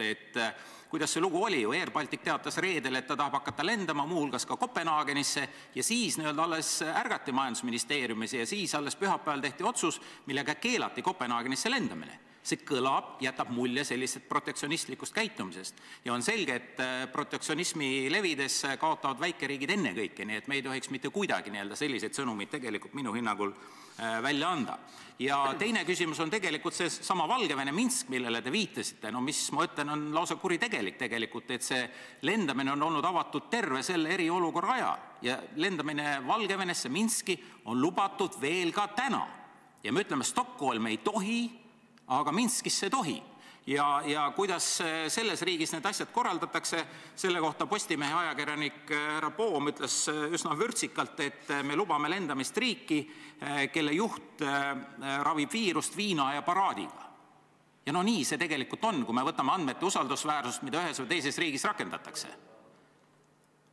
et äh, kuidas see lugu oli ju, Air Baltic teatas reedel, et ta tahab hakata lendama muuhulgas ka Kopenhaagenisse ja siis alles ärgati Majandusministeeriumis ja siis alles pühapäeval tehti otsus, millega keelati Kopenhaagenisse lendamine see kõlab, jätab mulje sellisest protektsionistlikust käitumisest. Ja on selge, et äh, protektsionismi levides kaotavad väikeriigid ennekõike, nii et me ei tohiks mitte kuidagi selliseid sõnumeid minu hinnangul äh, välja anda. ja teine küsimus on tegelikult seesama Valgevene Minsk, millele te viitasite, no mis ma ütlen, on lausa kuritegelik tegelikult, et see lendamine on olnud avatud terve selle eriolukorra ajal. Ja lendamine Valgevenesse, Minski on lubatud veel ka täna. Ja me ütleme, Stockholm ei tohi aga Minskisse tohib. ja, kuidas selles riigis need asjad korraldatakse, selle kohta Postimehe ajakirjanik äh, härra Poom ütles äh, üsna vürtsikalt, et me lubame lendamist riiki, kelle juht ravib viirust viina ja paraadiga. ja nii see tegelikult on, kui me võtame andmete usaldusväärsust, mida ühes või teises riigis rakendatakse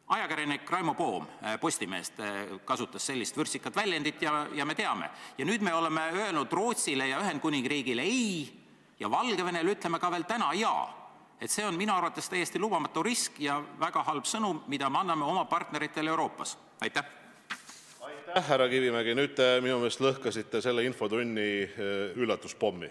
ajakirjanik Raimo Poom Postimehest kasutas sellist vürtsikat väljendit ja, me teame. ja nüüd me oleme öelnud Rootsile ja Ühendkuningriigile ei ja Valgevenele ütleme ka veel täna jaa. et see on minu arvates täiesti lubamatu risk ja väga halb sõnum, mida me anname oma partneritele Euroopas. aitäh! härra Kivimägi, nüüd te minu meelest lõhkasite selle infotunni üllatuspommi.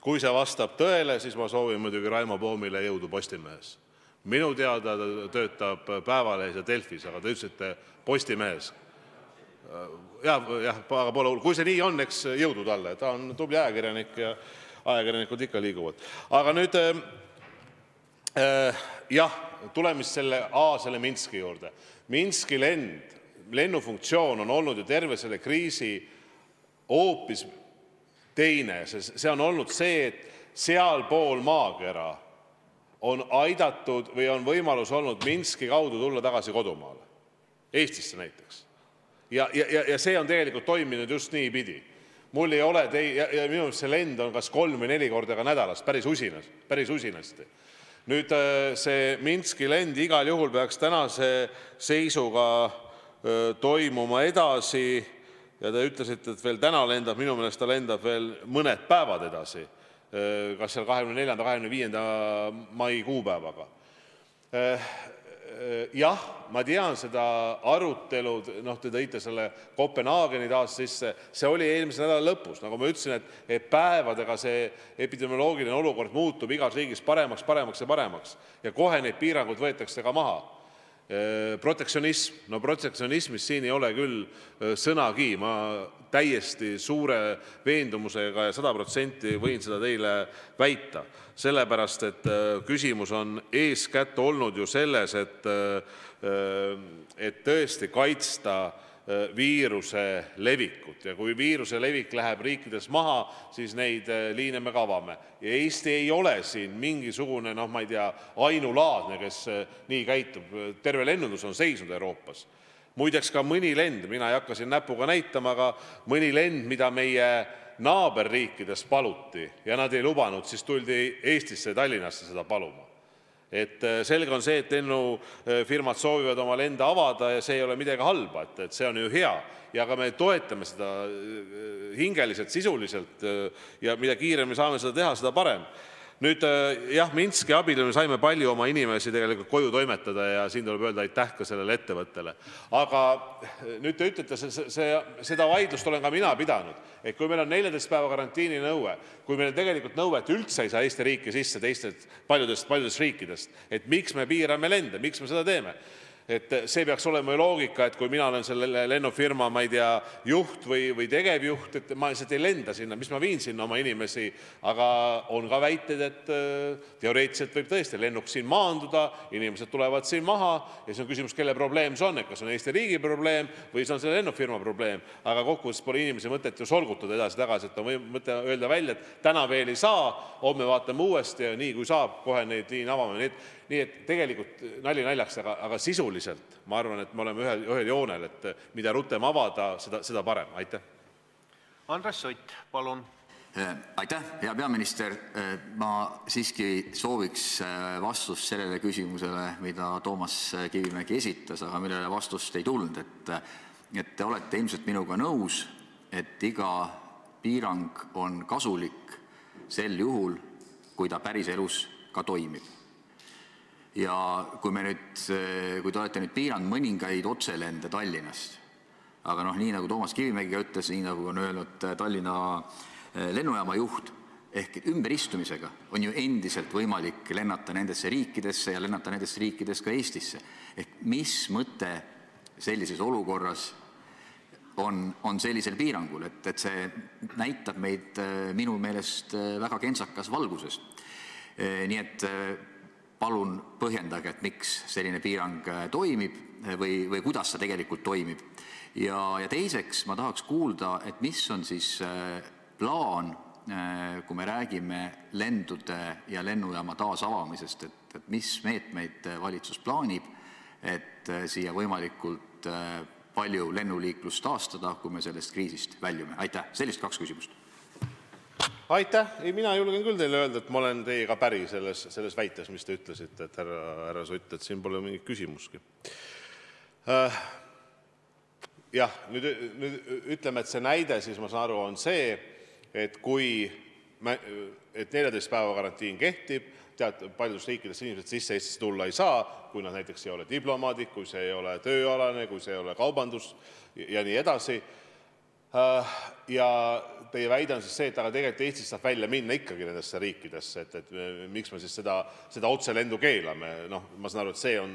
kui see vastab tõele, siis ma soovin muidugi Raimo Poomile jõudu Postimehes minu teada ta töötab Päevalehes ja Delfis, aga te ütlesite Postimehes. jah, aga pole hullu, kui see nii on, eks jõudu talle, ta on tubli ajakirjanik ja ajakirjanikud ikka liiguvad. nüüd äh, Minski juurde. Minski lennufunktsioon on olnud ju terve selle kriisi hoopis teine, see on olnud see, et sealpool maakera on aidatud või on võimalus olnud Minski kaudu tulla tagasi kodumaale, Eestisse näiteks. ja, see on tegelikult toiminud just niipidi. minu meelest see lend on kas kolm või neli korda nädalas, päris usinas, päris usinasti. äh, see Minski lend igal juhul peaks tänase seisuga äh, toimuma edasi ja te ütlesite, et veel täna lendab, minu meelest ta lendab veel mõned päevad edasi kas seal kahekümne neljanda, kahekümne viienda mai kuupäevaga. Äh, äh, jah, ma tean seda arutelu, noh, te tõite Kopenhaageni taas sisse, see oli eelmise nädala lõpus, nagu ma ütlesin, et, päevadega epidemioloogiline olukord muutub igas riigis paremaks, paremaks ja paremaks. Ja kohe neid piiranguid võetakse maha protektsionism, no protektsionismist ei ole küll sõnagi, ma täiesti suure veendumusega ja sada protsenti võin seda teile väita, sellepärast et küsimus on eeskätt olnud ju selles, et, tõesti kaitsta Äh, viiruse levikut ja kui viiruse levik läheb riikides maha, siis neid äh, liine me avame. ja Eesti ei ole siin mingisugune noh, ma ei tea, ainulaadne, kes äh, nii käitub, terve lennundus on seisnud Euroopas. muideks ka mõni lend, mina ei hakka siin näpuga näitama, aga mõni lend, mida meie naaberriikides paluti ja nad ei lubanud, siis tuldi Eestisse, Tallinnasse seda paluma äh, selge on see, et lennufirmad soovivad oma lende avada ja see ei ole midagi halba, see on ju hea. Ja me toetame seda äh, hingeliselt, sisuliselt äh, ja mida kiiremini saame seda teha, seda parem nüüd jah, Minski abil me saime palju oma inimesi koju toimetada ja siin tuleb öelda aitäh ka sellele ettevõttele. aga nüüd te ütlete, seda vaidlust olen ka mina pidanud, et kui meil on neljateist päeva karantiini nõue, kui meil tegelikult nõue, et üldse ei saa Eesti riiki sisse paljudest, riikidest, miks me piirame lende, miks me seda teeme see peaks olema ju loogika, et kui mina olen selle lennufirma, ma ei tea, juht või, tegevjuht, et ma lihtsalt ei lenda sinna, mis ma viin sinna oma inimesi, aga on ka väiteid, et äh, teoreetiliselt võib tõesti lennuk siin maanduda, inimesed tulevad siin maha ja siis on küsimus, kelle probleem see on, kas on Eesti riigi probleem või see on selle lennufirma probleem. aga kokkuvõttes pole inimesi mõtet ju solgutada edasi-tagasi, on mõte öelda välja, et täna veel ei saa, homme vaatame uuesti ja nii kui saab, kohe neid liine avame, nii et tegelikult nali naljaks, aga, aga sisuliselt ma arvan, et me oleme ühel, joonel, et mida rutem avada, seda, seda parem, aitäh. Andres Sutt, palun. Äh, aitäh, hea peaminister, äh, ma siiski sooviks äh, vastust sellele küsimusele, mida Toomas Kivimägi esitas, aga millele vastust ei tulnud, et et te olete ilmselt minuga nõus, et iga piirang on kasulik sel juhul, kui ta päriselus ka toimib. Ja kui te olete nüüd piiranud mõningaid otselende Tallinnast, aga noh, nii nagu Toomas Kivimägi ütles, nii nagu on öelnud Tallinna lennujaama juht, ümberistumisega on ju endiselt võimalik lennata nendesse riikidesse ja lennata nendest riikidest ka Eestisse. ehk mis mõte sellises olukorras on, sellisel piirangul, see näitab meid minu meelest väga kentsakas valguses. Palun põhjendage, miks selline piirang toimib või, või kuidas ta tegelikult toimib. ja, teiseks ma tahaks kuulda, mis on siis plaan kui me räägime lendude ja lennujaama taasavamisest, mis meetmeid valitsus plaanib, et siia võimalikult palju lennuliiklust taastada, kui me sellest kriisist väljume? sellised kaks küsimust. Mina julgen küll teile öelda, et ma olen teiega päri selles, väites, mis te ütlesite, härra, Sutt, siin pole mingit küsimustki äh,. ütleme, et see näide siis ma saan aru, on see, et kui et 14 päeva karantiin kehtib, paljudest riikidest inimesed sisse Eestisse tulla ei saa, kui nad näiteks ei ole diplomaadid, kui see ei ole tööalane, kui see ei ole kaubandus ja teie väide on see, et tegelikult Eestist saab välja minna ikkagi nendesse riikidesse, miks me siis seda, otselendu keelame, noh, ma saan aru, et see on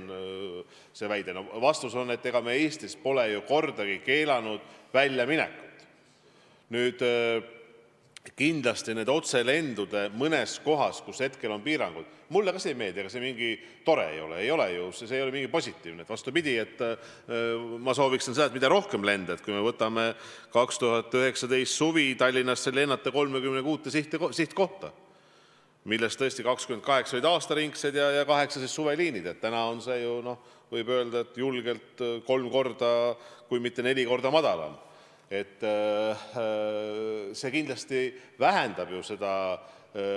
see väide. vastus on, et ega me Eestis pole ju kordagi keelanud väljaminekut. Kindlasti need otselendude mõnes kohas, kus hetkel on piirangud, mulle ka see ei meeldi, ega see mingi tore ei ole, see ei ole mingi positiivne, vastupidi, et ma sooviksin seda, et mida rohkem lende, kui me võtame kaks tuhat üheksateist suvi, kolmekümne kuute sihti, sihtkohta, millest tõesti kakskümmend kaheksa olid aastaringsed ja, kaheksa suveliinid, täna on see ju noh, võib öelda, julgelt kolm korda, kui mitte neli korda madalam see kindlasti vähendab seda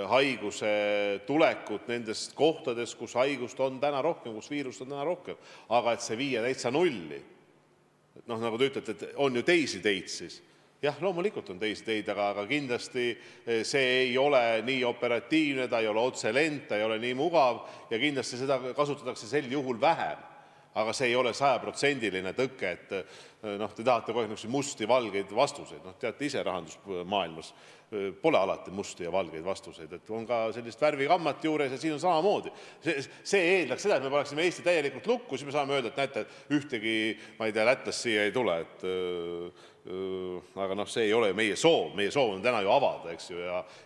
haiguse tulekut nendest kohtadest, kus haigust on rohkem, kus viirust on rohkem. aga et see viia täitsa nulli, noh, nagu te ütlete, et on ju teisi teid siis, jah, loomulikult on teisi teid, aga, kindlasti see ei ole nii operatiivne, ta ei ole otselend, ta ei ole nii mugav ja kindlasti seda kasutatakse sel juhul vähem aga see ei ole sajaprotsendiline tõke, et noh, te tahate kogu aeg niisuguseid musti-valgeid vastuseid, noh, teate ise rahandusmaailmas pole alati musti ja valgeid vastuseid, on ka sellist värvigammat juures ja siin on samamoodi. see, eeldaks seda, et me paneksime Eesti täielikult lukku, siis me saame öelda, et näete, ühtegi, ma ei tea, lätlast siia ei tule, et aga noh, see ei ole ju meie soov, meie soov on täna ju avada, eks ju,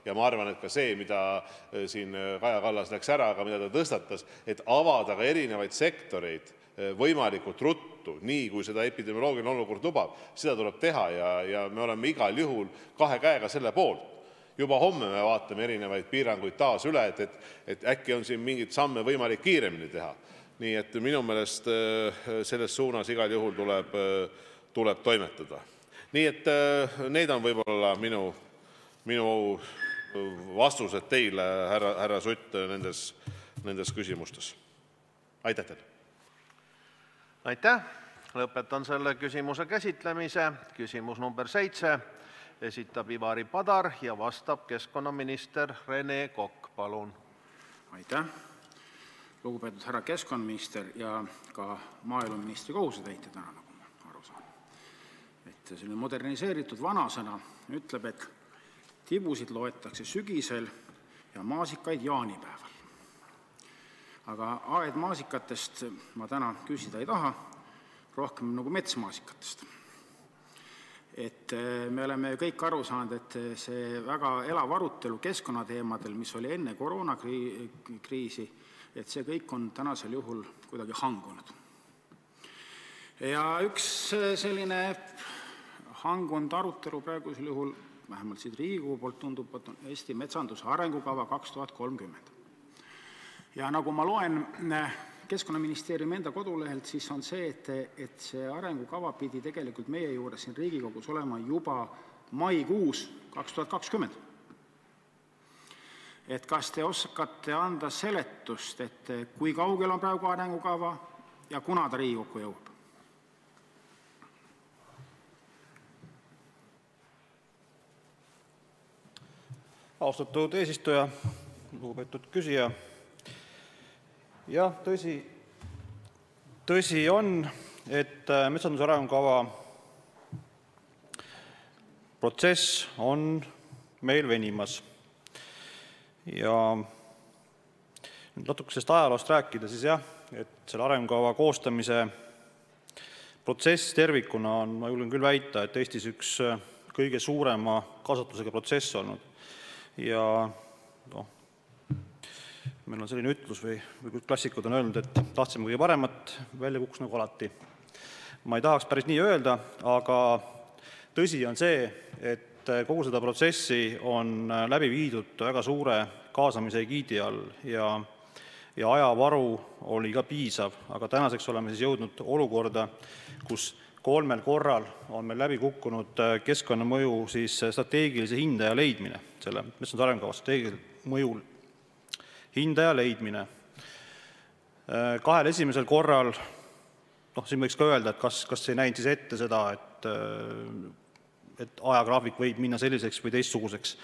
ja ma arvan, et ka see, mida siin Kaja Kallas läks ära, aga mida ta tõstatas, et avada ka erinevaid sektoreid võimalikult ruttu, nii kui seda epidemioloogiline olukord lubab, tuleb teha ja, me oleme igal juhul kahe käega selle poolt. juba homme me vaatame erinevaid piiranguid taas üle, et, äkki on siin mingeid samme võimalik kiiremini teha. nii et minu meelest selles suunas igal juhul tuleb, tuleb toimetada. need on võib-olla minu, vastused teile, härra, Sutt, nendes küsimustes. Lõpetan selle küsimuse käsitlemise. küsimus number seitse, esitab Ivari Padar ja vastab keskkonnaminister Rene Kokk, palun. aitäh, lugupeetud härra keskkonnaminister ja ka maaeluministri kohusetäitja täna, nagu ma aru saan. et selline moderniseeritud vanasõna ütleb, et tibusid loetakse sügisel ja maasikaid jaanipäeval aga aedmaasikatest ma täna küsida ei taha, rohkem nagu metsmaasikatest. et me oleme ju kõik aru saanud, et see väga elav arutelu keskkonnateemadel, mis oli enne koroonakriisi, on tänasel juhul kuidagi hangunud. ja üks selline hangunud arutelu praegusel juhul, vähemalt siit Riigikogu poolt tundub, on Eesti metsanduse arengukava kaks tuhat kolmkümmend ja nagu ma loen Keskkonnaministeeriumi enda kodulehelt, see, arengukava pidi tegelikult meie juures siin Riigikogus olema juba maikuus 2020. et kas te oskate anda seletust, et kui kaugel on praegu arengukava ja kuna ta Riigikokku jõuab? austatud eesistuja, lugupeetud küsija. Jah, tõsi, on, et äh, metsanduse arengukava protsess on meil venimas. ja nüüd natuke ajaloost rääkida, siis jah, selle arengukava koostamise protsess tervikuna on, ma julgen küll väita, Eestis üks äh, kõige suurema kasutusega protsess olnud. Meil on selline ütlus või, klassikud on öelnud, et tahtsime kõige paremat, välja kukkus nagu alati. ma ei tahaks päris nii öelda, aga tõsi on see, et kogu seda protsessi on läbi viidud väga suure kaasamise egiidi all ja ja ajavaru oli ka piisav, aga tänaseks oleme siis jõudnud olukorda, kus kolmel korral on meil läbi kukkunud keskkonnamõju siis strateegilise hindaja leidmine, selle metsanduse arengukava strateegilise mõju hindaja leidmine. Äh, kahel esimesel korral, noh, võiks ka öelda, et kas, ei näinud ette seda, et et ajagraafik võib minna selliseks või teistsuguseks,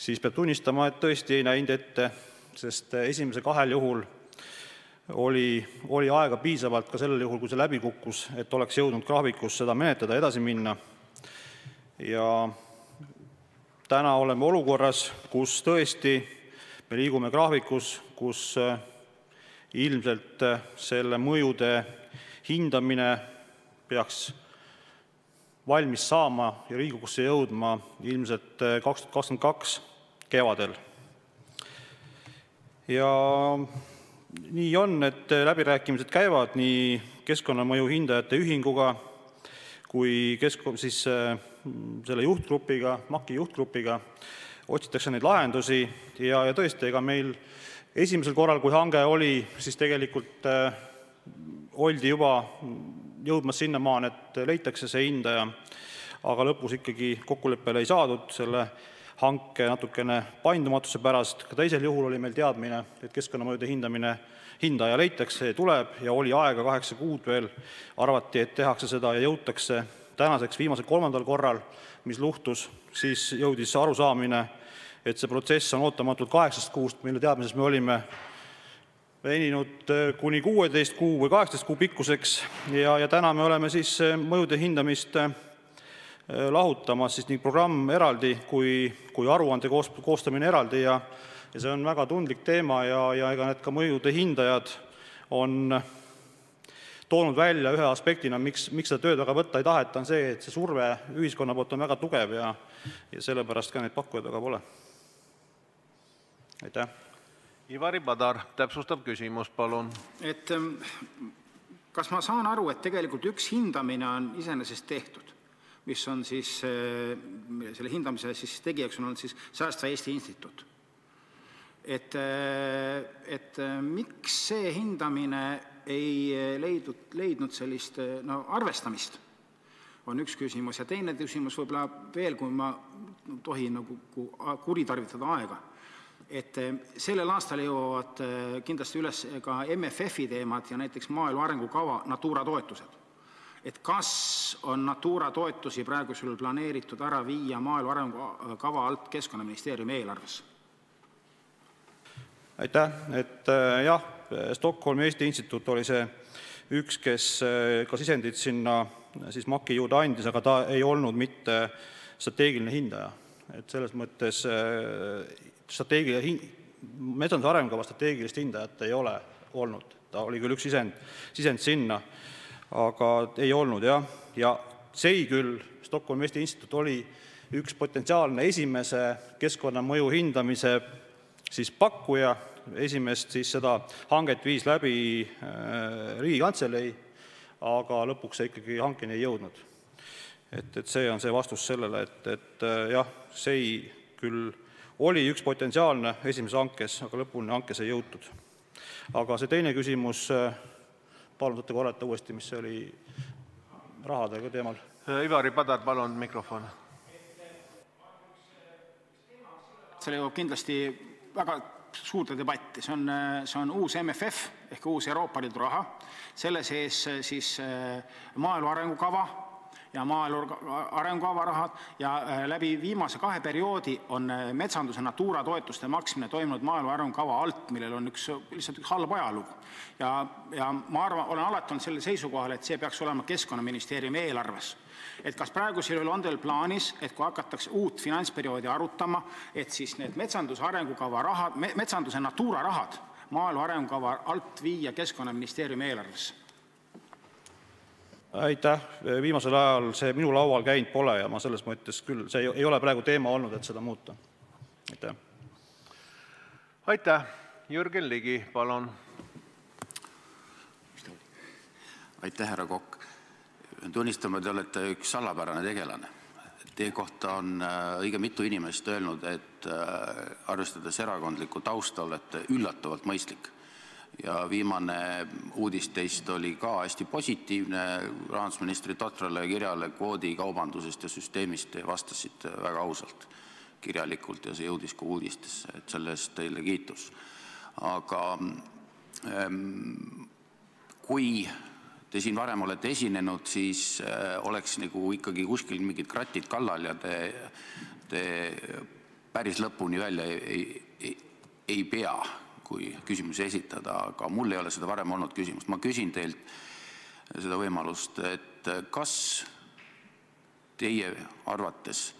siis peab tunnistama, et tõesti ei näinud ette sest esimesel kahel juhul oli, oli aega piisavalt ka sellel juhul, kui see läbi kukkus, et oleks jõudnud graafikus seda menetleda, edasi minna. ja täna oleme olukorras, kus tõesti me liigume graafikus, kus äh, ilmselt äh, selle mõjude hindamine peaks valmis saama ja Riigikogusse jõudma ilmselt äh, kaks tuhat kakskümmend kaks kevadel. Ja nii on, et läbirääkimised käivad nii keskkonnamõju hindajate ühinguga kui selle juhtgrupiga, MAK-i juhtgrupiga, otsitakse lahendusi ja, tõesti, meil esimesel korral, kui hange oli, äh, oldi juba jõudmas sinnamaani, et leitakse see hindaja, aga lõpus ikkagi kokkuleppele ei saadud hanke natukene paindumatuse pärast, ka teisel juhul oli meil teadmine, et keskkonnamõjude hindaja leitakse ja tuleb ja oli aega kaheksa kuud veel, arvati, et tehakse seda ja jõutakse tänaseks viimasel kolmandal korral, mis luhtus, siis jõudis arusaamine, et see protsess on ootamatult kaheksast kuust, mille teadmises me olime, veninud äh, kuni kuueteist kuu või kaheksateist kuu pikkuseks. Ja, täna me oleme siis äh, mõjude hindamist äh, lahutamas nii programm eraldi kui, aruande koos, koostamine eraldi ja see on väga tundlik teema ja, mõjude hindajad on toonud välja ühe aspektina, miks, miks seda tööd väga võtta ei taheta, on see, et see surve ühiskonna poolt on väga tugev ja ja sellepärast ka neid pakkujaid väga pole. aitäh. Ivari Padar, täpsustav küsimus, palun. et ähm, kas ma saan aru, et tegelikult üks hindamine on iseenesest tehtud? mis on siis, eh, selle hindamise siis tegijaks on olnud siis Säästva Eesti Instituut. et, eh, et eh, miks see hindamine ei leidnud, leidnud sellist no arvestamist, on üks küsimus. Ja teine küsimus võib-olla veel, kui ma tohin nagu kuritarvitada aega, et sellel aastal jõuavad kindlasti üles ka MFF-i teemad ja näiteks maaelu arengukava Natura toetused. Et kas on Natura toetusi praegusel planeeritud ära viia maaelu arengukava alt Keskkonnaministeeriumi eelarvesse? Stockholmi Eesti Instituut oli see kes äh, ka sisendit MAK-i juurde andis, aga ta ei olnud mitte strateegiline hindaja. hin-, metsanduse arengukava strateegilist hindajat ei ole olnud, ta oli küll üks sisend, sinna aga ei olnud jah, ja SEI küll, Stockholmi Eesti Instituut, oli üks potentsiaalne esimese keskkonnamõju hindamise pakkuja, esimest siis seda hanget viis läbi äh, Riigikantselei, aga lõpuks see ikkagi hankeni ei jõudnud. et, et see on see vastus sellele, et, et äh, jah, SEI küll oli üks potentsiaalne esimeses hankes, aga lõpuni hankes ei jõutud. aga see teine küsimus äh, palun saate korrata uuesti, mis see oli rahadega teemal? Ivari Padar, palun mikrofon. see jõuab kindlasti väga suurde debatti, see on, on uus MFF ehk uus Euroopa Liidu raha, selle sees siis äh, maaelu arengukava ja maaelu arengukava ja äh, läbi viimase kahe perioodi on äh, metsanduse Natura toetuste maksmine toimunud maaelu arengukava alt, millel on lihtsalt üks halb ajalugu. ja, ma olen alati olnud seisukohal, et see peaks olema Keskkonnaministeeriumi eelarves kas praegusel juhul on teil plaanis, et kui hakatakse uut finantsperioodi arutama, et siis need metsanduse arengukava rahad, metsanduse Natura rahad maaelu arengukava alt viia Keskkonnaministeeriumi eelarvesse? aitäh, viimasel ajal see minu laual käinud pole ja ma selles mõttes küll, see ei ole praegu teema olnud, et seda muuta. aitäh. aitäh, Jürgen Ligi, palun. aitäh, härra Kokk. Pean tunnistama, te olete üks salapärane tegelane. Teie kohta on äh, õige mitu inimest öelnud, et äh, arvestades erakondlikku tausta, olete üllatavalt mõistlik ja viimane uudis teist oli ka hästi positiivne, rahandusministri totrale kirjale kvoodikaubandusest ja süsteemist te vastasite väga ausalt kirjalikult ja see jõudis ka uudistesse, et selle eest teile kiitus. aga ähm, kui te siin varem olete esinenud, siis äh, oleks nagu ikkagi kuskil mingid kratid kallal ja te, päris lõpuni välja ei pea kui küsimusi esitada, aga mul ei ole seda varem olnud küsimust. ma küsin teilt seda võimalust, et kas teie arvates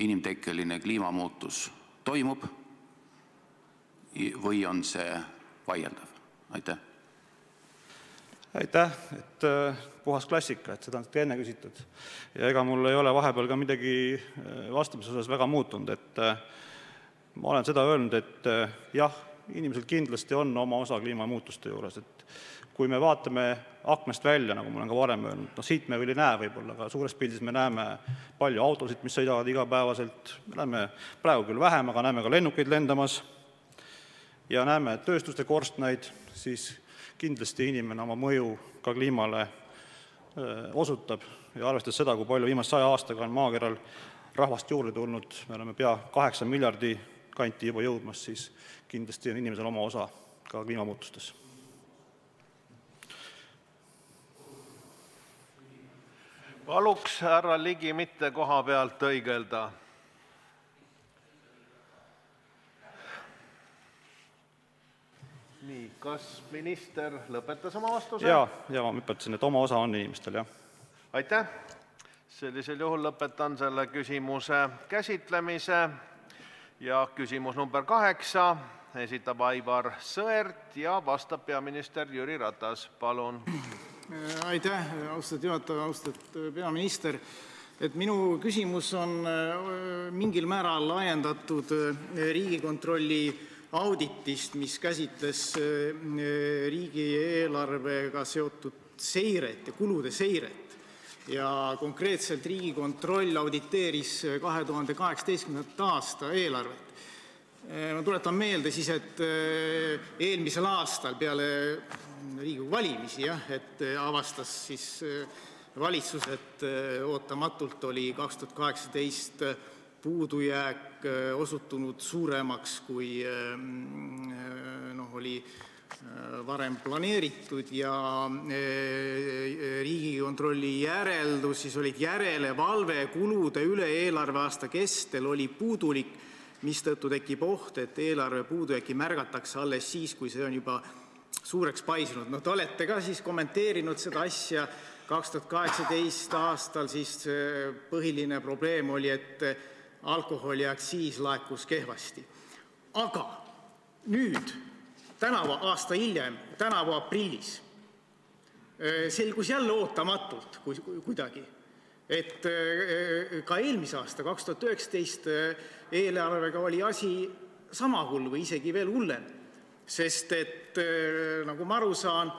inimtekkeline kliimamuutus toimub või on see vaieldav? Aitäh! äh, puhas klassika, seda on enne küsitud. ja ega mul ei ole vahepeal ka midagi äh, vastamise osas väga muutunud, äh, ma olen seda öelnud, et jah, inimesel kindlasti on oma osa kliimamuutuste juures, kui me vaatame aknast välja, nagu ma olen ka varem öelnud, noh siit me veel ei näe võib-olla, aga suures pildis me näeme palju autosid, mis sõidavad igapäevaselt, me näeme praegu küll vähem, aga näeme ka lennukeid lendamas ja näeme tööstuste korstnaid, siis kindlasti inimene oma mõju ka kliimale osutab ja arvestades seda, kui palju viimase saja aastaga on maakeral rahvast juurde tulnud, me oleme pea kaheksa miljardi kanti juba jõudmas, siis kindlasti on inimesel oma osa ka kliimamuutustes. paluks härra Ligi mitte koha pealt õigelda. Nii, kas minister lõpetas oma vastuse? ja, ja ma ütlesin, et oma osa on inimestel, jah. aitäh, sellisel juhul lõpetan selle küsimuse käsitlemise ja küsimus number kaheksa esitab Aivar Sõerd ja vastab peaminister Jüri Ratas, palun. aitäh, austatud juhataja, austatud peaminister. et minu küsimus on äh, mingil määral ajendatud äh, Riigikontrolli auditist, mis käsitles äh, riigieelarvega seotud kulude seiret. Ja konkreetselt Riigikontroll auditeeris kahe tuhande kaheksateistkümnendat aasta eelarvet. Ma tuletan meelde et eelmisel aastal peale Riigikogu valimisi avastas siis valitsus, et ootamatult oli kaks tuhat kaheksateist puudujääk osutunud suuremaks, kui noh, oli varem planeeritud ja Riigikontrolli järeldus siis olid järelevalve kulude üle eelarveaasta kestel oli puudulik mistõttu tekib oht, et eelarve puudujääki märgatakse alles siis, kui see on juba suureks paisunud. te olete ka kommenteerinud seda asja, kaks tuhat kaheksateist aastal siis põhiline probleem oli, et alkoholiaktsiis laekus kehvasti. aga nüüd, aasta hiljem, tänavu aprillis selgus jälle ootamatult kuidagi, et ka eelmise aasta, kaks tuhat üheksateist eelarvega oli asi sama hull või isegi veel hullem, sest nagu ma aru saan,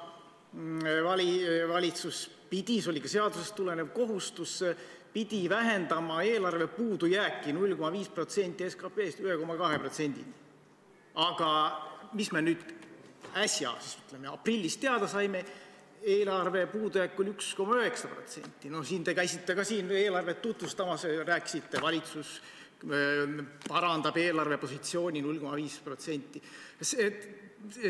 vali-, valitsus pidi, see oli ka seadusest tulenev kohustus, pidi vähendama eelarve puudujääki null koma viis protsenti SKP-st ühe koma kahe protsendini. aga mis me nüüd äsja, aprillis teada saime, eelarve puudujääk oli üks koma üheksa protsenti. no siin te käisite ka siin eelarvet tutvustamas, rääkisite valitsus parandab eelarvepositsiooni null koma viis protsenti.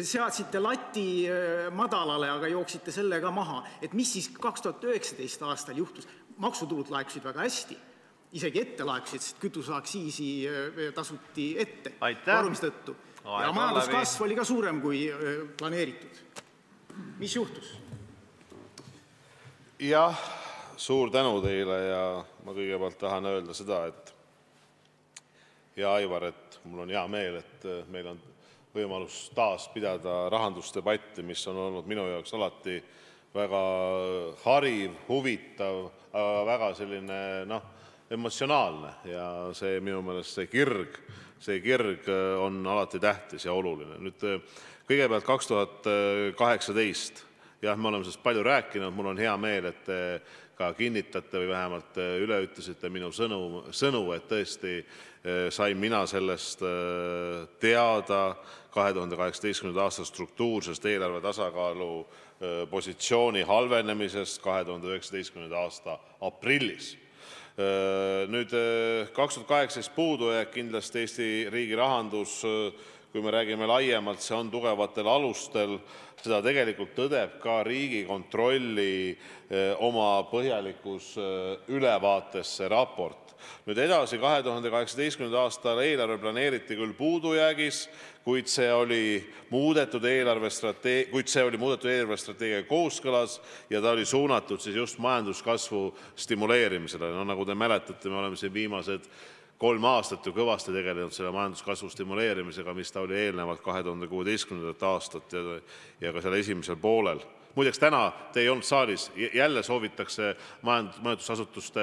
seadsite lati madalale, aga jooksite selle ka maha. mis siis kaks tuhat üheksateist aastal juhtus? Maksutulud laekusid väga hästi, isegi ette laekusid, sest kütuseaktsiisi äh, tasuti ette koormuse tõttu. ja majanduskasv oli ka suurem kui äh, planeeritud. mis juhtus? jah, suur tänu teile ja ma kõigepealt tahan öelda seda, et hea Aivar, et mul on hea meel, et äh, meil on võimalus taas pidada rahandusdebatti, mis on olnud minu jaoks alati väga hariv, huvitav, aga väga noh, emotsionaalne ja minu meelest see kirg, äh, on alati tähtis ja oluline. äh, kõigepealt kaks tuhat kaheksateist, jah, me oleme sellest palju rääkinud, mul on hea meel, et te ka kinnitate või vähemalt üle ütlesite minu sõnu, et tõesti sain mina sellest teada kahe tuhande kaheksateistkümnenda aasta struktuursest eelarve tasakaalu positsiooni halvenemisest kahe tuhande üheksateistkümnenda aasta aprillis. Nüüd kaks tuhat kaheksateist puudujääk kindlasti Eesti riigi rahandus, kui me räägime laiemalt, on tugevatel alustel, seda tegelikult tõdeb ka Riigikontrolli oma põhjalikus ülevaates, nüüd edasi, kahe tuhande kaheksateistkümnendal aastal eelarve planeeriti küll puudujäägis, kuid see oli muudetud eelarvestrateegiaga kooskõlas ja ta oli suunatud just majanduskasvu stimuleerimisele. nagu te mäletate, me oleme viimased kolm aastat ju kõvasti tegelenud selle majanduskasvu stimuleerimisega, mis oli tuhande kuueteistkümnendat aastat ja, ka seal esimesel poolel muideks täna te ei olnud saalis, jälle soovitakse majutusasutuste,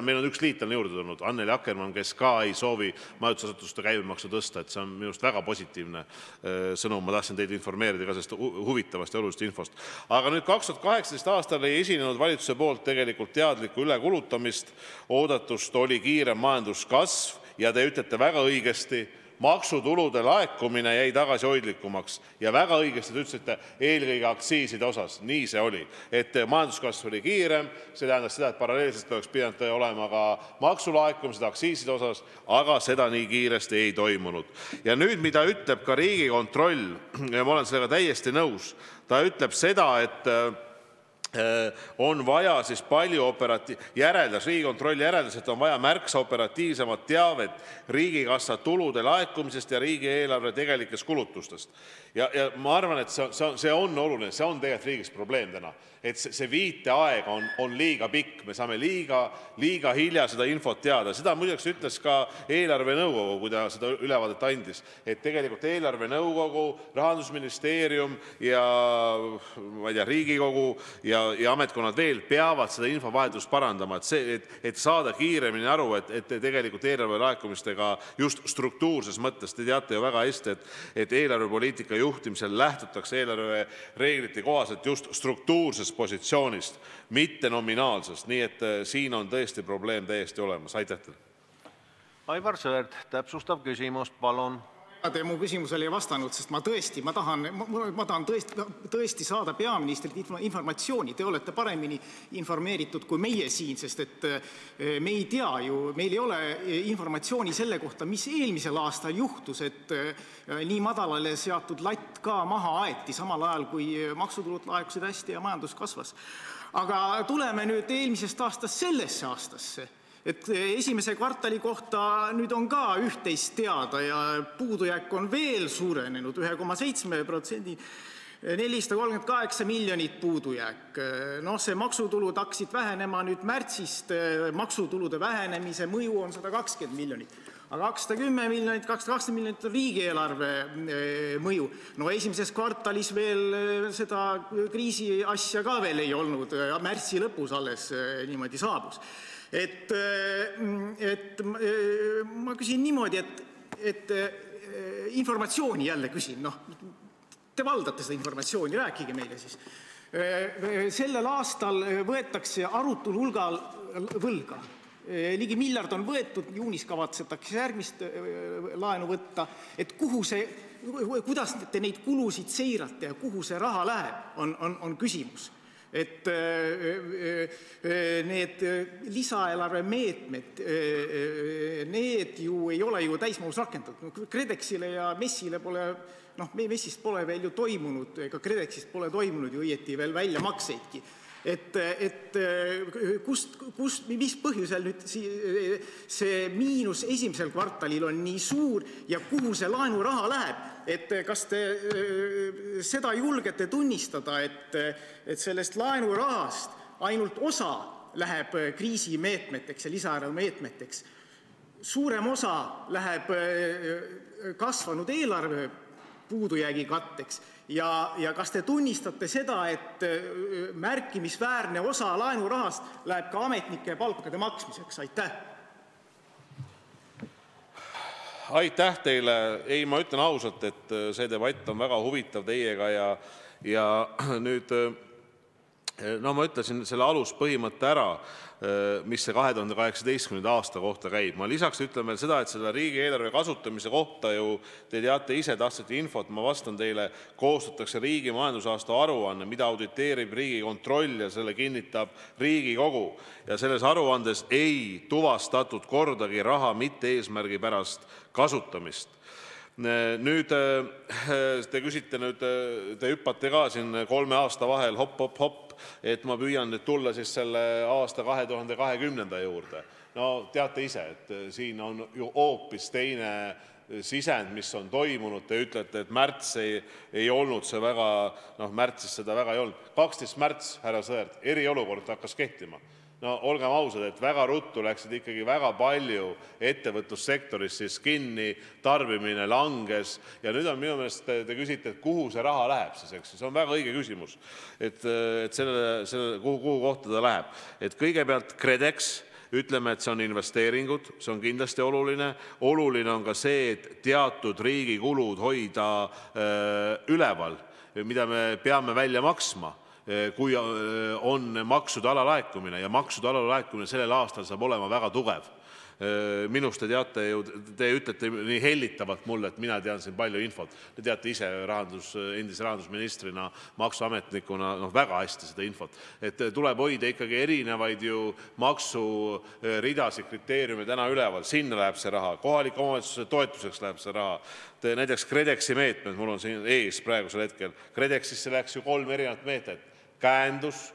meil on üks liitlane juurde tulnud, Annely Akkermann, kes ka ei soovi majutusasutuste käibemaksu tõsta, see on minu arust väga positiivne äh, sõnum, ma tahtsin teid informeerida ka sellest huvitavast ja olulisest infost. aga nüüd kaks tuhat kaheksateist aastal ei esinenud valitsuse poolt tegelikult teadlikku ülekulutamist, oodatust oli kiirem majanduskasv ja te ütlete väga õigesti, maksutulude laekumine jäi tagasihoidlikumaks ja väga õigesti te ütlesite, eelkõige aktsiiside osas, nii see oli. et majanduskasv oli kiirem, see tähendas seda, et paralleelselt oleks pidanud olema ka maksulaekumised aktsiiside osas, aga seda nii kiiresti ei toimunud. ja nüüd, mida ütleb ka Riigikontroll ja ma olen sellega täiesti nõus, ta ütleb seda, et Palju operati-, järeldas, et on vaja märksa operatiivsemat teavet riigikassa tulude laekumisest ja riigieelarve tegelikest kulutustest. ja, ma arvan, et see on, oluline, see on tegelikult riigis probleem täna. Et see, viiteaeg on, liiga pikk, me saame liiga, liiga hilja seda infot teada, seda muideks ütles ka eelarvenõukogu, kui ta seda ülevaadet andis, et tegelikult eelarvenõukogu, rahandusministeerium ja ma ei tea, Riigikogu ja, ametkonnad peavad seda infovahetust parandama, et saada kiiremini aru, et, et tegelikult eelarve laekumistega just struktuurses mõttes, te teate ju väga hästi, et, eelarvepoliitika juhtimisel lähtutakse eelarvereeglite kohaselt just struktuursest positsioonist, mitte nominaalsest, nii et äh, siin on tõesti probleem täiesti olemas. Aivar Sõerd, täpsustav küsimus, palun Te mu küsimusele ei vastanud, sest ma tõesti, tahan, saada peaministrilt informatsiooni. Te olete paremini informeeritud kui meie siin, sest eh, me ei tea ju, meil ei ole informatsiooni selle kohta, mis eelmisel aastal juhtus, et eh, nii madalale seatud latt ka maha aeti, samal ajal kui maksutulud laekusid hästi ja majandus kasvas. aga tuleme nüüd eelmisest aastast sellesse aastasse esimese kvartali kohta nüüd on ka üht-teist teada ja puudujääk on veel suurenenud ühe koma seitsme protsendi nelisada kolmkümmend kaheksa miljonit puudujääk. noh, maksutulud hakkasid vähenema nüüd märtsist, maksutulude vähenemise mõju on sada kakskümmend miljonit. aga kakssada kümme miljonit, kakssada kakskümmend miljonit on riigieelarve eh, mõju. esimeses kvartalis eh, seda kriisi asja ka veel ei olnud, märtsi lõpus alles eh, niimoodi saabus ma küsin niimoodi, äh, informatsiooni jälle küsin, noh, te valdate seda informatsiooni, rääkige meile siis. sellel aastal võetakse arutul hulgal võlga, ligi miljard on võetud, juunis kavatsetakse järgmist laenu võtta, kuidas te neid kulusid seirate ja kuhu see raha läheb, on, küsimus äh, äh, lisaeelarve meetmed, äh, need ju ei ole ju täismahus rakendatud. KredExile ja MES-ile pole noh, MES-ist pole veel ju toimunud ega KredExist pole toimunud ju õieti veel väljamakseidki. Kust, mis põhjusel see miinus esimesel kvartalil on nii suur ja kuhu see laenuraha läheb? et kas te seda julgete tunnistada, et, sellest laenurahast ainult osa läheb kriisimeetmeteks ja lisaeelarve meetmeteks, suurem osa läheb kasvanud eelarve puudujäägi katteks kas te tunnistate seda, et märkimisväärne osa laenurahast läheb ka ametnike palkade maksmiseks? aitäh! teile, ei, ma ütlen ausalt, et see debatt on väga huvitav teiega ja, nüüd ma ütlesin selle aluspõhimõtte ära, mis see 2018. aasta kohta käib. ma lisaks ütlen veel seda, et selle riigieelarve kasutamise kohta ju te teate ise, tahtsite infot, ma vastan teile, koostatakse riigi majandusaasta aruanne, mida auditeerib Riigikontroll ja selle kinnitab Riigikogu. ja selles aruandes ei tuvastatud kordagi raha mitteeesmärgipärast kasutamist nüüd te küsite nüüd, te hüppate ka siin kolme aasta vahel hopp-hopp-hopp, et ma püüan nüüd tulla aasta 2020 juurde. no teate ise, et siin on ju hoopis teine sisend, mis on toimunud, te ütlete, et noh, märtsis seda väga ei olnud. kaksteist märts, härra Sõerd, eriolukord hakkas kehtima no olgem ausad, väga ruttu läksid ikkagi väga palju ettevõtlussektoris kinni, tarbimine langes ja nüüd on minu meelest, te küsite, kuhu see raha läheb see on väga õige küsimus. kuhu, kohta ta läheb, kõigepealt KredEx ütleme, et see on investeeringud, see on kindlasti oluline. oluline on ka see, et teatud riigi kulud hoida öö, üleval, mida me peame välja maksma kui on maksude alalaekumine ja maksude alalaekumine sellel aastal saab olema väga tugev. minust te teate ju, te ütlete nii hellitavalt mulle, et mina tean siin palju infot. Te teate ise endise rahandusministrina, maksuametnikuna noh, väga hästi seda infot, et tuleb hoida ikkagi erinevaid maksuridasid, kriteeriume üleval, sinna läheb see raha, kohalike omavalitsuste toetuseks läheb see raha. näiteks KredExi meetmed, mul on siin ees praegusel hetkel, KredExisse läks ju kolm erinevat meedet käendus,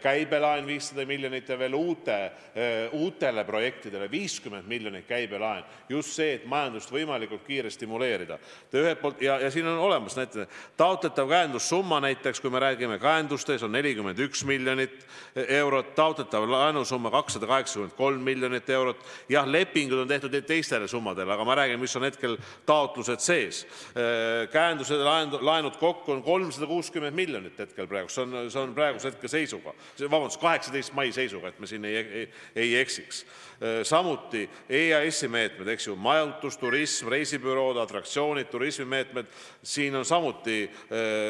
käibelaen viissada miljonit ja veel uute, uutele projektidele viiskümmend miljonit käibelaen. just see, et majandust võimalikult kiiresti stimuleerida. ja, ja siin on olemas taotletav käendussumma näiteks, kui me räägime käendustes, on nelikümmend üks miljonit eurot, taotletav laenusumma kakssada kaheksakümmend kolm miljonit eurot. jah, lepingud on tehtud teistele summadele, aga ma räägin, mis on hetkel taotlused sees. käendused, laenud kokku on kolmsada kuuskümmend miljonit praeguse hetke seisuga seisuga, et me ei, eksiks. samuti EAS-i meetmed, majutus, turism, reisibürood, atraktsioonid, turismimeetmed, siin on samuti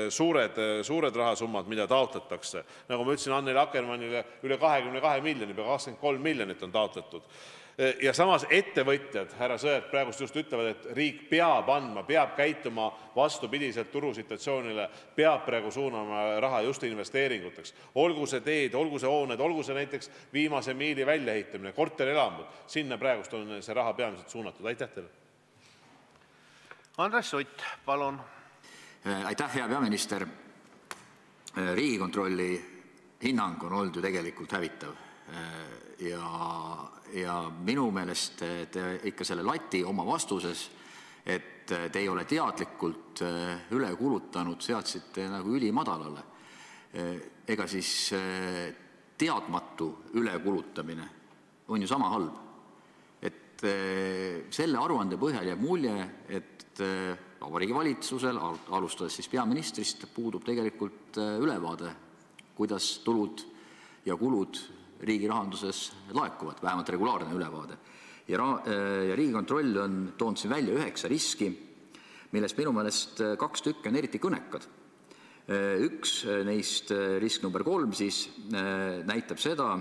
suured, suured rahasummad, mida taotletakse. nagu ma ütlesin Annely Akkermannile, üle kahekümne kahe miljoni, pea kakskümmend kolm miljonit on taotletud ja samas ettevõtjad, härra Sõerd, praegu just ütlevad, et riik peab andma, peab käituma vastupidiselt turusituatsioonile, peab praegu suunama raha just investeeringuteks. olgu see teed, olgu see hooned, olgu see näiteks viimase miili väljaehitamine, korterelamud, sinna praegust on see raha peamiselt suunatud, aitäh teile. Andres Sutt, palun. aitäh, hea peaminister. riigikontrolli hinnang on olnud ju tegelikult hävitav ja, ja minu meelest te ikka selle lati oma vastuses, et te ei ole teadlikult üle kulutanud, seadsite nagu ülimadalale. ega siis teadmatu ülekulutamine on ju sama halb. selle aruande põhjal jääb mulje, et Vabariigi Valitsusel, alustades peaministrist, puudub tegelikult ülevaade, kuidas tulud ja kulud riigi rahanduses laekuvad, vähemalt regulaarne ülevaade. ja Riigikontroll on toonud välja üheksa riski, millest minu meelest kaks tükki on eriti kõnekad. Üks neist, risk seda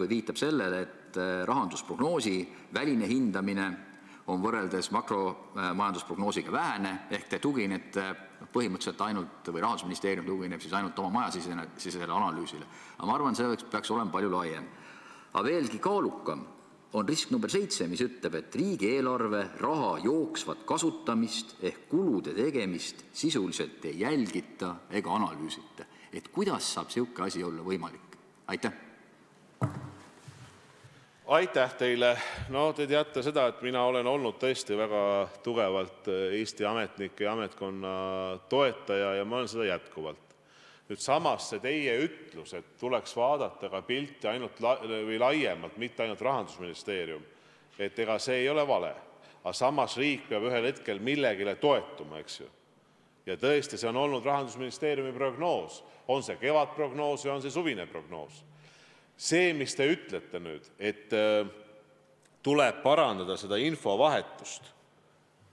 või viitab sellele, et rahandusprognoosi väline hindamine on võrreldes makromajandusprognoosiga vähene, ehk te tuginete põhimõtteliselt Rahandusministeerium tugineb ainult oma majasisesele analüüsile. aga ma arvan, see peaks olema palju laiem. aga veelgi kaalukam on risk number seitse, mis ütleb, et riigieelarve raha jooksvat kasutamist ehk kulude tegemist sisuliselt ei jälgita ega analüüsita. et kuidas saab niisugune asi olla võimalik? Aitäh! teile! Te teate seda, et mina olen olnud tõesti väga tugevalt Eesti ametnike ja ametkonna toetaja ja ma olen seda jätkuvalt. Samas see teie ütlus, et tuleks vaadata pilti laiemalt, mitte ainult Rahandusministeerium, et ega see ei ole vale. aga samas riik peab ühel hetkel millegile toetuma, eks ju. ja tõesti, see on olnud Rahandusministeeriumi prognoos, on see kevadprognoos või on see suvine prognoos see, mis te ütlete nüüd, et tuleb parandada infovahetust,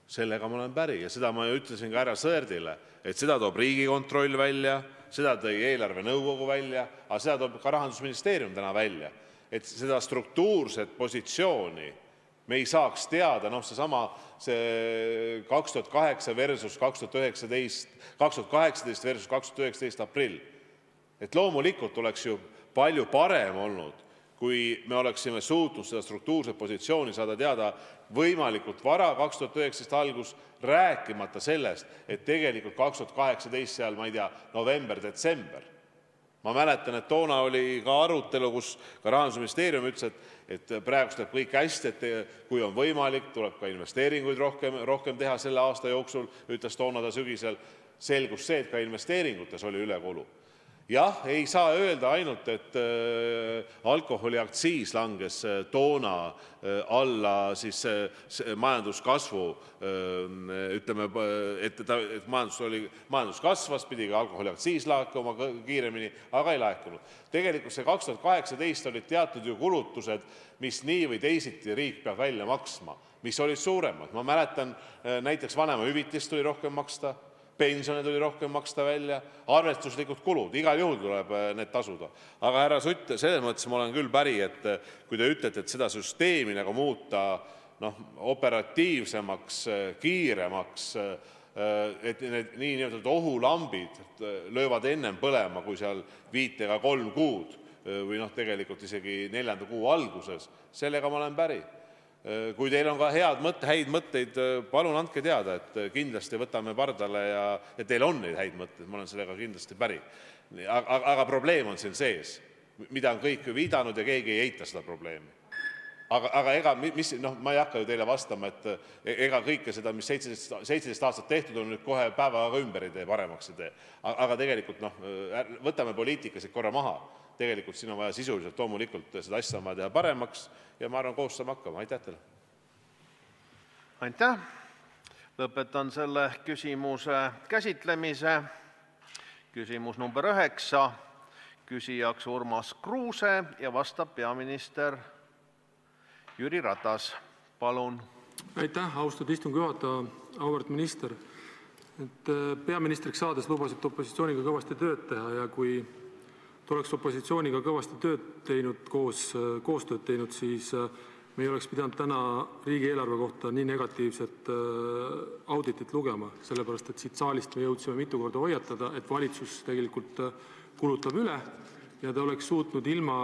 sellega ma olen päri ja seda ma ju ütlesin ka härra Sõerdile, et seda toob Riigikontroll välja, seda tõi eelarvenõukogu välja, aga seda toob ka Rahandusministeerium täna välja, et seda struktuurset positsiooni me ei saaks teada, noh, seesama see 2008 versus 2019, 2018 versus 2019 aprill. Palju parem olnud, kui me oleksime suutnud seda struktuurset positsiooni saada teada võimalikult vara, 2019 algus, rääkimata sellest, et tegelikult 2018 seal, ma ei tea, november-detsember. ma mäletan, et toona oli arutelu, kus ka Rahandusministeerium ütles, et praegu läheb kõik hästi, kui on võimalik, tuleb ka investeeringuid rohkem, teha selle aasta jooksul, selgus see, et ka investeeringutes oli ülekulu jah, ei saa öelda ainult, et äh, alkoholiaktsiis langes toona alla majanduskasvu majandus kasvas, pidi ka alkoholiaktsiis laekuma kiiremini, aga ei laekunud. tegelikult see kaks tuhat kaheksateist olid teatud kulutused, mis nii või teisiti riik peab välja maksma, mis olid suuremad. ma mäletan, äh, näiteks vanemahüvitist tuli rohkem maksta pensione tuli rohkem maksta välja, arvestuslikud kulud, igal juhul tuleb äh, need tasuda. aga härra Sutt, selles mõttes ma olen küll päri, äh, kui te ütlete, et seda süsteemi nagu muuta noh, operatiivsemaks, äh, kiiremaks, et need niinimetatud ohulambid löövad ennem põlema kui viit ega kolm kuud või noh, tegelikult isegi neljanda kuu alguses, sellega ma olen päri kui teil on häid mõtteid, palun andke teada, et kindlasti võtame pardale ja, ja teil on neid häid mõtteid, ma olen sellega kindlasti päri. aga, probleem on siin sees, on kõik viidanud ja keegi ei eita seda probleemi. aga, noh, ma ei hakka ju teile vastama, et e-, ega kõike seda, mis seitseteist, seitseteist aastat tehtud on, nüüd kohe päevaga ümber ei tee, paremaks ei tee. aga tegelikult noh, võtame poliitika siit korra maha tegelikult siin on vaja sisuliselt loomulikult seda asja teha paremaks ja ma arvan, koos saame hakkama. Te oleks opositsiooniga kõvasti koostööd teinud, siis me ei oleks pidanud täna riigieelarve kohta nii negatiivset auditit lugema, sellepärast et siit saalist me jõudsime mitu korda hoiatada, et valitsus tegelikult kulutab üle ja ta oleks suutnud ilma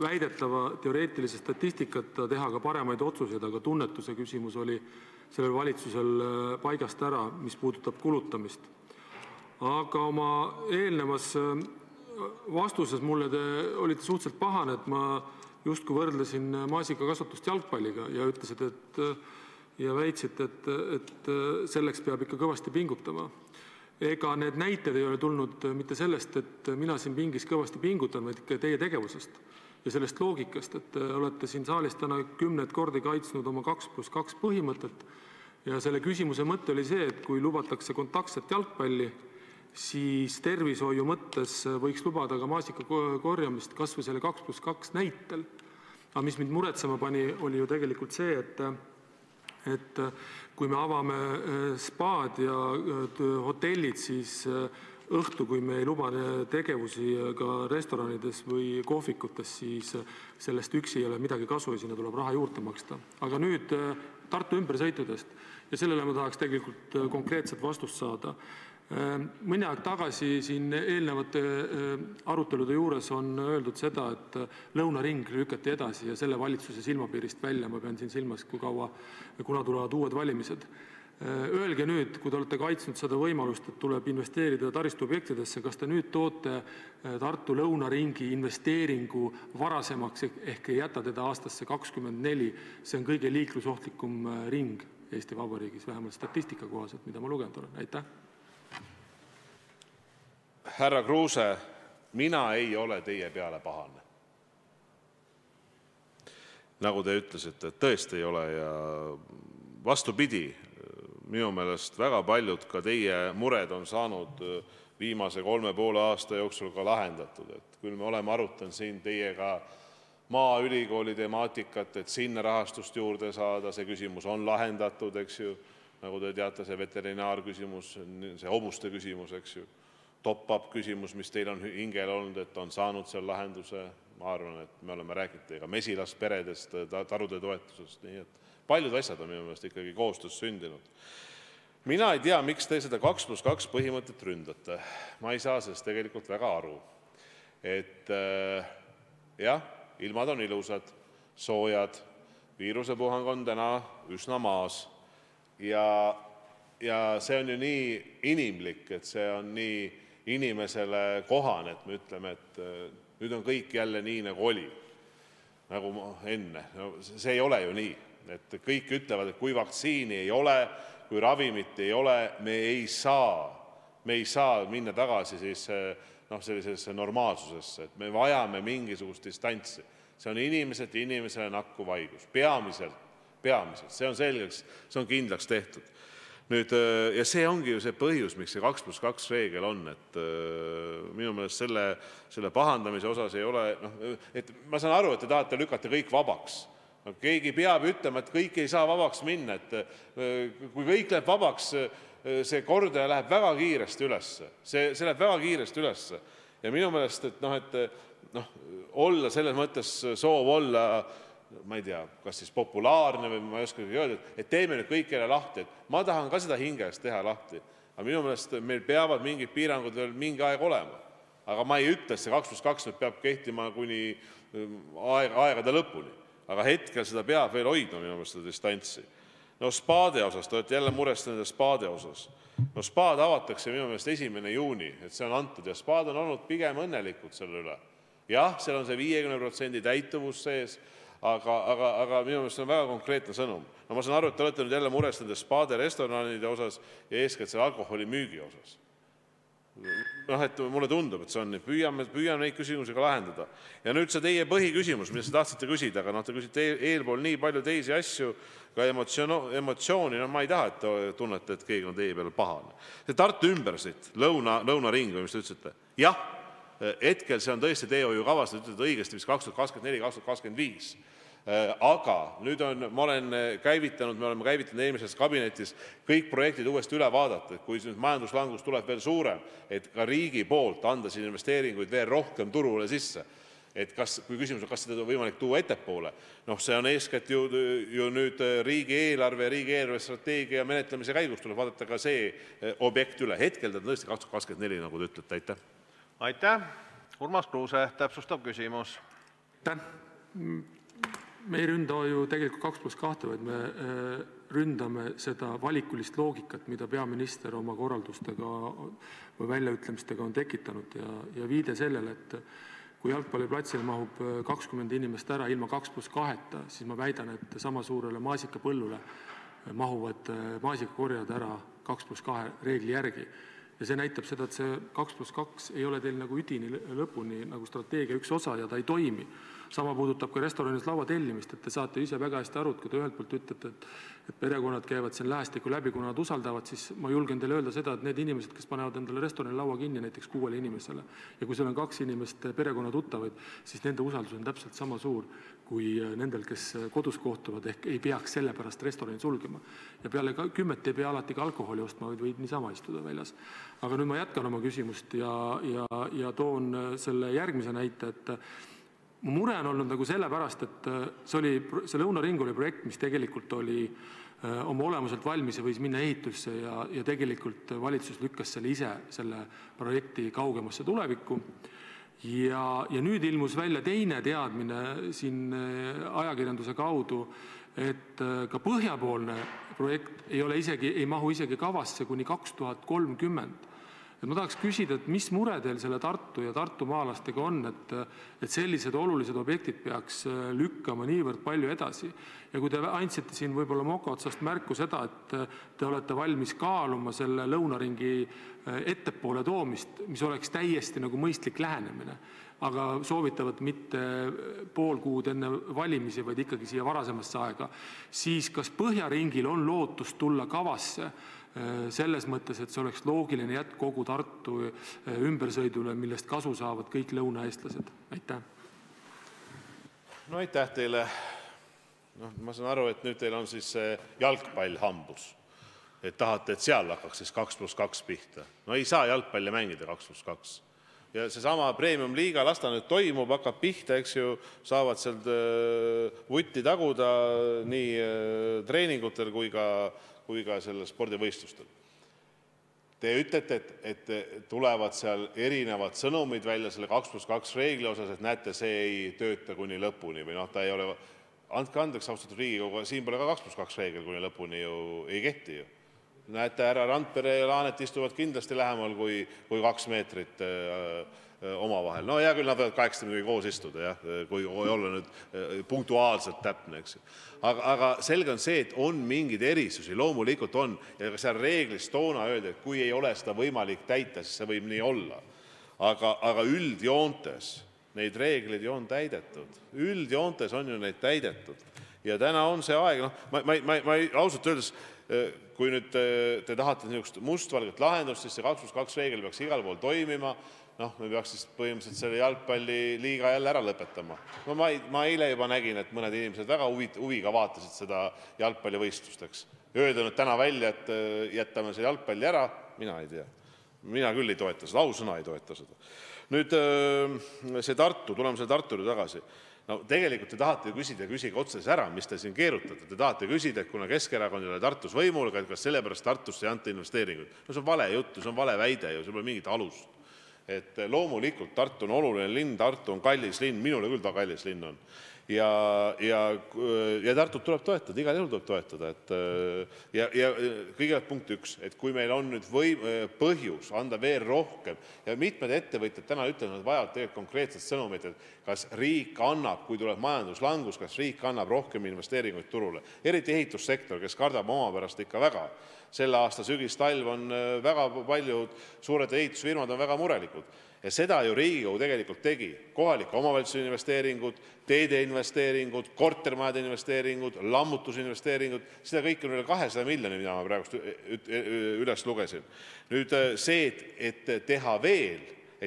väidetava teoreetilise statistikata teha ka paremaid otsuseid, aga tunnetuse küsimus oli sellel valitsusel paigast ära, mis puudutab kulutamist. Vastuses mulle te olite suhteliselt pahane, et ma justkui võrdlesin maasikakasvatust jalgpalliga ja väitsite, et, selleks peab ikka kõvasti pingutama. ega need näited ei ole tulnud mitte sellest, et mina siin pingis kõvasti pingutan, vaid ikka teie tegevusest ja sellest loogikast, et te olete siin saalis täna kümneid kordi kaitsnud oma kaks pluss kaks põhimõtet ja selle küsimuse mõte oli see, et kui lubatakse kontaktset jalgpalli, siis tervishoiu mõttes võiks lubada ka maasikakorjamist kas või selle kaks pluss kaks näitel. aga mis mind muretsema pani, oli ju tegelikult see, et kui me avame spaad ja hotellid, siis õhtu, kui me ei luba tegevusi ka restoranides või kohvikutes, siis sellest üksi ei ole midagi kasu ja sinna tuleb raha juurde maksta. aga nüüd Tartu ümbersõitudest sellele ma tahaks tegelikult konkreetset vastust saada mõni aeg tagasi siin eelnevate arutelude juures on öeldud seda, et lõunaring lükati edasi ja selle valitsuse silmapiirist välja, ma pean silmas, kui kaua, kuna tulevad uued valimised. Öelge nüüd, kui te olete kaitsnud seda võimalust, et tuleb investeerida taristuobjektidesse, kas te nüüd toote Tartu lõunaringi investeeringu varasemaks ehk ei jäta seda aastasse 2024? see on kõige liiklusohtlikum ring Eesti Vabariigis, vähemalt statistika kohaselt, mida ma lugenud olen. Härra Kruuse, mina ei ole teie peale pahane. nagu te ütlesite, tõesti ei ole ja vastupidi, minu meelest väga paljud teie mured on saanud viimase kolme poole aasta jooksul lahendatud, küll me oleme arutanud siin teiega maaülikooli temaatikat, et sinna rahastust juurde saada, see küsimus on lahendatud, eks ju, nagu te teate, see veterinaarküsimus, see hobuste küsimus, eks ju, top-up küsimus, mis teil on hingel olnud, on saanud lahenduse, ma arvan, et me oleme rääkinud teiega mesilasperedest, tarude toetusest, nii et paljud asjad on minu meelest ikkagi koostöös sündinud. mina ei tea, miks te seda kaks pluss kaks põhimõtet ründate, ma ei saa sellest tegelikult väga aru. äh, jah, ilmad on ilusad, soojad, viirusepuhang on täna üsna maas ja see on ju nii inimlik, et see on nii inimesele kohane, et me ütleme, et äh, nüüd on kõik jälle nii, nagu oli, nagu enne. see ei ole ju nii kõik ütlevad, et kui vaktsiini ei ole, kui ravimit ei ole, me ei saa, me ei saa minna tagasi siis noh, normaalsusesse, me vajame mingisugust distantsi. see on inimeselt inimesele nakkuv haigus, peamiselt, see on kindlaks tehtud. Nüüd ja see ongi ju põhjus, miks see kaks pluss kaks reegel on, et minu meelest selle, pahandamise osas ei ole noh, ma saan aru, et te tahate lükata kõik vabaks keegi peab ütlema, et kõik ei saa vabaks minna, äh, kui kõik läheb vabaks, äh, see kordaja läheb väga kiiresti ülesse, see, läheb väga kiiresti ülesse. ja minu meelest, et noh, noh, olla selles mõttes soov olla ma ei tea, kas siis populaarne või ma ei oskagi öelda, et teeme nüüd kõik jälle lahti, ma tahan ka seda hinge eest teha lahti, aga minu meelest meil peavad mingid piirangud veel mingi aeg olema. aga ma ei ütle, et see kaks pluss kaks nüüd peab kehtima kuni aeg, aegade lõpuni aga hetkel seda peab veel hoidma minu meelest, seda distantsi. no spaade osas, te olete jälle mures nende spaade osas. no spaad avatakse minu meelest esimene juuni, et see on antud ja spaad on olnud pigem õnnelikud selle üle. jah, seal on see viiekümne protsendi täituvus sees, aga, minu meelest see on väga konkreetne sõnum. no ma saan aru, et te olete jälle mures nende spaade restoranide osas ja eeskätt alkoholimüügi osas noh, et mulle tundub, et see on, püüame, püüame neid küsimusi lahendada. ja nüüd see teie põhiküsimus, mida te tahtsite küsida, aga noh, te küsite eel, eelpool nii palju teisi asju, ka emotsioon, emotsiooni, noh, ma ei taha, et te tunnete, et keegi on teie peale pahane. see Tartu ümbersitt, lõuna, lõunaring või mis te ütlesite, hetkel see on tõesti teehoiukavas, te ütlete õigesti, vist kaks tuhat kakskümmend neli, kaks tuhat kakskümmend viis. Äh, aga ma olen äh, käivitanud, me oleme käivitanud eelmises kabinetis kõik projektid uuesti üle vaadata, et kui majanduslangus tuleb veel suurem, et ka riigi poolt anda investeeringuid veel rohkem turule sisse kui küsimus on, kas seda on võimalik tuua ettepoole, noh, see on eeskätt ju, nüüd äh, riigieelarve ja riigi eelarvestrateegia menetlemise käigus tuleb vaadata ka see objekt üle, hetkel ta on tõesti kaks tuhat kakskümmend neli, nagu te ütlete, me ei ründa ju tegelikult kaks pluss kahte, vaid me äh, ründame seda valikulist loogikat, mida peaminister oma korraldustega või väljaütlemistega on tekitanud ja, viide sellele, et kui jalgpalliplatsil mahub äh, kakskümmend inimest ära ilma kaks pluss kaheta, siis ma väidan, et sama suurele maasikapõllule äh, mahuvad maasikakorjad ära kaks pluss kahe reegli järgi ja see näitab seda, et see kaks pluss kaks ei ole teil nagu üdini lõpuni nagu strateegia üks osa ja ta ei toimi sama puudutab ka restoranis laua tellimist, te saate ise väga hästi aru, et kui te ühelt poolt ütlete, et perekonnad käivad siin lähestikku läbi, kuna nad usaldavad, siis ma julgen teile öelda seda, et need inimesed, kes panevad endale restorani laua kinni näiteks kuuele inimesele ja kui seal on kaks inimest perekonna tuttavaid, siis nende usaldus on täpselt sama suur kui nendel, kes kodus kohtuvad, ehk ei peaks sellepärast restorani sulgema. ja peale kümmet ei pea alati ka alkoholi ostma, vaid võid niisama istuda väljas. Aga nüüd ma jätkan oma küsimust ja, toon selle järgmise näite, et mu mure on olnud nagu sellepärast, et äh, see Lõunaring oli projekt, mis tegelikult oli äh, oma olemuselt valmis ja võis minna ehitusse ja, ja tegelikult valitsus lükkas selle ise, selle projekti kaugemasse tulevikku. ja, nüüd ilmus välja teine teadmine äh, ajakirjanduse kaudu, et äh, ka põhjapoolne projekt ei ole isegi, ei mahu isegi kavasse kuni kaks tuhat kolmkümmend et ma tahaks küsida, et mis mure teil Tartu ja tartumaalastega on, et et sellised olulised objektid peaks äh, lükkama niivõrd palju edasi. ja kui te andsite siin võib-olla moka otsast märku et te olete valmis kaaluma selle lõunaringi äh, ettepoole toomist, mis oleks täiesti nagu mõistlik lähenemine, aga soovitavalt mitte pool kuud enne valimisi, vaid ikkagi varasemasse aega, siis kas Põhjaringil on lootust tulla kavasse Äh, selles mõttes, et see oleks loogiline jätk kogu Tartu äh, ümbersõidule, millest kasu saavad kõik lõunaeestlased. noh, ma saan aru, et nüüd teil on siis jalgpall hambus. et tahate, et seal hakkaks siis kaks pluss kaks pihta. no ei saa jalgpalli mängida kaks pluss kaks ja seesama premium-liiga, las ta nüüd toimub, hakkab pihta, eks ju, saavad sealt äh, vutti taguda nii treeningutel kui ka kui ka spordivõistlustel. Te ütlete, et, tulevad erinevad sõnumid välja selle kaks pluss kaks reegli osas, et näete, see ei tööta kuni lõpuni või noh, andke andeks, austatud Riigikogu, siin pole ka kaks pluss kaks reegel kuni lõpuni ju ei kehti ju. näete, härra Randpere ja Laanet istuvad kindlasti lähemal kui, kaks meetrit äh, hea küll, nad võivad kaheksakümmend muidugi koos istuda jah, kui olla nüüd punktuaalselt täpne, aga, selge on see, et on mingeid erisusi, loomulikult on, ja ka seal reeglis toona öeldi, et kui ei ole seda võimalik täita, siis see võib nii olla. aga, üldjoontes neid reegleid ju on täidetud, üldjoontes on ju neid täidetud. Ja täna on see aeg, noh, ma, ausalt öeldes kui nüüd te tahate niisugust mustvalget lahendust, siis see kaks pluss kaks reegel peaks igal pool toimima me peaks põhimõtteliselt selle jalgpalliliiga jälle ära lõpetama. ma ei, ma eile juba nägin, et mõned inimesed väga huvi, huviga vaatasid seda jalgpallivõistlust, eks. Öelda täna välja, et äh, jätame jalgpalli ära, mina ei tea. mina küll ei toeta seda, ausõna ei toeta seda. äh, tuleme selle Tartu juurde tagasi tegelikult te tahate ju küsida, küsige otse ära, mis te siin keerutate, te tahate küsida, et kuna Keskerakond ei ole Tartus võimul, kas sellepärast Tartusse ei anta investeeringuid. no see on vale jutt ju, see on vale väide seal pole mingit alust et loomulikult Tartu on oluline linn, Tartu on kallis linn, minule küll ta kallis linn on. ja, Tartut tuleb toetada, igal juhul tuleb toetada, et punkt üks, et kui meil on nüüd põhjus anda veel rohkem ja mitmed ettevõtjad täna ütlevad, nad vajavad konkreetset sõnumit, et kas riik annab, kui tuleb majanduslangus, rohkem investeeringuid turule, eriti ehitussektor, kes kardab oma pärast ikka väga selle aasta sügis-talv on äh, väga paljud suured ehitusfirmad väga murelikud ja seda ju Riigikogu tegelikult tegi, kohalike omavalitsuste investeeringud, teede investeeringud, kortermajade investeeringud, lammutusinvesteeringud, seda kõike on üle kahesaja miljoni, mida ma praegu üles lugesin.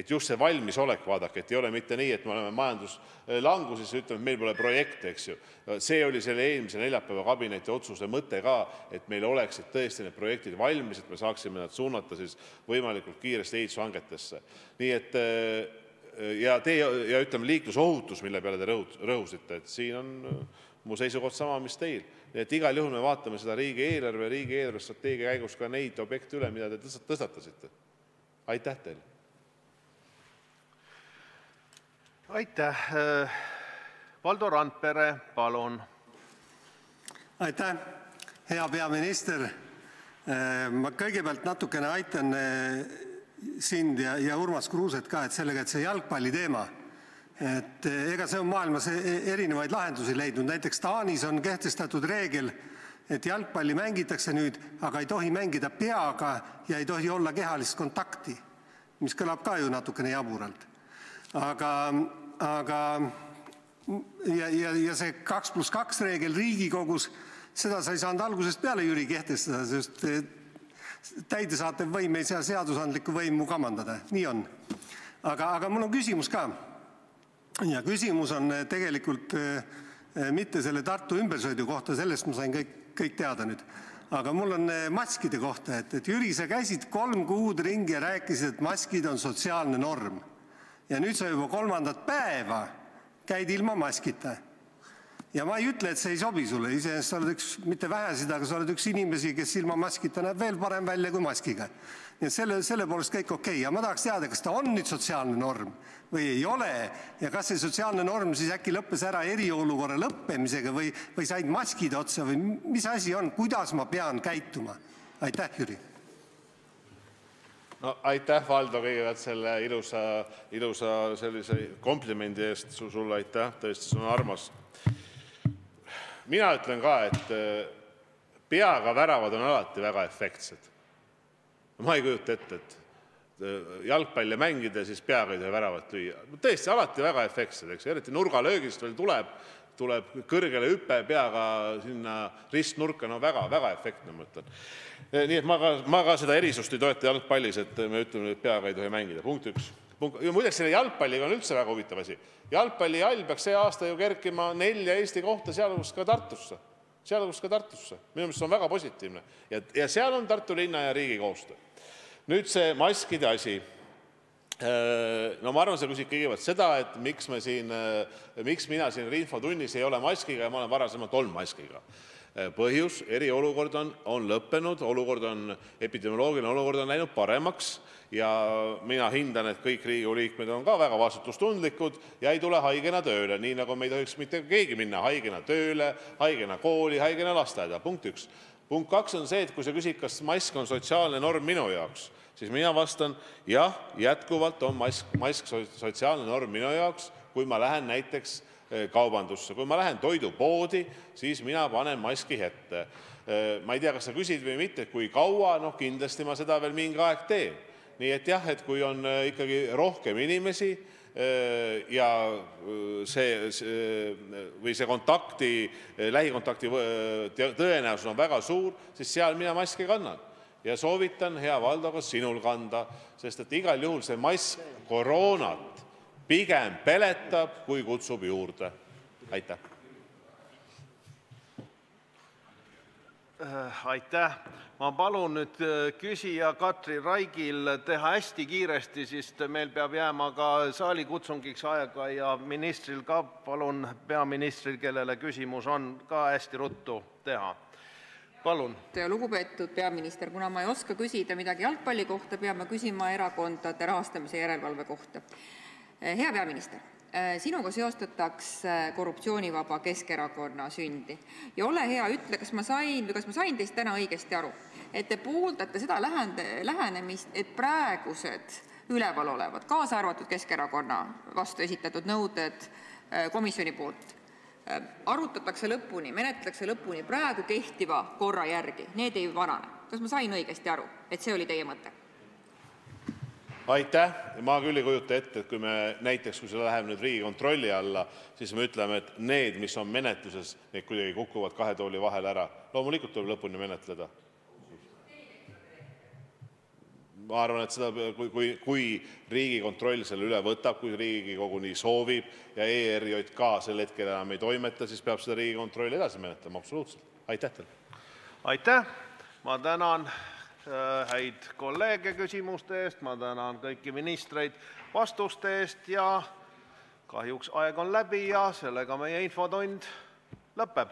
Äh, just see valmisolek, et ei ole mitte nii, et me oleme majanduslanguses ja ütleme, et meil pole projekte, eks ju. see oli eelmise neljapäeva kabineti otsuse mõte ka, et meil oleksid tõesti need projektid valmis, et me saaksime nad suunata võimalikult kiiresti ehitushangetesse. et ja ja liiklusohutus, mille peale te rõhusite, siin on mu seisukoht sama, mis teil. et igal juhul me vaatame riigieelarve, riigi eelarvestrateegia käigus ka neid objekte üle, mida te tõstatasite. aitäh teile! aitäh! Valdo Randpere, palun! aitäh! Hea peaminister, ma kõigepealt natukene aitan sind ja, Urmas Kruuset ka, sellega, et see jalgpalliteema, see on maailmas erinevaid lahendusi leidnud, näiteks Taanis on kehtestatud reegel, et jalgpalli mängitakse nüüd, aga ei tohi mängida peaga ja ei tohi olla kehalist kontakti, mis kõlab ka ju natukene jaburalt ja, kaks pluss kaks reegel Riigikogus, seda sa ei saanud algusest peale, Jüri, kehtestada, sest eh, täidesaatev võim ei saa seadusandlikku võimu kamandada, nii on. aga, mul on küsimus ka. ja küsimus on eh, tegelikult eh, mitte selle Tartu ümbersõidu kohta, sellest ma sain kõik, teada nüüd, aga mul on maskide kohta, et Jüri, sa käisid kolm kuud ringi ja rääkisid, et maskid on sotsiaalne norm ja nüüd sa juba kolmandat päeva käid ilma maskita. ja ma ei ütle, et see ei sobi sulle, iseenesest sa oled üks mitte väheseid, aga sa oled üks inimesi, kes ilma maskita näeb veel parem välja kui maskiga. nii et selle, selle poolest kõik okei okay., aga ma tahaks teada, kas ta on nüüd sotsiaalne norm või ei ole ja kas see sotsiaalne norm siis äkki lõppes ära eriolukorra lõppemisega või, või said maskid otsa või mis asi on, kuidas ma pean käituma? aitäh, Jüri! Aitäh, Valdo, kõigepealt selle ilusa, komplimendi eest su, sulle tõesti, see on armas. mina ütlen ka, et äh, peaga väravad on alati väga efektsed. ma ei kujuta ette, et äh, jalgpalli mängida ja siis peaga ei tohi väravat lüüa. tõesti, alati väga efektsed, eks eriti nurgalöögist veel tuleb, tuleb kõrgele hüpe peaga sinna ristnurka, no väga-väga efektne, ma ütlen nii et ma ka, seda erisust ei toeta jalgpallis, et me ütleme, et peaga ei tohi mängida, punkt üks. ja muideks selle jalgpalliga on üldse väga huvitav asi. jalgpallihall peaks see aasta ju kerkima nelja Eesti kohta, ka Tartusse, minu meelest see on väga positiivne ja, seal on Tartu linna ja riigi koostöö. nüüd see maskide asi no ma arvan, sa küsid kõigepealt seda, et miks miks mina siin infotunnis ei ole maskiga ja ma olen varasemalt olnud maskiga põhjus, eriolukord on, lõppenud, epidemioloogiline olukord on läinud paremaks ja mina hindan, et kõik Riigikogu liikmed on väga vastutustundlikud ei tule haigena tööle, nii nagu me ei tohiks mitte keegi minna haigena tööle, haigena kooli, haigena lasteaeda, punkt üks. punkt kaks on see, et kui sa küsid, kas mask on sotsiaalne norm minu jaoks, siis mina vastan jah, jätkuvalt on mask, sotsiaalne norm minu jaoks, kui ma lähen näiteks Eh. Kui ma lähen toidupoodi, siis mina panen maski ette. Eh, ma ei tea, kas sa küsid või mitte, kui kaua, noh kindlasti ma seda veel mingi aeg teen. nii et jah, kui on eh, ikkagi rohkem inimesi ja see kontakti, lähikontakti tõenäosus on väga suur, siis seal mina maski kannan ja soovitan, hea Valdo, ka sinul kanda, sest igal juhul see mask koroonat pigem peletab, kui kutsub juurde. aitäh! Äh, aitäh! ma palun nüüd äh, küsija Katri Raigil teha hästi kiiresti, sest meil peab jääma ka saalikutsungiks aega ja ministril ka, palun peaministril, kellele küsimus on, ka hästi ruttu teha. palun. lugupeetud peaminister, kuna ma ei oska küsida midagi jalgpalli kohta, pean ma küsima erakondade rahastamise järelevalve kohta hea peaminister, eh, sinuga seostatakse korruptsioonivaba Keskerakonna sündi ja ole hea, ütle, kas ma sain teist täna õigesti aru, et te pooldate seda lähen-, lähenemist, et praegused üleval olevad, kaasa arvatud Keskerakonna vastu esitatud nõuded eh, komisjoni poolt, arutatakse lõpuni, menetletakse lõpuni praegu kehtiva korra järgi, need ei vanane. kas ma sain õigesti aru, et see oli teie mõte? Ma küll ei kujuta ette, et kui näiteks, see läheb nüüd Riigikontrolli alla, siis me ütleme, et need, mis on menetluses, kuidagi kukuvad kahe tooli vahele ära. loomulikult tuleb lõpuni menetleda. ma arvan, et kui Riigikontroll selle üle võtab, kui Riigikogu nii soovib ja ERJK sel hetkel enam ei toimeta, siis peab seda Riigikontroll edasi menetlema, absoluutselt. Häid kolleege küsimuste eest, ma tänan kõiki ministreid vastuste eest kahjuks aeg on läbi ja meie infotund lõpeb.